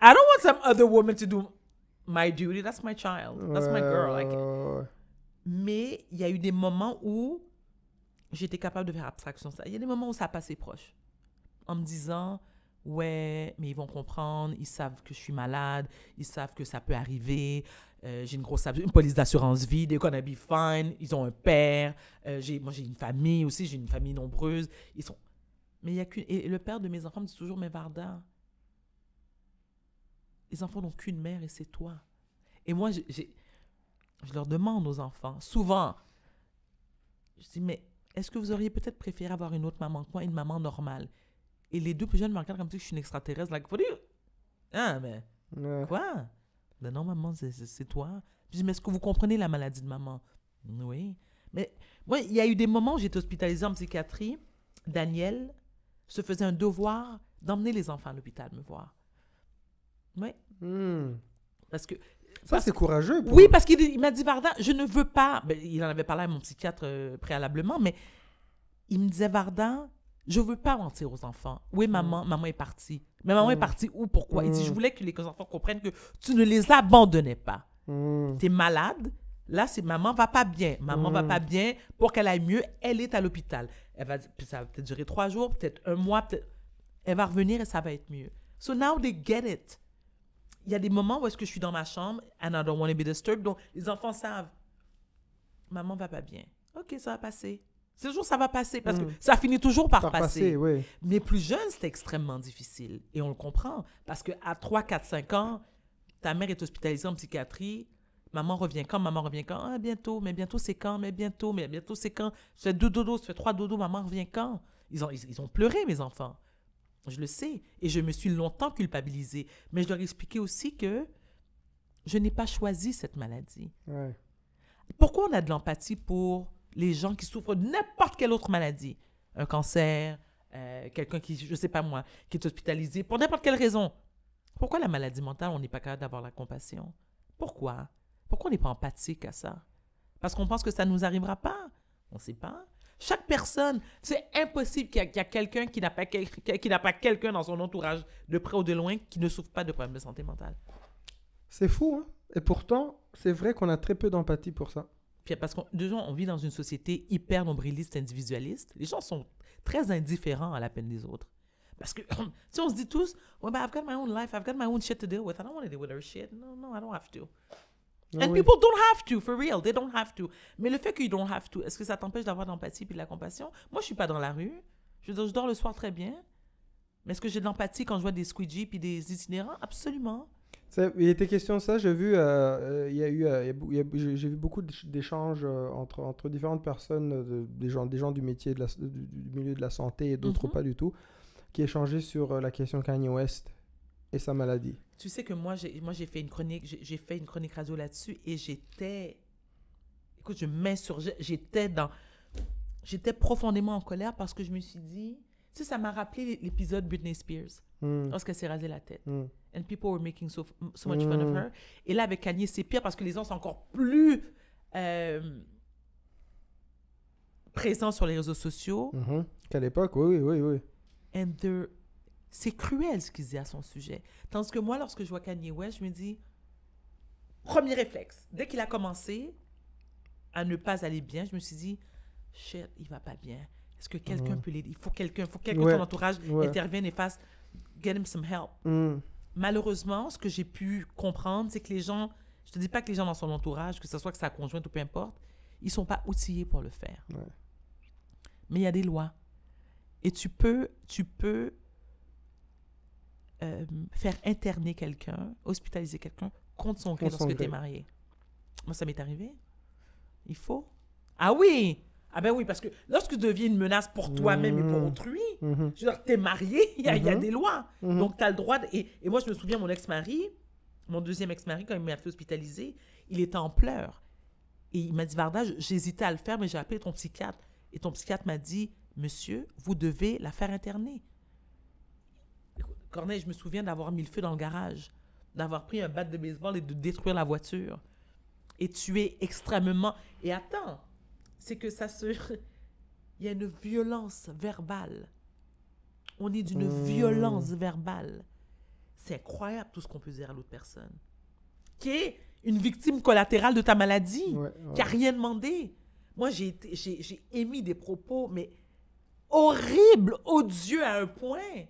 B: I don't want some other woman to do my duty. That's my child. That's my girl.
A: Ouais.
B: Mais il y a eu des moments où j'étais capable de faire abstraction de ça. Il y a des moments où ça a passé proche. En me disant, ouais, mais ils vont comprendre, ils savent que je suis malade, ils savent que ça peut arriver. euh, j'ai une grosse une police d'assurance vie, they're gonna fine. Ils ont un père. euh, j'ai, moi, j'ai une famille aussi, j'ai une famille nombreuse. Ils sont. Mais il y a qu'une. Et le père de mes enfants me dit toujours, mais Varda, les enfants n'ont qu'une mère et c'est toi. Et moi, j'ai, je leur demande aux enfants, souvent, je dis, mais est-ce que vous auriez peut-être préféré avoir une autre maman que moi, une maman normale? Et les deux plus jeunes me regardent comme si je suis une extraterrestre. Like, what you... Ah, mais
A: Ouais.
B: quoi? Ben non, maman, c'est- toi. Je dis, mais est-ce que vous comprenez la maladie de maman? Oui. Mais moi, il y a eu des moments où j'étais hospitalisée en psychiatrie. Daniel se faisait un devoir d'emmener les enfants à l'hôpital me voir. Oui.
A: Hmm.
B: Parce que
A: Ça, c'est courageux. pour-
B: oui, parce qu'il il m'a dit, Varda, je ne veux pas. Ben, il en avait parlé à mon psychiatre euh, préalablement, mais il me disait, Varda, je veux pas mentir aux enfants. Oui, maman, maman est partie. Mais maman est
A: Mm.
B: partie où, pourquoi? Il dit,
A: Mm.
B: je voulais que les enfants comprennent que tu ne les abandonnais pas. Tu es malade. Là, c'est maman va pas bien. Maman va
A: Mm.
B: pas bien. Pour qu'elle aille mieux, elle est à l'hôpital. Elle va, puis ça va peut-être durer trois jours, peut-être un mois, peut-être. Elle va revenir et ça va être mieux. So now they get it. Il y a des moments où est-ce que je suis dans ma chambre and I don't want to be disturbed. Donc, les enfants savent. Maman va pas bien. OK, ça va passer. C'est toujours ça va passer parce que
A: Mm.
B: ça finit toujours par,
A: Par
B: passer.
A: passé, oui.
B: Mais plus jeune, c'était extrêmement difficile. Et on le comprend. Parce qu'à 3, 4, 5 ans, ta mère est hospitalisée en psychiatrie. Maman revient quand? Maman revient quand? Ah, bientôt. Mais bientôt, c'est quand? Mais bientôt. Mais bientôt, c'est quand? Tu fais deux dodos, tu fais trois dodos. Maman revient quand? Ils ont, ils, ils ont pleuré, mes enfants. Je le sais. Et je me suis longtemps culpabilisée. Mais je leur ai expliqué aussi que je n'ai pas choisi cette maladie.
A: Ouais.
B: Pourquoi on a de l'empathie pour les gens qui souffrent de n'importe quelle autre maladie? Un cancer, euh, quelqu'un qui, je sais pas moi, qui est hospitalisé pour n'importe quelle raison. Pourquoi la maladie mentale, on n'est pas capable d'avoir la compassion? Pourquoi? Pourquoi on n'est pas empathique à ça? Parce qu'on pense que ça ne nous arrivera pas? On ne sait pas. Chaque personne, c'est impossible qu'il y a, qu'il y a quelqu'un qui n'a pas, quel- qui n'a pas quelqu'un dans son entourage, de près ou de loin, qui ne souffre pas de problèmes de santé mentale.
A: C'est fou, hein? Et pourtant, c'est vrai qu'on a très peu d'empathie pour ça.
B: Puis parce qu'on déjà, on vit dans une société hyper nombriliste, individualiste. Les gens sont très indifférents à la peine des autres. Parce que, si on se dit tous, ouais, ben, I've got my own life, I've got my own shit to deal with, I don't want to deal with her shit. No, no, I don't have to.
A: Ah
B: And people don't have to, for real, they don't have to. Mais le fait qu'ils don't have to, est-ce que ça t'empêche d'avoir de l'empathie puis de la compassion? Moi, je suis pas dans la rue. Je dors le soir très bien. Mais est-ce que j'ai de l'empathie quand je vois des squeegees puis des itinérants? Absolument.
A: Il était question de ça. J'ai vu, euh, il y a eu, il y a j'ai vu beaucoup d'éch- d'échanges euh, entre, entre différentes personnes, euh, de- des, gens, des gens du métier, de la, du, milieu de la santé et d'autres
B: Mhm.
A: pas du tout, qui échangeaient sur euh, la question Kanye West et sa maladie.
B: Tu sais que moi, j'ai, moi, j'ai fait une chronique, j'ai, fait une chronique radio là-dessus et j'étais, écoute, je m'insurgeais, j'étais dans, j'étais profondément en colère parce que je me suis dit, tu sais, ça m'a rappelé l'épisode Britney Spears,
A: Hmm,
B: lorsqu'elle s'est rasé la tête.
A: hmm.
B: And people were making so, so much fun of
A: Mm.
B: her. Et là, avec Kanye, c'est pire parce que les gens sont encore plus, euh, présents sur les réseaux sociaux.
A: Mhm. Qu'à l'époque, oui, oui, oui, oui.
B: And they're- c'est cruel ce qu'ils disent à son sujet. Tandis que moi, lorsque je vois Kanye West, je me dis, premier réflexe, dès qu'il a commencé à ne pas aller bien, je me suis dit, shit, il va pas bien. Est-ce que quelqu'un peut l'aider? Il faut quelqu'un, il faut que quelqu'un de
A: Ouais.
B: ton entourage
A: Ouais.
B: intervienne et fasse, get him some help.
A: Mm.
B: Malheureusement, ce que j'ai pu comprendre, c'est que les gens, je te dis pas que les gens dans son entourage, que ce soit que sa conjointe ou peu importe, ils sont pas outillés pour le faire.
A: Ouais.
B: Mais il y a des lois. Et tu peux, tu peux euh, faire interner quelqu'un, hospitaliser quelqu'un contre son gré lorsque tu es marié. Moi, ça m'est arrivé. Il faut. Ah oui! Ah ben oui, parce que lorsque tu deviens une menace pour toi-même et pour
A: Mhm.
B: autrui,
A: Mhm.
B: je veux dire, t'es marié, il y, y a
A: Mhm.
B: des lois.
A: Mhm.
B: Donc, tu as le droit. de- et, et moi, je me souviens, mon ex-mari, mon deuxième ex-mari, quand il m'a fait hospitaliser, il était en pleurs. Et il m'a dit, Varda, j'hésitais à le faire, mais j'ai appelé ton psychiatre. Et ton psychiatre m'a dit, monsieur, vous devez la faire interner. Corneille, je me souviens d'avoir mis le feu dans le garage, d'avoir pris un bat de baseball et de détruire la voiture. Et tuer extrêmement. Et attends, c'est que ça se. Il y a une violence verbale. On est d'une
A: Mmh.
B: violence verbale. C'est incroyable tout ce qu'on peut dire à l'autre personne. Qui est une victime collatérale de ta maladie,
A: Ouais, ouais.
B: qui n'a rien demandé. Moi, j'ai été- j'ai j'ai émis des propos, mais horribles, odieux à un point.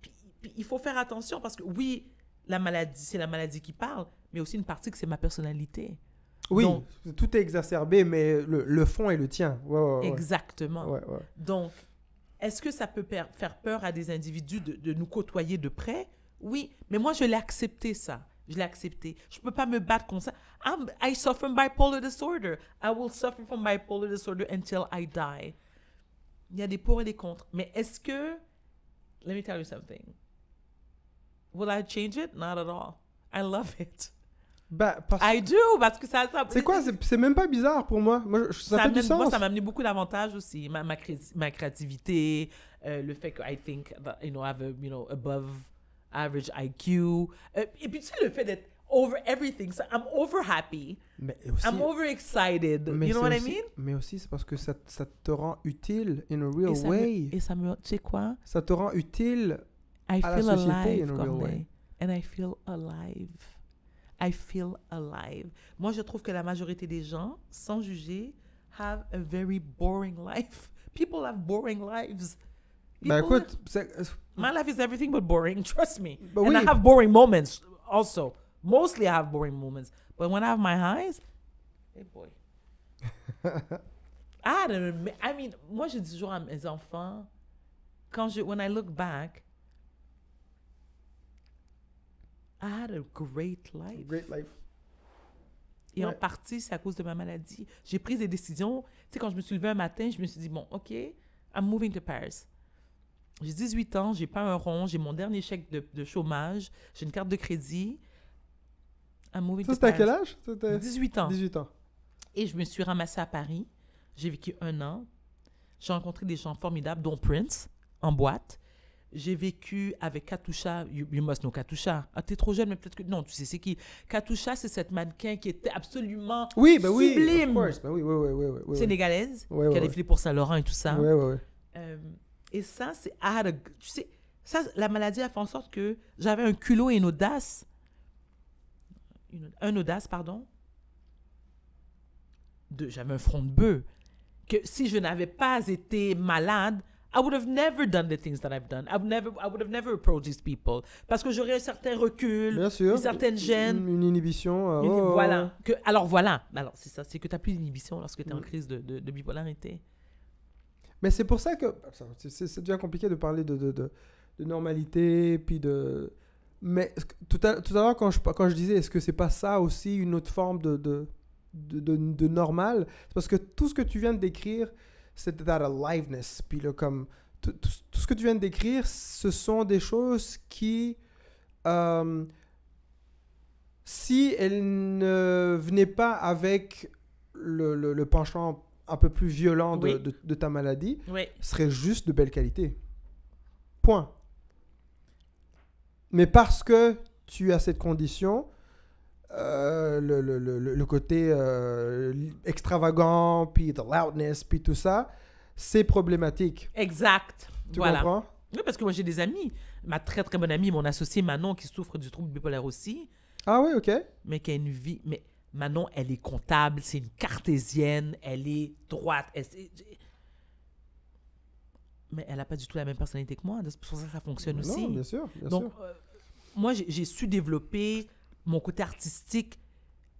B: Puis, puis il faut faire attention parce que oui, la maladie, c'est la maladie qui parle, mais aussi une partie que c'est ma personnalité.
A: Oui,
B: Donc-
A: tout est exacerbé, mais le, le fond est le tien. Ouais, ouais, ouais.
B: Exactement. Donc, est-ce que ça peut faire peur à des individus de, de nous côtoyer de près? Oui, mais moi, je l'ai accepté, ça. Je l'ai accepté. Je peux pas me battre contre ça. I'm- I suffer from bipolar disorder. I will suffer from bipolar disorder until I die. Il y a des pour et des contre. Mais est-ce que... Let me tell you something. Will I change it? Not at all. I love it.
A: Bah, parce-
B: I do, parce que ça... ça
A: C'est quoi? C'est même pas bizarre pour moi. moi je- ça,
B: ça
A: fait du
B: amène- moi,
A: sens.
B: ça m'a amené beaucoup d'avantages aussi. Ma, ma, cré- ma créativité, euh, le fait que I think that, you know, I have a, you know, above average IQ. Euh, et puis, tu sais, le fait d'être over everything. So I'm over happy.
A: Mais aussi,
B: I'm over excited.
A: mais
B: You know what I
A: aussi-
B: mean?
A: Mais aussi, c'est parce que ça, ça te rend utile in a real
B: Et
A: way.
B: me, et ça me, tu sais quoi?
A: Ça te rend utile.
B: I
A: À la
B: feel
A: société,
B: alive,
A: in a real way.
B: And I feel alive. I feel alive. Moi, je trouve que la majorité des gens, sans juger, have a very boring life. People have boring lives.
A: Écoute, c'est-
B: My life is everything but boring, trust me.
A: Bah
B: and I have boring moments also. Mostly I have boring moments. But when I have my highs, hey boy. I had ama- I mean, moi je dis toujours à mes enfants, quand je, when I look back, I had a great life.
A: Great life.
B: Et en partie, c'est à cause de ma maladie. J'ai pris des décisions. Tu sais, quand je me suis levée un matin, je me suis dit, bon, OK, I'm moving to Paris. J'ai 18 ans, j'ai pas un rond, j'ai mon dernier chèque de, de chômage, j'ai une carte de crédit. I'm moving
A: Ça,
B: to
A: c'était à
B: Paris.
A: quel âge? C'était
B: 18 ans.
A: 18 ans.
B: Et je me suis ramassée à Paris. J'ai vécu un an. J'ai rencontré des gens formidables, dont Prince, en boîte. J'ai vécu avec Katusha. You, you must know Katusha. Ah, t'es trop jeune, mais peut-être que. Non, tu sais, c'est qui Katusha, c'est cette mannequin qui était absolument
A: Oui, bah oui.
B: Sublime.
A: Of course. Bah oui, oui, oui, oui, oui, oui.
B: sénégalaise,
A: Ouais,
B: qui a défilé pour Saint-Laurent et tout ça.
A: Ouais, ouais, ouais.
B: Euh, et ça, c'est. I had a- Tu sais, ça, la maladie a fait en sorte que j'avais un culot et une audace. Une- un audace, pardon. De, j'avais un front de bœuf. Que si je n'avais pas été malade, I would have never done the things that I've done. I would, never, I would have never approached these people. Parce que j'aurais un certain recul,
A: Bien sûr.
B: une certaine gêne.
A: Une, une inhibition. euh,
B: Une-
A: oh,
B: voilà. Que, alors voilà. Alors c'est ça. C'est que tu n'as plus d'inhibition lorsque tu es en
A: Mm.
B: crise de, de, de bipolarité.
A: Mais c'est pour ça que ça, c'est- c'est c'est déjà compliqué de parler de, de, de, de normalité, puis de. Mais tout à, tout à l'heure, quand je, quand je disais, est-ce que c'est pas ça aussi une autre forme de, normal? C'est parce que tout ce que tu viens de décrire, c'est that aliveness. Puis là, comme. Tout, tout- tout ce que tu viens de décrire, ce sont des choses qui. euh, si elles ne venaient pas avec le, le, le penchant un peu plus violent de,
B: Oui.
A: de, de ta maladie,
B: Oui.
A: serait juste de belle qualité. Point. Mais parce que tu as cette condition, euh, le, le, le, le côté euh, extravagant, puis the loudness, puis tout ça, c'est problématique.
B: Exact.
A: Tu
B: voilà.
A: comprends?
B: Oui, parce que moi, j'ai des amis. Ma très, très bonne amie, mon associé Manon, qui souffre du trouble bipolaire aussi,
A: Ah oui, ok.
B: mais qui a une vie. Mais Manon, elle est comptable, c'est une cartésienne, elle est droite. elle- mais elle n'a pas du tout la même personnalité que moi. C'est pour ça que ça fonctionne aussi.
A: Non, bien sûr, bien
B: Donc,
A: sûr.
B: euh, moi, j'ai su développer mon côté artistique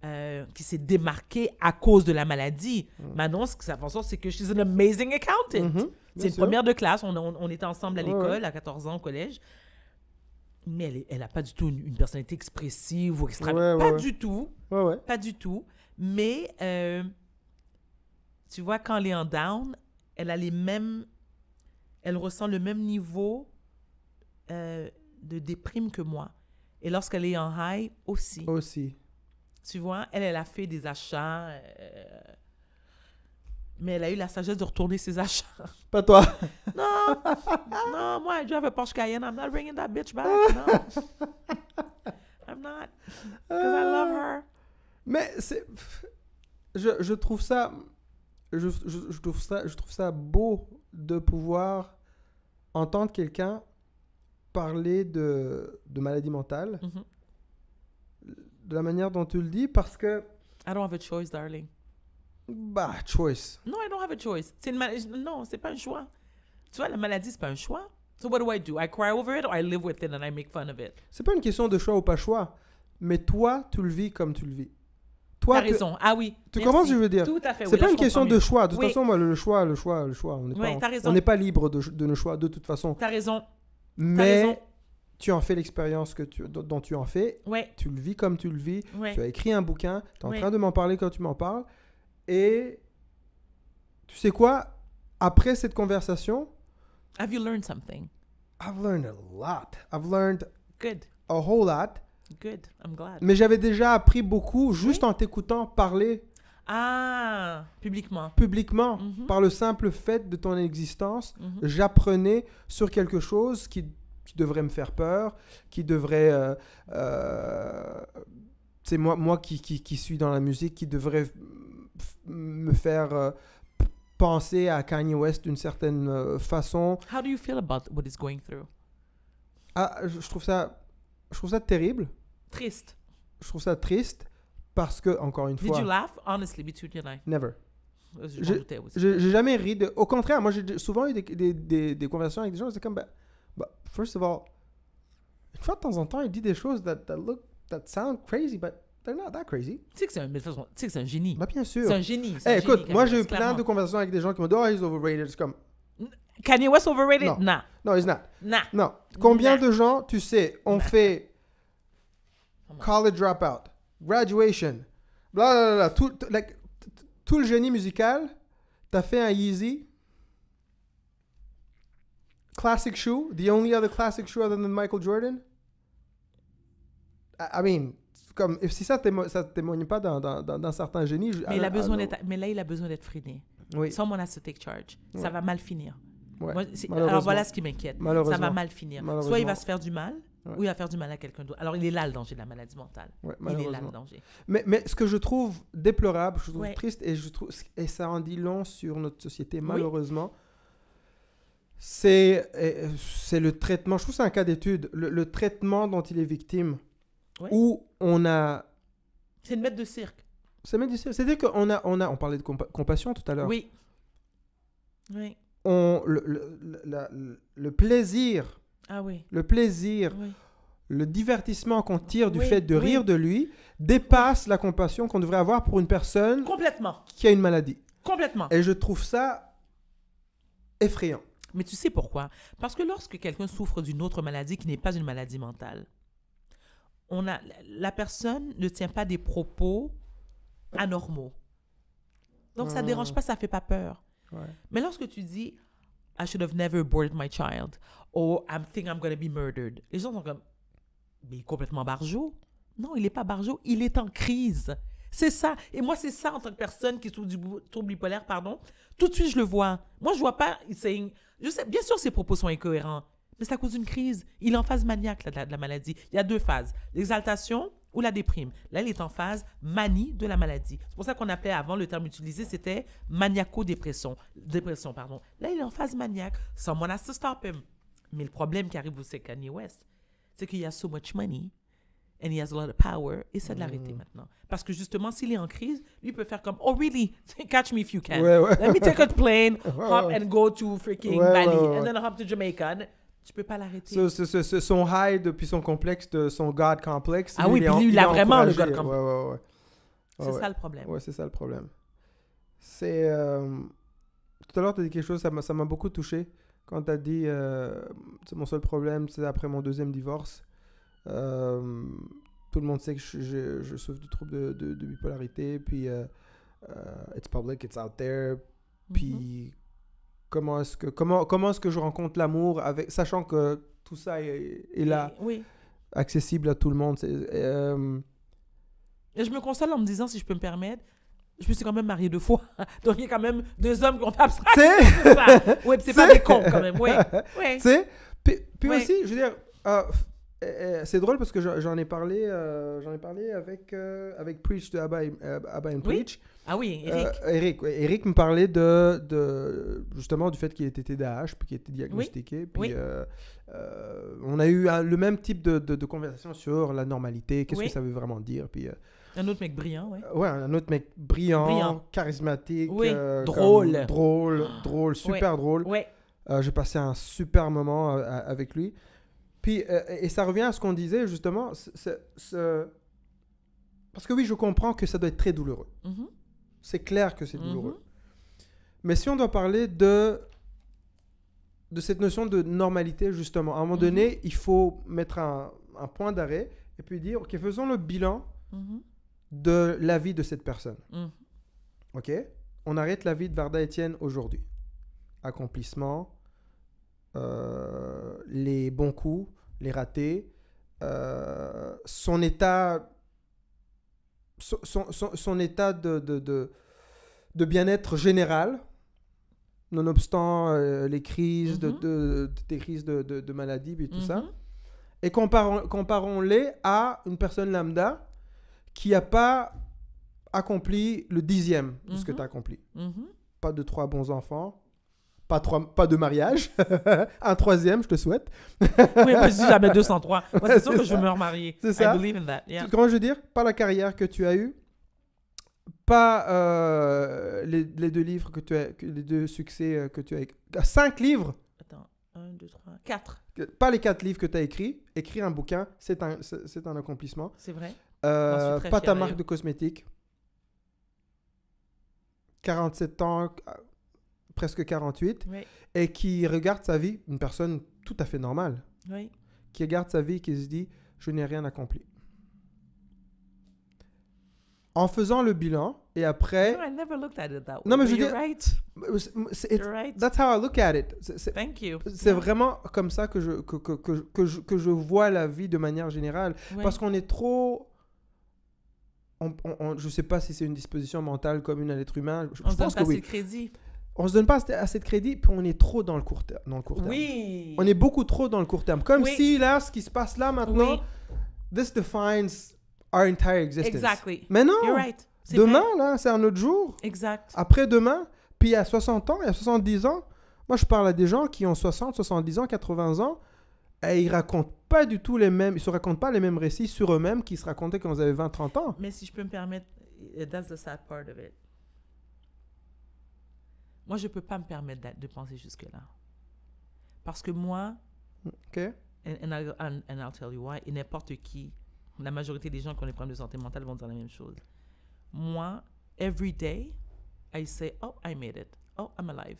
B: euh, qui s'est démarqué à cause de la maladie. Manon, ce que ça fait en sorte, c'est que she's an amazing accountant.
A: Bien
B: C'est une
A: sûr.
B: première de classe. On, on- on était ensemble à l'école,
A: ouais.
B: à 14 ans, au collège. Mais elle, est- elle a pas du tout une, une personnalité expressive ou extra.
A: Ouais, ouais,
B: pas du tout. Pas du tout. Mais, euh, tu vois, quand elle est en down, elle a les mêmes. Elle ressent le même niveau euh, de déprime que moi. Et lorsqu'elle est en high, aussi.
A: Aussi.
B: Tu vois, elle, elle a fait des achats. euh, mais elle a eu la sagesse de retourner ses achats.
A: Pas toi.
B: non, non, moi, I drive a Porsche Cayenne. I'm not bringing that bitch back. No. I'm not. Because I love her.
A: Mais c'est. Je, je trouve ça. Je, je, je trouve ça. Je trouve ça beau de pouvoir entendre quelqu'un parler de, de maladie mentale
B: Mhm.
A: de la manière dont tu le dis parce que.
B: I don't have a choice, darling.
A: Bah, choice.
B: No, I don't have a choice. C'est une maladie. Non, c'est pas un choix. Tu vois, la maladie, c'est pas un choix. So what do I do? I cry over it or I live with it and I make fun of it?
A: C'est pas une question de choix ou pas choix. Mais toi, tu le vis comme tu le vis. Toi,
B: T'as raison. Ah oui.
A: Tu
B: Merci.
A: que je veux dire?
B: Tout à fait.
A: C'est
B: oui,
A: pas une question de choix. De toute façon, moi, le choix, le choix, le choix, on n'est
B: Oui,
A: pas, on pas libre de, de nos choix de toute façon.
B: T'as raison.
A: Mais tu en fais l'expérience que tu, dont, tu en fais.
B: Ouais.
A: Tu le vis comme tu le vis.
B: Ouais.
A: Tu as écrit un bouquin. Tu es en train de m'en parler quand tu m'en parles. Et tu sais quoi? Après cette conversation,
B: Have you learned something?
A: I've learned a lot. I've learned
B: Good.
A: a whole lot.
B: Good. I'm glad.
A: Mais j'avais déjà appris beaucoup juste en t'écoutant parler
B: Ah, publiquement.
A: publiquement.
B: Mhm.
A: Par le simple fait de ton existence,
B: Mhm.
A: j'apprenais sur quelque chose qui, qui devrait me faire peur, qui devrait... euh, euh, c'est moi, moi qui, qui, qui suis dans la musique, qui devrait me faire euh, penser à Kanye West d'une certaine façon.
B: How do you feel about what he's going through?
A: Ah, je je trouve ça, je trouve ça terrible.
B: Triste.
A: Je trouve ça triste parce que, encore une
B: Did
A: fois,
B: you laugh? Honestly, between you and I.
A: never.
B: Je
A: J'ai jamais ri de. Au contraire, moi j'ai souvent eu des, des, des, des conversations avec des gens, c'est comme, bah, bah, first of all, une fois de temps en temps, il dit des choses that, that look, that sound crazy, but they're not that crazy.
B: Tu sais que c'est un, tu sais que c'est un génie.
A: Bah, bien sûr.
B: C'est un génie. c'est
A: Eh,
B: un
A: écoute,
B: génie,
A: moi j'ai eu plein de conversations avec des gens qui m'ont dit, oh, he's overrated. C'est comme,
B: Kanye West overrated?
A: Non.
B: Nah.
A: no, he's not.
B: Nah.
A: Non. Combien
B: Nah.
A: de gens, tu sais, ont
B: Nah.
A: fait college dropout, graduation, bla bla bla, bla, tout, tout- like, tout le génie musical, t'as fait un Yeezy, classic shoe, the only other classic shoe other than Michael Jordan. I, I mean, comme, if- si ça témo- ça témoigne pas d'un- d'un d'un- d'un certain génie, je-
B: Mais, il a besoin d'être, mais là, il a besoin d'être freiné.
A: Oui,
B: Someone has to take charge. Ça va mal finir.
A: ouais,
B: Moi, alors voilà ce qui m'inquiète. Ça va mal finir. Soit il va se faire du mal,
A: Ouais.
B: ou il va faire du mal à quelqu'un d'autre. Alors il est là le danger de la maladie mentale.
A: Ouais,
B: Il est là le danger.
A: Mais, mais ce que je trouve déplorable, je trouve
B: Ouais.
A: triste et, je trouve, et ça en dit long sur notre société,
B: Oui.
A: malheureusement, c'est euh, c'est le traitement. Je trouve que c'est un cas d'étude. Le, le traitement dont il est victime, où on a.
B: C'est une maître de cirque.
A: ça m'est difficile. C'est-à-dire qu'on a, on a. On parlait de compa- compassion tout à l'heure.
B: Oui. Oui.
A: On, le, le, le- la- le plaisir,
B: Ah oui.
A: le plaisir,
B: Oui.
A: le divertissement qu'on tire du
B: Oui,
A: fait de rire de lui dépasse la compassion qu'on devrait avoir pour une personne
B: Complètement.
A: qui a une maladie.
B: Complètement.
A: Et je trouve ça effrayant.
B: Mais tu sais pourquoi? Parce que lorsque quelqu'un souffre d'une autre maladie qui n'est pas une maladie mentale, on a, la personne ne tient pas des propos anormaux. Donc ça ne
A: Hmm.
B: dérange pas, ça ne fait pas peur. Mais lorsque tu dis I should have never aborted my child or I think I'm going to be murdered, les gens sont comme mais il est complètement barjot. Non, il n'est pas barjot, il est en crise. C'est ça. Et moi, c'est ça en tant que personne qui souffre du trouble bipolaire, pardon. Tout de suite, je le vois. Moi, je vois pas. saying- Je sais, bien sûr, ses propos sont incohérents, mais c'est à cause d'une crise. Il est en phase maniaque de la maladie. Il y a deux phases l'exaltation ou la déprime. Là, il est en phase manie de la maladie. C'est pour ça qu'on appelait avant le terme utilisé, c'était maniaco-dépression. Dépression, pardon. Là, il est en phase maniaque. Someone has to stop him. Mais le problème qui arrive au Kanye West, c'est qu'il y a so much money and he has a lot of power, et c'est de
A: Mm.
B: l'arrêter maintenant. Parce que justement, s'il est en crise, lui il peut faire comme, oh really, catch me if you can.
A: Ouais, ouais.
B: Let me take a plane, hop and go to freaking
A: Ouais,
B: Bali, and then hop to Jamaica. Tu peux pas l'arrêter.
A: Son high depuis son complexe, de son God complexe.
B: Ah oui, puis lui, il a vraiment le. God complexe. C'est ça le problème.
A: Ouais, c'est ça le problème. C'est. euh, Tout à l'heure, tu as dit quelque chose, ça m'a beaucoup touché. Quand tu as dit. euh, C'est mon seul problème, c'est après mon deuxième divorce. Euh, Tout le monde sait que je, je- je souffre du trouble de, de- de bipolarité. Puis. euh, euh, it's public, it's out there.
B: Mhm.
A: Puis. Comment est-ce que, comment, comment est-ce que je rencontre l'amour avec, sachant que tout ça est, est là,
B: Oui.
A: accessible à tout le monde. euh,
B: Et je me console en me disant, si je peux me permettre, je me suis quand même mariée deux fois. Donc il y a quand même deux hommes qui ont fait abstract.
A: tu sais,
B: Ouais, c'est pas
A: C'est-
B: des cons quand même. Oui. Oui.
A: Tu sais, puis, puis
B: Ouais.
A: aussi, je veux dire, euh, euh, euh, c'est drôle parce que j'en ai parlé, euh, j'en ai parlé avec euh, avec Preach de Abba, et- Abba and
B: Oui,
A: Preach.
B: Ah oui, Eric.
A: Eric, ouais. Eric me parlait de, de justement du fait qu'il était TDAH puis qu'il était diagnostiqué. Puis
B: Oui.
A: on a eu le même type de, de, de conversation sur la normalité, qu'est-ce
B: Oui.
A: que ça veut vraiment dire. Puis
B: Un autre mec brillant, oui.
A: ouais, un autre mec brillant,
B: Brillant.
A: charismatique,
B: Oui,
A: euh,
B: drôle.
A: comme- drôle, drôle, super drôle.
B: Oui.
A: Euh, J'ai passé un super moment euh, avec lui. Puis, euh, et ça revient à ce qu'on disait justement. ce- ce- ce- Parce que oui, je comprends que ça doit être très douloureux.
B: Mhm.
A: C'est clair que c'est
B: Mhm.
A: douloureux. Mais si on doit parler de, de cette notion de normalité, justement, à un moment
B: Mhm.
A: donné, il faut mettre un, un point d'arrêt et puis dire, OK, faisons le bilan. De la vie de cette personne.
B: Mhm.
A: OK? On arrête la vie de Varda Etienne aujourd'hui. Accomplissement, euh, les bons coups, les ratés, euh, son état, son, son- son- son état de, de, de, de bien-être général, nonobstant euh, les crises, de,
B: Mhm.
A: de- des crises de, maladie et tout ça.
B: Mhm.
A: Et comparons- comparons-les à une personne lambda qui n'a pas accompli le dixième de ce que
B: Mhm.
A: tu as accompli.
B: Mhm.
A: Pas de trois bons enfants, pas, trois, pas de mariage, un troisième, je te souhaite.
B: Oui, je dis jamais 203. Moi, c'est sûr que je
A: ça.
B: me remarier.
A: C'est ça.
B: I believe in that. Yeah.
A: Comment je veux dire? Pas la carrière que tu as eue, pas euh, les, les deux livres que tu as, les deux succès euh, que tu as écrits. Cinq livres,
B: Attends. 1, 2, 3, 4.
A: que- pas les quatre livres que tu as écrits. Écrire un bouquin, c'est un, c'est un accomplissement.
B: C'est vrai?
A: Euh, pas ta marque de cosmétiques. 47 ans, euh, presque 48,
B: Oui.
A: et qui regarde sa vie, une personne tout à fait normale,
B: Oui.
A: qui regarde sa vie et qui se dit Je n'ai rien accompli. En faisant le bilan, et après.
B: No, I never looked at it that way.
A: Non, mais je dire-
B: right. You're right.
A: That's how I look at it. C'est- c'est-
B: Thank you.
A: C'est
B: Yeah.
A: vraiment comme ça que je, que, que, que, que je, que je vois la vie de manière générale.
B: Oui.
A: Parce qu'on est trop. On- je sais pas si c'est une disposition mentale commune à l'être humain. Je,
B: On
A: je
B: se donne pas
A: que
B: assez
A: oui.
B: de crédit.
A: On se donne pas assez, de crédit, puis on est trop dans le court, ter- dans le court terme.
B: Oui.
A: On est beaucoup trop dans le court terme. Comme
B: Oui.
A: si là, ce qui se passe là maintenant,
B: Oui,
A: this defines our entire existence.
B: exactly.
A: Mais non,
B: You're right.
A: Demain,
B: vrai.
A: là, c'est un autre jour.
B: Exact.
A: Après-demain, puis à 60 ans, à 70 ans, moi je parle à des gens qui ont 60, 70 ans, 80 ans, et ils racontent pas du tout les mêmes, ils se racontent pas les mêmes récits sur eux-mêmes qu'ils se racontaient quand ils avaient 20, 30 ans.
B: Mais si je peux me permettre, that's the sad part of it. Moi, je peux pas me permettre de penser jusque-là. Parce que moi,
A: Ok?
B: and, and, I'll, and- and I'll tell you why, et n'importe qui, la majorité des gens qui ont des problèmes de santé mentale vont dire la même chose. Moi, every day, I say, oh, I made it. Oh, I'm alive.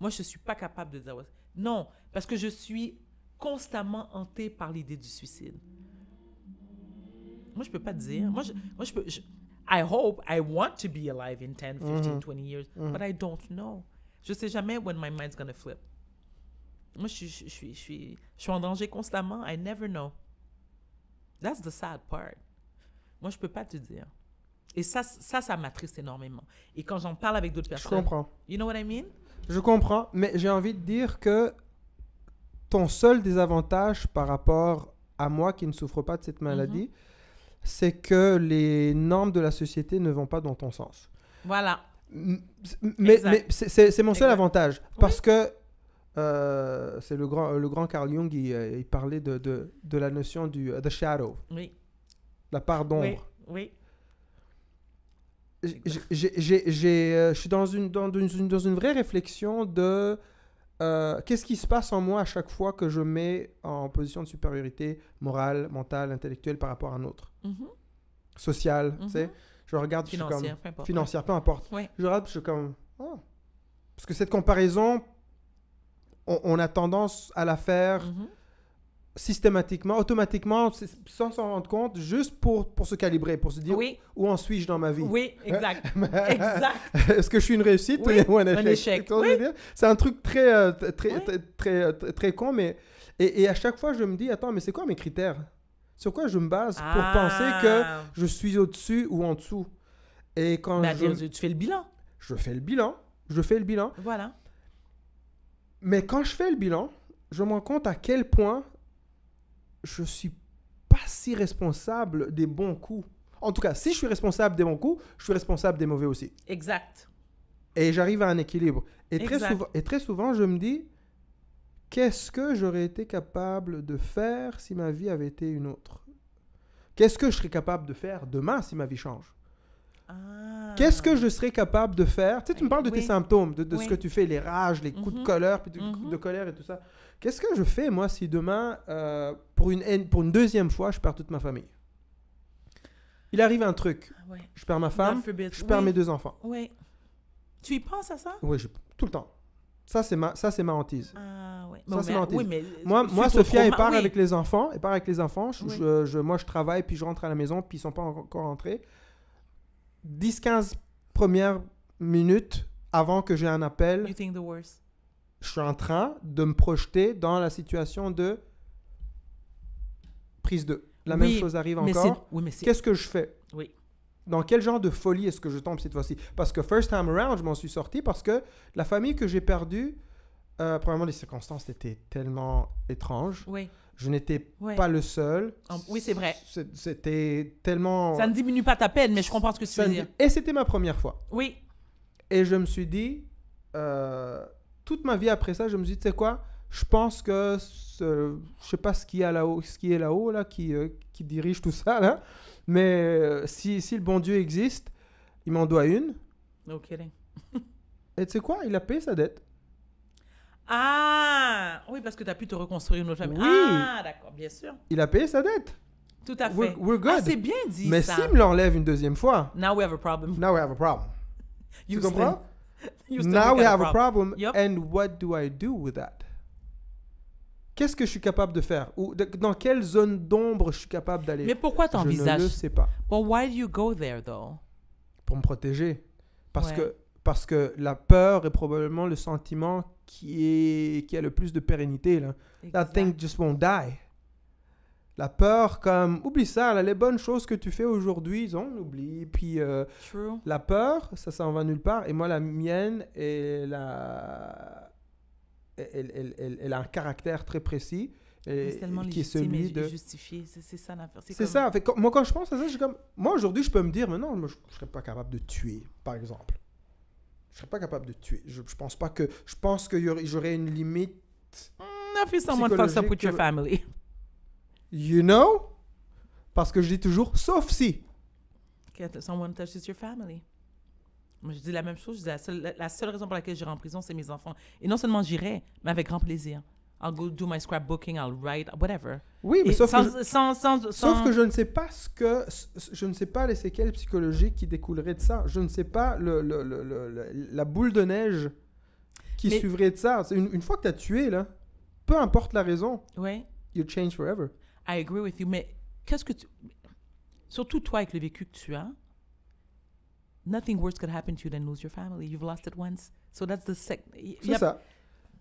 B: Moi, je suis pas capable de dire, non, parce que je suis constamment hantée par l'idée du suicide. Moi, je peux pas dire. Moi, je, moi, je peux. je- I hope, I want to be alive in 10, 15,
A: Mhm.
B: 20 years,
A: Mhm.
B: but I don't know. Je sais jamais when my mind's gonna flip. Moi, je suis, je, je, suis, je suis en danger constamment. I never know. That's the sad part. Moi, je peux pas te dire. Et ça, ça, ça m'attriste énormément. Et quand j'en parle avec d'autres
A: Je
B: personnes,
A: comprends.
B: you know what I mean?
A: Je comprends, mais j'ai envie de dire que ton seul désavantage par rapport à moi qui ne souffre pas de cette maladie, c'est que les normes de la société ne vont pas dans ton sens.
B: Voilà.
A: Mais, c'est- mon seul
B: Exact.
A: avantage. Parce que euh, c'est le grand, le grand Carl Jung, il, euh, il parlait de, de, de la notion du euh, the shadow,
B: Oui.
A: la part d'ombre.
B: Oui. Oui.
A: Je suis dans une, dans, une, dans une vraie réflexion de euh, qu'est-ce qui se passe en moi à chaque fois que je mets en position de supériorité morale, mentale, intellectuelle par rapport à un autre?
B: Mhm.
A: Sociale, tu sais? Je regarde, je suis comme...
B: Financière, peu importe.
A: Financière, peu importe. Je regarde, je suis comme... oh. Parce que cette comparaison, on, on a tendance à la faire
B: Mhm.
A: Systématiquement, automatiquement, sans s'en rendre compte, juste pour, pour se calibrer, pour se dire
B: Oui.
A: où en suis-je dans ma vie?
B: Oui, exact. exact.
A: Est-ce que je suis une réussite
B: Oui,
A: ou un échec,
B: un échec,
A: dire? C'est un truc très, euh, très,
B: Oui.
A: très, très, très, con, mais... Et, et à chaque fois, je me dis, attends, mais c'est quoi mes critères? Sur quoi je me base pour
B: Ah.
A: penser que je suis au-dessus ou en dessous? Et quand je,
B: tu fais le bilan.
A: je fais le bilan, je fais le bilan,
B: Voilà.
A: mais quand je fais le bilan, je me rends compte à quel point je suis pas si responsable des bons coups. En tout cas, si je suis responsable des bons coups, je suis responsable des mauvais aussi.
B: Exact.
A: Et j'arrive à un équilibre. Et très,
B: Exact.
A: souvent, et très souvent, je me dis, qu'est-ce que j'aurais été capable de faire si ma vie avait été une autre? Qu'est-ce que je serais capable de faire demain si ma vie change?
B: Ah.
A: Qu'est-ce que je serais capable de faire? Tu sais, tu me parles de tes symptômes, de, de ce que tu fais, les rages, les coups de
B: Mhm.
A: colère, puis de,
B: Mhm.
A: de colère et tout ça. Qu'est-ce que je fais, moi, si demain, euh, pour, une, pour une deuxième fois, je perds toute ma famille? Il arrive un truc.
B: Ah ouais.
A: Je perds ma femme, je perds mes deux enfants.
B: Oui. Tu y penses à ça?
A: Oui, je- tout le temps. Ça, c'est ma, ça, c'est ma hantise.
B: Ah, ouais.
A: Ça,
B: Bon, oui, mais
A: Moi, moi Sophia, elle part
B: oui.
A: avec les enfants. Elle part avec les enfants. Je,
B: Oui.
A: je- je- moi, je travaille, puis je rentre à la maison, puis ils sont pas encore rentrés. 10-15 premières minutes avant que j'ai un appel,
B: You think the worst.
A: je suis en train de me projeter dans la situation de prise 2. La
B: Oui,
A: même chose arrive encore.
B: Oui.
A: Qu'est-ce que je fais?
B: Oui.
A: Dans quel genre de folie est-ce que je tombe cette fois-ci? Parce que first time around, je m'en suis sorti parce que la famille que j'ai perdue, euh, premièrement, les circonstances étaient tellement étranges.
B: Oui.
A: Je n'étais
B: Ouais.
A: pas le seul.
B: Oui, c'est vrai.
A: C'était tellement...
B: Ça ne diminue pas ta peine, mais je comprends ce que tu
A: Ça
B: veux dire.
A: Et c'était ma première fois.
B: Oui.
A: Et je me suis dit, euh, toute ma vie après ça, je me suis dit, tu sais quoi, je pense que, ce, je sais pas ce qui est là-haut, ce qui est là-haut, là, qui, euh, qui dirige tout ça, là, mais euh, si, si le bon Dieu existe, il m'en doit une.
B: No kidding.
A: Et tu sais quoi, il a payé sa dette.
B: Ah! Oui, parce que tu as pu te reconstruire une autre famille.
A: Oui.
B: Ah, d'accord, bien sûr.
A: Il a payé sa dette.
B: Tout à fait.
A: We're, we're
B: Ah,
A: good.
B: c'est bien dit,
A: mais s'il me l'enlève une deuxième fois,
B: Now we have a problem.
A: now we have a problem. Tu
B: Houston.
A: comprends? Now
B: we
A: have a problem. And what do I do with that? Qu'est-ce que je suis capable de faire? Ou de- dans quelle zone d'ombre je suis capable d'aller?
B: Mais pourquoi
A: Je ne
B: t'envisages?
A: le sais pas.
B: But why do you go there, though?
A: Pour me protéger. Parce,
B: Ouais.
A: que, parce que la peur est probablement le sentiment qui, est, qui a le plus de pérennité. Là. That thing just won't die. La peur, comme, oublie ça, là, les bonnes choses que tu fais aujourd'hui, on oublie. Puis euh,
B: True.
A: la peur, ça s'en va nulle part. Et moi, la mienne, elle a, elle, elle- elle- elle a un caractère très précis. et- qui est celui de...
B: justifié. C'est ça l'affaire.
A: C'est
B: comme-
A: ça. Fait moi, quand je pense à ça, je suis comme. Moi, aujourd'hui, je peux me dire, mais non, moi, je ne serais pas capable de tuer, par exemple. Je serais pas capable de tuer. Je, je pense pas que. Je pense que j'aurais une limite.
B: Mm, if someone fucks up with your family.
A: You know? Parce que je dis toujours, sauf si.
B: Que someone touches your family. Moi, je dis la même chose. Je dis la, seule, la seule raison pour laquelle j'irai en prison, c'est mes enfants. Et non seulement j'irai, mais avec grand plaisir. I'll go do my scrapbooking, I'll write, whatever.
A: Oui, mais sauf,
B: sans,
A: que je,
B: sans, sans,
A: sauf que je ne sais pas ce que. Je ne sais pas les séquelles psychologiques qui découleraient de ça. Je ne sais pas le, le- le- le- le- la boule de neige qui
B: Mais-
A: suivrait de ça. Une, une fois que tu as tué, là, peu importe la raison,
B: Ouais,
A: you change forever.
B: I agree with you. Mais qu'est-ce que tu. Surtout toi, avec le vécu que tu as, nothing worse could happen to you than lose your family. You've lost it once. So that's the
A: C'est ça.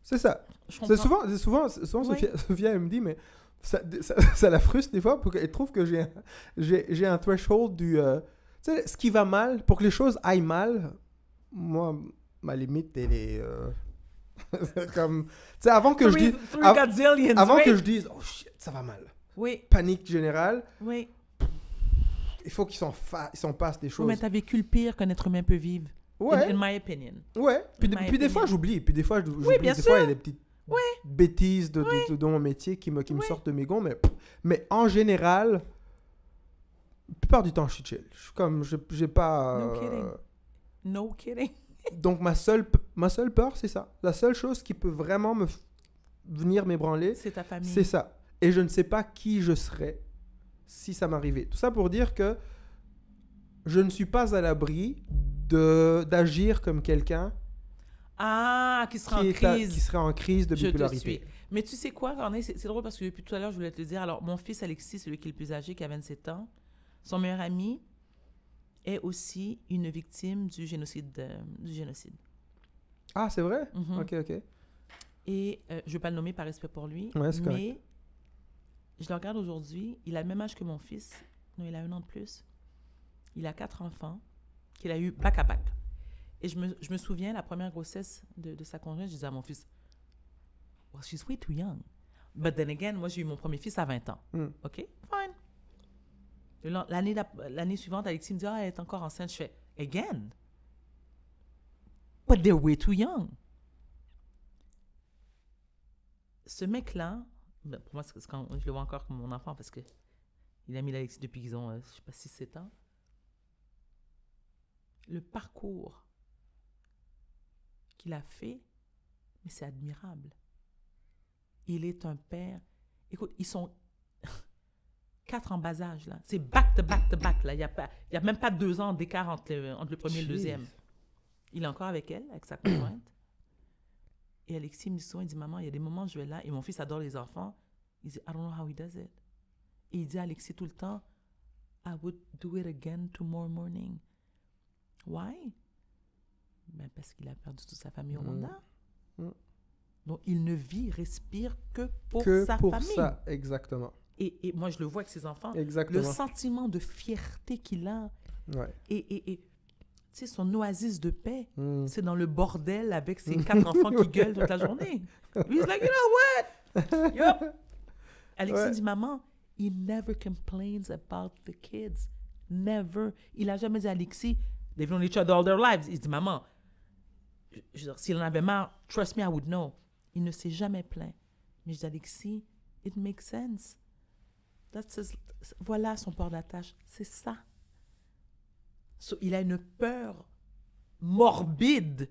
A: C'est ça.
B: je
A: C'est souvent, c'est souvent, souvent
B: Oui.
A: Sophia, Sophia, elle me dit, mais ça, ça, ça la frustre des fois pour qu'elle trouve que j'ai un, threshold du. euh, tu sais, ce qui va mal, pour que les choses aillent mal, moi, ma limite, elle est. euh, comme. Tu sais, avant que je
B: Three-
A: dise.
B: three
A: av- Avant
B: oui.
A: que je dise, oh shit, ça va mal.
B: Oui,
A: Panique générale.
B: oui.
A: il faut qu'ils s'en, fa- ils s'en passent des
B: Oui,
A: choses.
B: mais t'as vécu le pire qu'un être humain peut vivre.
A: Ouais,
B: In, in my opinion.
A: ouais. Puis, des fois, j'oublie. Puis des fois, j'oublie.
B: bien
A: des fois, il y a des petites bêtises de, de- de- dans mon métier qui me, qui me
B: Oui.
A: sortent de mes gonds. Mais, mais en général, la plupart du temps, je suis chill. Je suis comme, j'ai pas.
B: No
A: euh,
B: kidding. No kidding.
A: donc ma seule, ma seule peur, c'est ça. La seule chose qui peut vraiment me venir m'ébranler,
B: C'est ta famille.
A: c'est ça. Et je ne sais pas qui je serais si ça m'arrivait. Tout ça pour dire que je ne suis pas à l'abri d'agir comme quelqu'un
B: Ah, qui sera
A: qui,
B: en
A: est à-
B: crise.
A: qui serait en crise de bipolarité.
B: Mais tu sais quoi, Corneille, c'est drôle parce que depuis tout à l'heure, je voulais te le dire. Alors, mon fils Alexis, celui qui est le plus âgé, qui a 27 ans, son meilleur ami est aussi une victime du génocide. euh, du génocide.
A: Ah, c'est vrai?
B: Mhm.
A: Ok, ok.
B: Et euh, je ne vais pas le nommer par respect pour lui,
A: Ouais, c'est correct.
B: mais je le regarde aujourd'hui, il a le même âge que mon fils. Non, il a un an de plus. Il a quatre enfants qu'il a eu back à back. Et je me, je me souviens, la première grossesse de, de sa conjointe, je disais à mon fils, Well, she's way too young. But then again, moi, j'ai eu mon premier fils à 20 ans.
A: Mm.
B: OK? Fine. L'année l'année suivante, Alexis me dit, ah, elle est encore enceinte. Je fais, again? But they're way too young. Ce mec-là, ben, pour moi, c'est c'est quand je le vois encore comme mon enfant parce que il a mis l'Alexis depuis qu'ils ont, euh, je sais pas, 6-7 ans. Le parcours qu'il a fait, mais c'est admirable. Il est un père. Écoute, ils sont quatre en bas âge, là. C'est back to back to back, là. Il n'y a, pas- il y a même pas deux ans d'écart entre le, entre le premier et le deuxième. Il est encore avec elle, avec sa conjointe. Et Alexis me dit souvent, il dit, maman, il y a des moments où je vais là, et mon fils adore les enfants. Il dit, I don't know how he does it. Et il dit à Alexis tout le temps, I would do it again tomorrow morning. Why? Ben parce qu'il a perdu toute sa famille au
A: Mm.
B: Rwanda.
A: Mm.
B: Donc, il ne vit, respire que pour
A: que
B: sa
A: pour
B: famille.
A: ça, exactement.
B: Et, et moi, je le vois avec ses enfants. Le sentiment de fierté qu'il a.
A: Ouais.
B: Et, et, et tu sais, son oasis de paix,
A: Mm.
B: c'est dans le bordel avec ses quatre enfants qui gueulent toute la journée. Lui, he's like, you know what? Yup. Alexis
A: Ouais.
B: dit, maman, he never complains about the kids. Never. Il a jamais dit Alexis, they've known each other all their lives. Il dit, maman, s'il en avait marre, trust me, I would know. Il ne s'est jamais plaint. Mais je dis, Alexis, it makes sense. That's his- voilà son port d'attache. C'est ça. So, il a une peur morbide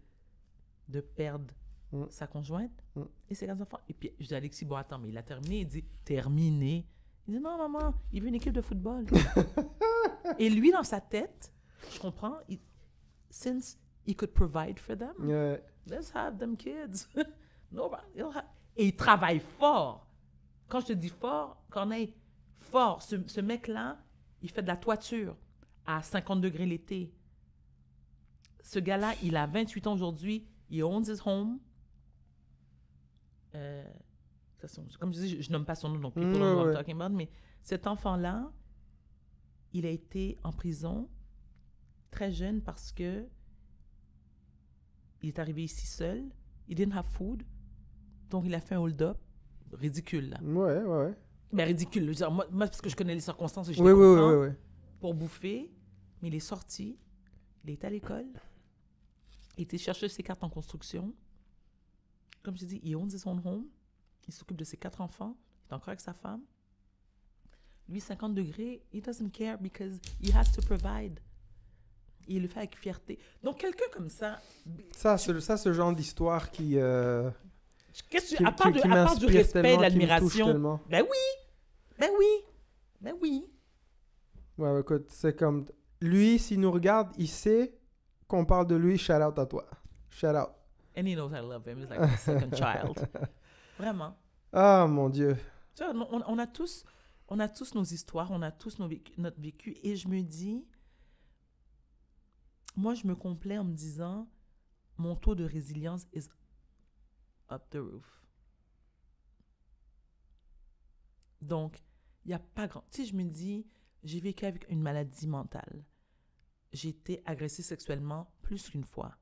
B: de perdre
A: Mm.
B: sa conjointe
A: Mm.
B: et ses enfants. Et puis, je dis, Alexis, bon, attends, mais il a terminé. Il dit, terminé. Il dit, non, maman, il veut une équipe de football. et lui, dans sa tête, je comprends, since he could provide for them, let's have them kids. Nobody- he'll ha- Et il travaille fort. Quand je te dis fort, Corneille, fort. Ce, ce mec-là, il fait de la toiture à 50 degrés l'été. Ce gars-là, il a 28 ans aujourd'hui. Il owns his home. Euh, comme je dis, je, je nomme pas son nom, donc people
A: Mm,
B: don't know what I'm talking about, mais cet enfant-là, il a été en prison très jeune parce que il est arrivé ici seul. Il didn't have food. Donc, il a fait un hold-up. Ridicule, là.
A: Ouais, ouais, ouais.
B: Mais ridicule. dire, moi, moi, parce que je connais les circonstances, je
A: Oui,
B: les
A: oui, oui,
B: comprends,
A: oui, oui.
B: pour bouffer. Mais il est sorti. Il est à l'école. Il était chercher ses cartes en construction. Comme je dis, il owns his own home. Il s'occupe de ses quatre enfants. Il est encore avec sa femme. Lui, 50 degrés, he doesn't care because he has to provide. Il le fait avec fierté. Donc, quelqu'un comme ça,
A: Ça, ce, ça, ce genre d'histoire qui, euh,
B: qu'est-ce à part,
A: qui-
B: de-
A: qui
B: à part du respect, de l'admiration, ben oui, ben oui, ben oui.
A: Ouais, écoute, c'est comme... Lui, s'il nous regarde, il sait qu'on parle de lui, shout out à toi. Shout out.
B: And he knows I love him. He's like my second child. Vraiment.
A: Ah, mon Dieu.
B: Tu vois, on, on a tous, on a tous nos histoires, on a tous nos notre vécu. Et je me dis, moi, je me complais en me disant, mon taux de résilience is up the roof. Donc, il n'y a pas grand. Sais, je me dis, j'ai vécu avec une maladie mentale. J'ai été agressée sexuellement plus qu'une fois.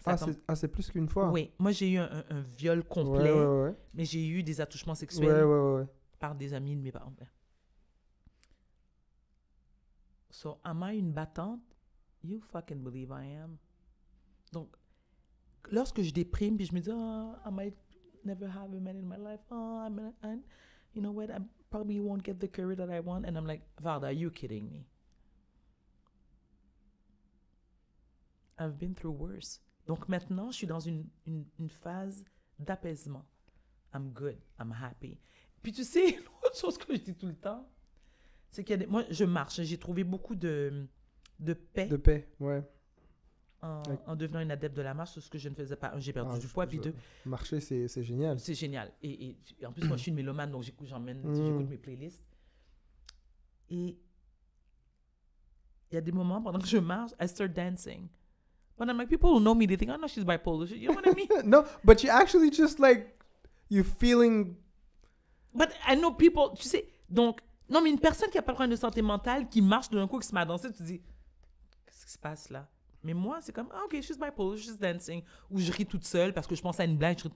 B: Ça
A: Ah,
B: tombe-
A: c'est ah, c'est plus qu'une fois?
B: Oui, moi j'ai eu un, un- un viol complet,
A: ouais, ouais.
B: mais j'ai eu des attouchements sexuels par des amis de mes parents. So, am I une battante? You fucking believe I am. Donc, lorsque je déprime, puis je me dis, oh, I might never have a man in my life. Oh, I'm, gonna- and you know what? I probably won't get the career that I want. And I'm like, Varda, are you kidding me? I've been through worse. Donc maintenant, je suis dans une, une, phase d'apaisement. I'm good. I'm happy. Puis tu sais, une autre chose que je dis tout le temps, c'est qu'il y a des... Moi, je marche. J'ai trouvé beaucoup de, de paix
A: De paix, ouais.
B: en, en devenant une adepte de la marche, ce que je ne faisais pas. Un, J'ai perdu
A: Ah,
B: du poids, puis deux,
A: Marcher, c'est c'est génial.
B: c'est génial. Et, et- et en plus, moi, je suis une mélomane, donc j'écoute, j'emmène, tu sais,
A: Mm.
B: j'écoute mes playlists. Et il y a des moments pendant que je marche, I start dancing. But I'm like, people who know me, they think, oh no, she's bipolar. You know what I mean?
A: no, but you actually just like, you feeling...
B: But I know people, tu sais, donc, non, mais une personne qui n'a pas de problème de santé mentale, qui marche d'un coup, qui se met à danser, tu dis, se passe là? Mais moi, c'est comme, ah, ok, she's bipolar, she's dancing. Ou je ris toute seule parce que je pense à une blague. je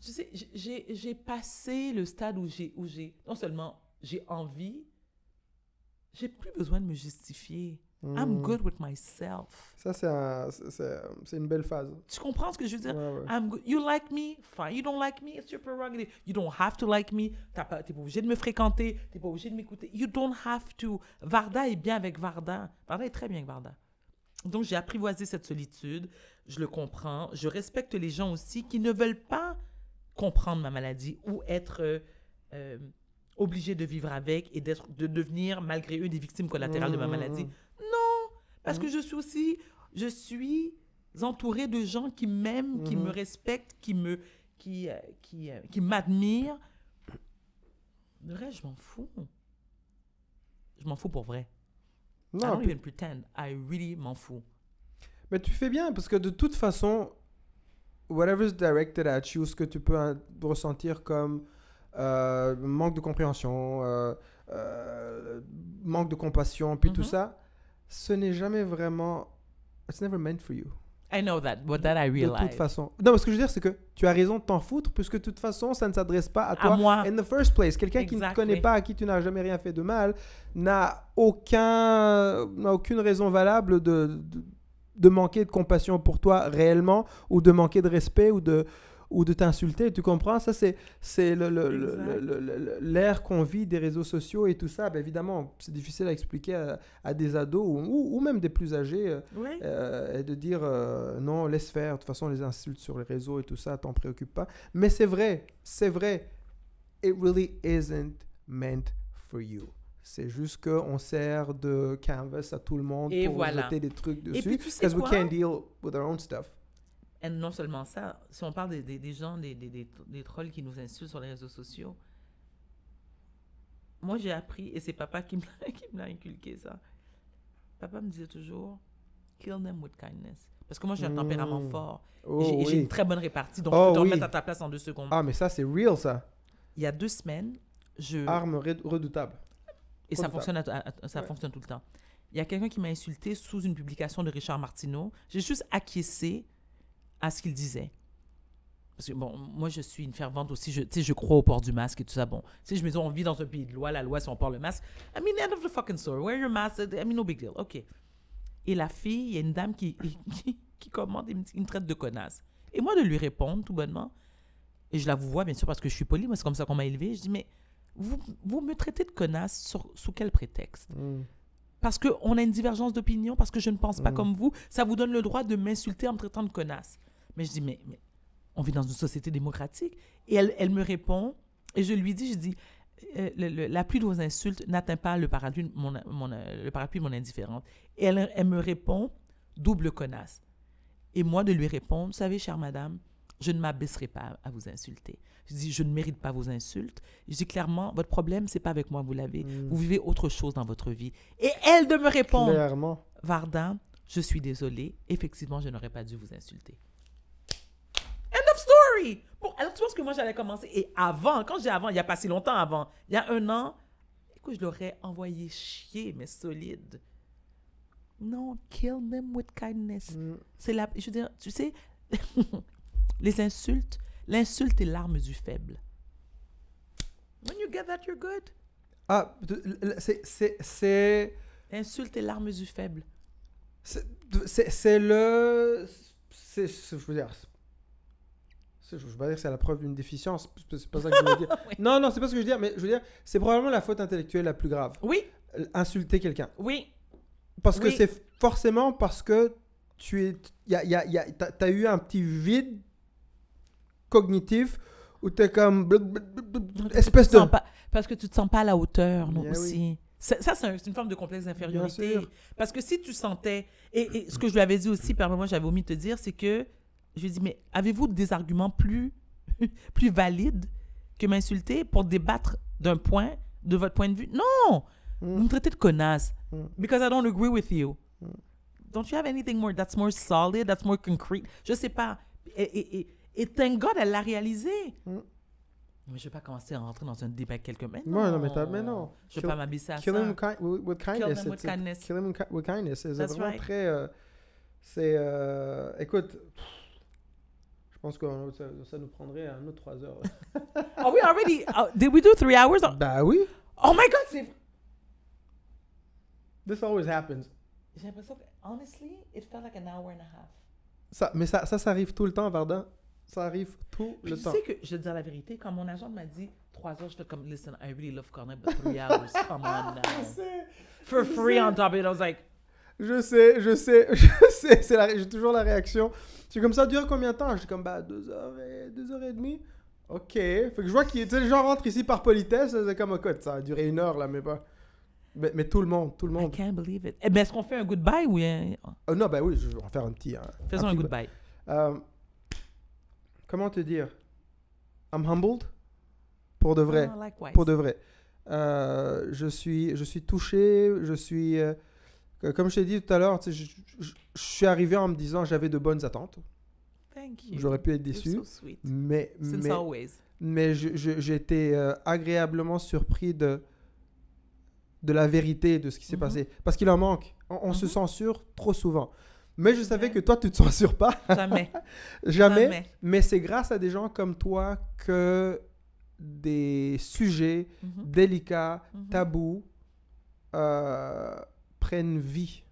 B: Tu sais, j'ai passé le stade où j'ai, où j'ai, non seulement j'ai envie, j'ai plus besoin de me justifier. I'm
A: Mm.
B: good with myself.
A: Ça, c'est un- c'est- c'est c'est une belle phase.
B: Tu comprends ce que je veux dire?
A: Ouais, ouais.
B: I'm good. You like me? Fine. You don't like me? It's your prerogative. You don't have to like me. T'as pas, t'es pas obligé de me fréquenter. T'es pas obligé de m'écouter. You don't have to. Varda est bien avec Varda. Varda est très bien avec Varda. Donc, j'ai apprivoisé cette solitude. Je le comprends. Je respecte les gens aussi qui ne veulent pas comprendre ma maladie ou être euh, euh, obligés de vivre avec et d'être, de devenir, malgré eux, des victimes collatérales de ma
A: Mmh,
B: maladie. Parce que je suis aussi, je suis entourée de gens qui m'aiment, qui
A: Mhm.
B: me respectent, qui me, qui, euh, qui, euh, qui m'admirent. Le reste, je m'en fous. Je m'en fous pour vrai. I
A: Non,
B: don't
A: puis-
B: even pretend. I really m'en fous.
A: mais tu fais bien parce que de toute façon, whatever's directed at you, ce que tu peux hein, ressentir comme euh, manque de compréhension, euh, euh, manque de compassion, puis tout
B: Mhm.
A: ça, ce n'est jamais vraiment. It's never meant for you.
B: I know that, but that I
A: De
B: realize.
A: toute façon. Non, ce que je veux dire, c'est que tu as raison de t'en foutre, puisque de toute façon, ça ne s'adresse pas à
B: À
A: toi.
B: moi.
A: In the first place, quelqu'un qui ne te connaît pas, à qui tu n'as jamais rien fait de mal, n'a aucun, aucune raison valable de, de, de manquer de compassion pour toi réellement, ou de manquer de respect, ou de, ou de t'insulter. Tu comprends? Ça, c'est, c'est le, le- le- l'ère qu'on vit des réseaux sociaux et tout ça. Ben, évidemment, c'est difficile à expliquer à, à des ados ou, ou- même des plus âgés. euh,
B: Oui.
A: euh, et de dire euh, non, laisse faire. De toute façon, les insultes sur les réseaux et tout ça, t'en préoccupe pas. Mais c'est vrai, c'est vrai. It really isn't meant for you. C'est juste qu'on sert de canvas à tout le monde
B: Et
A: pour
B: voilà.
A: jeter des trucs dessus.
B: puis, tu sais
A: Because we can't deal with our own stuff.
B: Et non seulement ça, si on parle des, des, des gens, des, des, des, des trolls qui nous insultent sur les réseaux sociaux, moi j'ai appris, et c'est papa qui me l'a- inculqué ça. Papa me disait toujours, kill them with kindness. Parce que moi j'ai un tempérament fort.
A: Oh,
B: et j'ai
A: oui.
B: une très bonne répartie, donc
A: Oh,
B: je peux te
A: oui.
B: remettre à ta place en deux secondes.
A: Ah, mais ça, c'est real, ça.
B: Il y a deux semaines, je...
A: Arme redoutable.
B: Et ça fonctionne, à- à- à- ça
A: Ouais.
B: fonctionne tout le temps. Il y a quelqu'un qui m'a insulté sous une publication de Richard Martineau. J'ai juste acquiescé à ce qu'il disait. Parce que, bon, moi, je suis une fervente aussi. Je, tu sais, je crois au port du masque et tout ça. Bon, sais, je me dis, on vit dans un pays de loi. La loi, si on porte le masque. I mean, end of the fucking story. Wear your mask. I mean, no big deal. OK. Et la fille, il y a une dame qui, qui, qui commande et me traite de connasse. Et moi, de lui répondre, tout bonnement, et je la vous vois, bien sûr, parce que je suis polie, moi, c'est comme ça qu'on m'a élevé. Je dis, mais vous, vous me traitez de connasse sur, sous quel prétexte?
A: Mm.
B: parce qu'on a une divergence d'opinion, parce que je ne pense pas
A: Mm.
B: comme vous, ça vous donne le droit de m'insulter en me traitant de connasse. Mais je dis, mais, mais on vit dans une société démocratique. Et elle, elle me répond, et je lui dis, je dis, euh, le- le- la pluie de vos insultes n'atteint pas le parapluie, de mon, mon, le parapluie de mon indifférence. Et elle, elle me répond, double connasse. Et moi de lui répondre, vous savez, chère madame, je ne m'abaisserai pas à vous insulter. Je dis, je ne mérite pas vos insultes. Je dis clairement, votre problème, c'est pas avec moi, vous l'avez.
A: Mm.
B: Vous vivez autre chose dans votre vie. Et elle de me répondre,
A: Clairement.
B: Varda, je suis désolée. Effectivement, je n'aurais pas dû vous insulter. Story. Bon, alors tu penses que moi j'allais commencer? Et avant, quand j'ai avant, il n'y a pas si longtemps avant, il y a un an, écoute, je l'aurais envoyé chier, mais solide. Non, kill them with kindness.
A: Mm.
B: C'est la. Je veux dire, tu sais, les insultes, l'insulte est l'arme du faible. When you get that, you're good.
A: Ah, c'est- c'est- c'est.
B: Insulte et larmes du faible.
A: C'est c'est- c'est le. C'est- Je veux dire. Je veux pas dire que c'est la preuve d'une déficience. C'est pas ça que je veux dire.
B: Oui.
A: Non, non, c'est pas ce que je veux dire. Mais je veux dire, c'est probablement la faute intellectuelle la plus grave.
B: Oui,
A: Insulter quelqu'un.
B: oui.
A: Parce que c'est forcément parce que tu es. Y a, y a, y a, t'as eu un petit vide cognitif où comme. blub,
B: Parce que
A: espèce
B: tu
A: de.
B: pas- parce que tu te sens pas à la hauteur, non,
A: oui.
B: aussi. Ça, ça, c'est un- c'est une forme de complexe d'infériorité. Parce que si tu sentais... Et, et ce que je lui avais dit aussi, permets-moi, j'avais omis de te dire, c'est que... Je lui ai dit, mais avez-vous des arguments plus, plus valides que m'insulter pour débattre d'un point, de votre point de vue? Non! Vous me traitez de connasse.
A: Mm.
B: Because I don't agree with you. Don't you have anything more that's more solid, that's more concrete? Je sais pas. Et, et, et, et thank God, elle l'a réalisé.
A: Mm.
B: Mais je vais pas commencer à rentrer dans un débat avec quelqu'un.
A: Ouais, non, mais mais non.
B: Je vais
A: Kill-
B: pas m'abaisser à
A: Kill
B: ça.
A: him with, ki- with- with kindness.
B: them with kindness.
A: Kill him with ki- with kindness. C'est vraiment
B: right.
A: très. euh, c'est. euh, écoute. pff, pense que ça, ça nous prendrait un autre 3 heures.
B: Are we already... uh, did we do three hours?
A: bah oui.
B: Oh my God, c'est...
A: This always happens.
B: J'ai l'impression que, honestly, it felt like an hour and a half.
A: Ça, mais ça, ça, ça arrive tout le temps, Varda. Ça arrive tout
B: Puis
A: le
B: tu
A: temps.
B: sais que, je vais te dire la vérité, quand mon agent m'a dit trois heures, je fais comme, listen, I really love Cornet, but three hours, come on now. For free on top of it, I was like,
A: je sais, je sais, je sais. c'est J'ai toujours la réaction. C'est comme ça dure combien de temps? Je dis comme bah deux heures et deux heures et demie. Ok. Fait que je vois que tu sais, les gens rentrent ici par politesse. C'est comme écoute, ça a duré une heure là, mais pas. Mais, mais tout le monde, tout le
B: I
A: monde.
B: can't believe it. Eh ben, est-ce qu'on fait un goodbye ou un-
A: Oh, non, bah oui, je vais en faire un petit. un-
B: Faisons un
A: petit-
B: goodbye.
A: Euh, comment te dire? I'm humbled? Pour de vrai.
B: Likewise.
A: Pour de vrai. Euh, je, suis, je suis touché. Je suis. euh, comme je t'ai dit tout à l'heure, je, je- je suis arrivé en me disant j'avais de bonnes attentes.
B: Thank you.
A: J'aurais pu être déçu.
B: so sweet.
A: Mais,
B: Since
A: mais,
B: always.
A: mais été euh, agréablement surpris de, de la vérité de ce qui s'est
B: Mhm.
A: passé. Parce qu'il en manque. On, on se censure trop souvent. Mais je savais que toi, tu te censures pas.
B: Jamais.
A: Jamais.
B: Jamais.
A: Mais c'est grâce à des gens comme toi que des sujets
B: Mhm.
A: délicats, tabous, euh, prennent vie.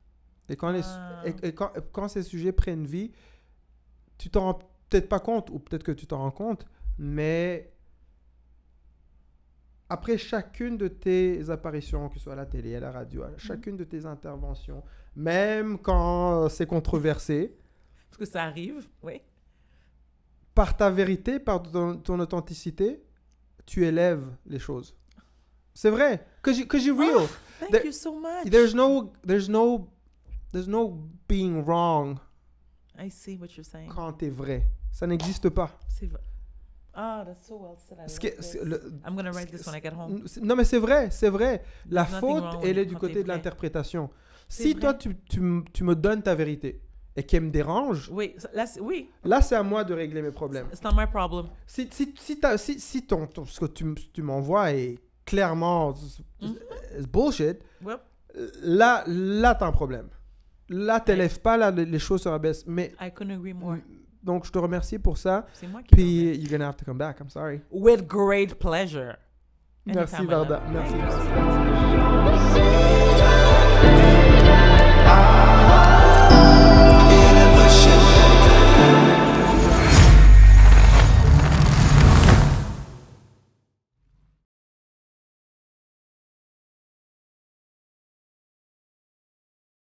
A: Et quand, les,
B: Ah.
A: et, et quand, quand ces sujets prennent vie, tu t'en rends peut-être pas compte, ou peut-être que tu t'en rends compte, mais après chacune de tes apparitions, que ce soit à la télé, à la radio, à chacune de tes interventions, même quand c'est controversé,
B: Parce que ça arrive, oui.
A: par ta vérité, par ton, ton authenticité, tu élèves les choses. C'est vrai. Que you, 'cause you real.
B: Thank
A: There-
B: you so much.
A: There's no, there's no, there's no being wrong
B: I see what you're saying.
A: quand t'es vrai. Ça n'existe pas.
B: C'est vrai. Ah, that's so well said. I
A: Ce
B: love
A: qui est-
B: this.
A: c'est le-
B: I'm gonna write this when I get home.
A: c'est- non mais c'est vrai, c'est vrai. La
B: There's nothing
A: faute,
B: wrong
A: elle est du
B: quand t'es
A: côté de
B: vrai.
A: l'interprétation.
B: C'est
A: Si
B: vrai.
A: toi tu, tu, m- tu me donnes ta vérité et qu'elle me dérange,
B: Oui, ça- là, c'est- oui,
A: là c'est à moi de régler mes problèmes.
B: it's not my problem.
A: Si, si, si, t'as- si, si ton, ton- ce que tu, m- tu m'envoies est clairement
B: Mhm.
A: c'est bullshit,
B: Well,
A: là, là t'as un problème. Là, t'élèves pas là, les choses sur la baisse. Mais
B: I couldn't agree more.
A: donc, je te remercie pour ça.
B: C'est moi qui.
A: Puis, you're gonna have to come back. I'm sorry.
B: With great pleasure.
A: Merci,
B: my
A: Varda.
B: love.
A: Merci.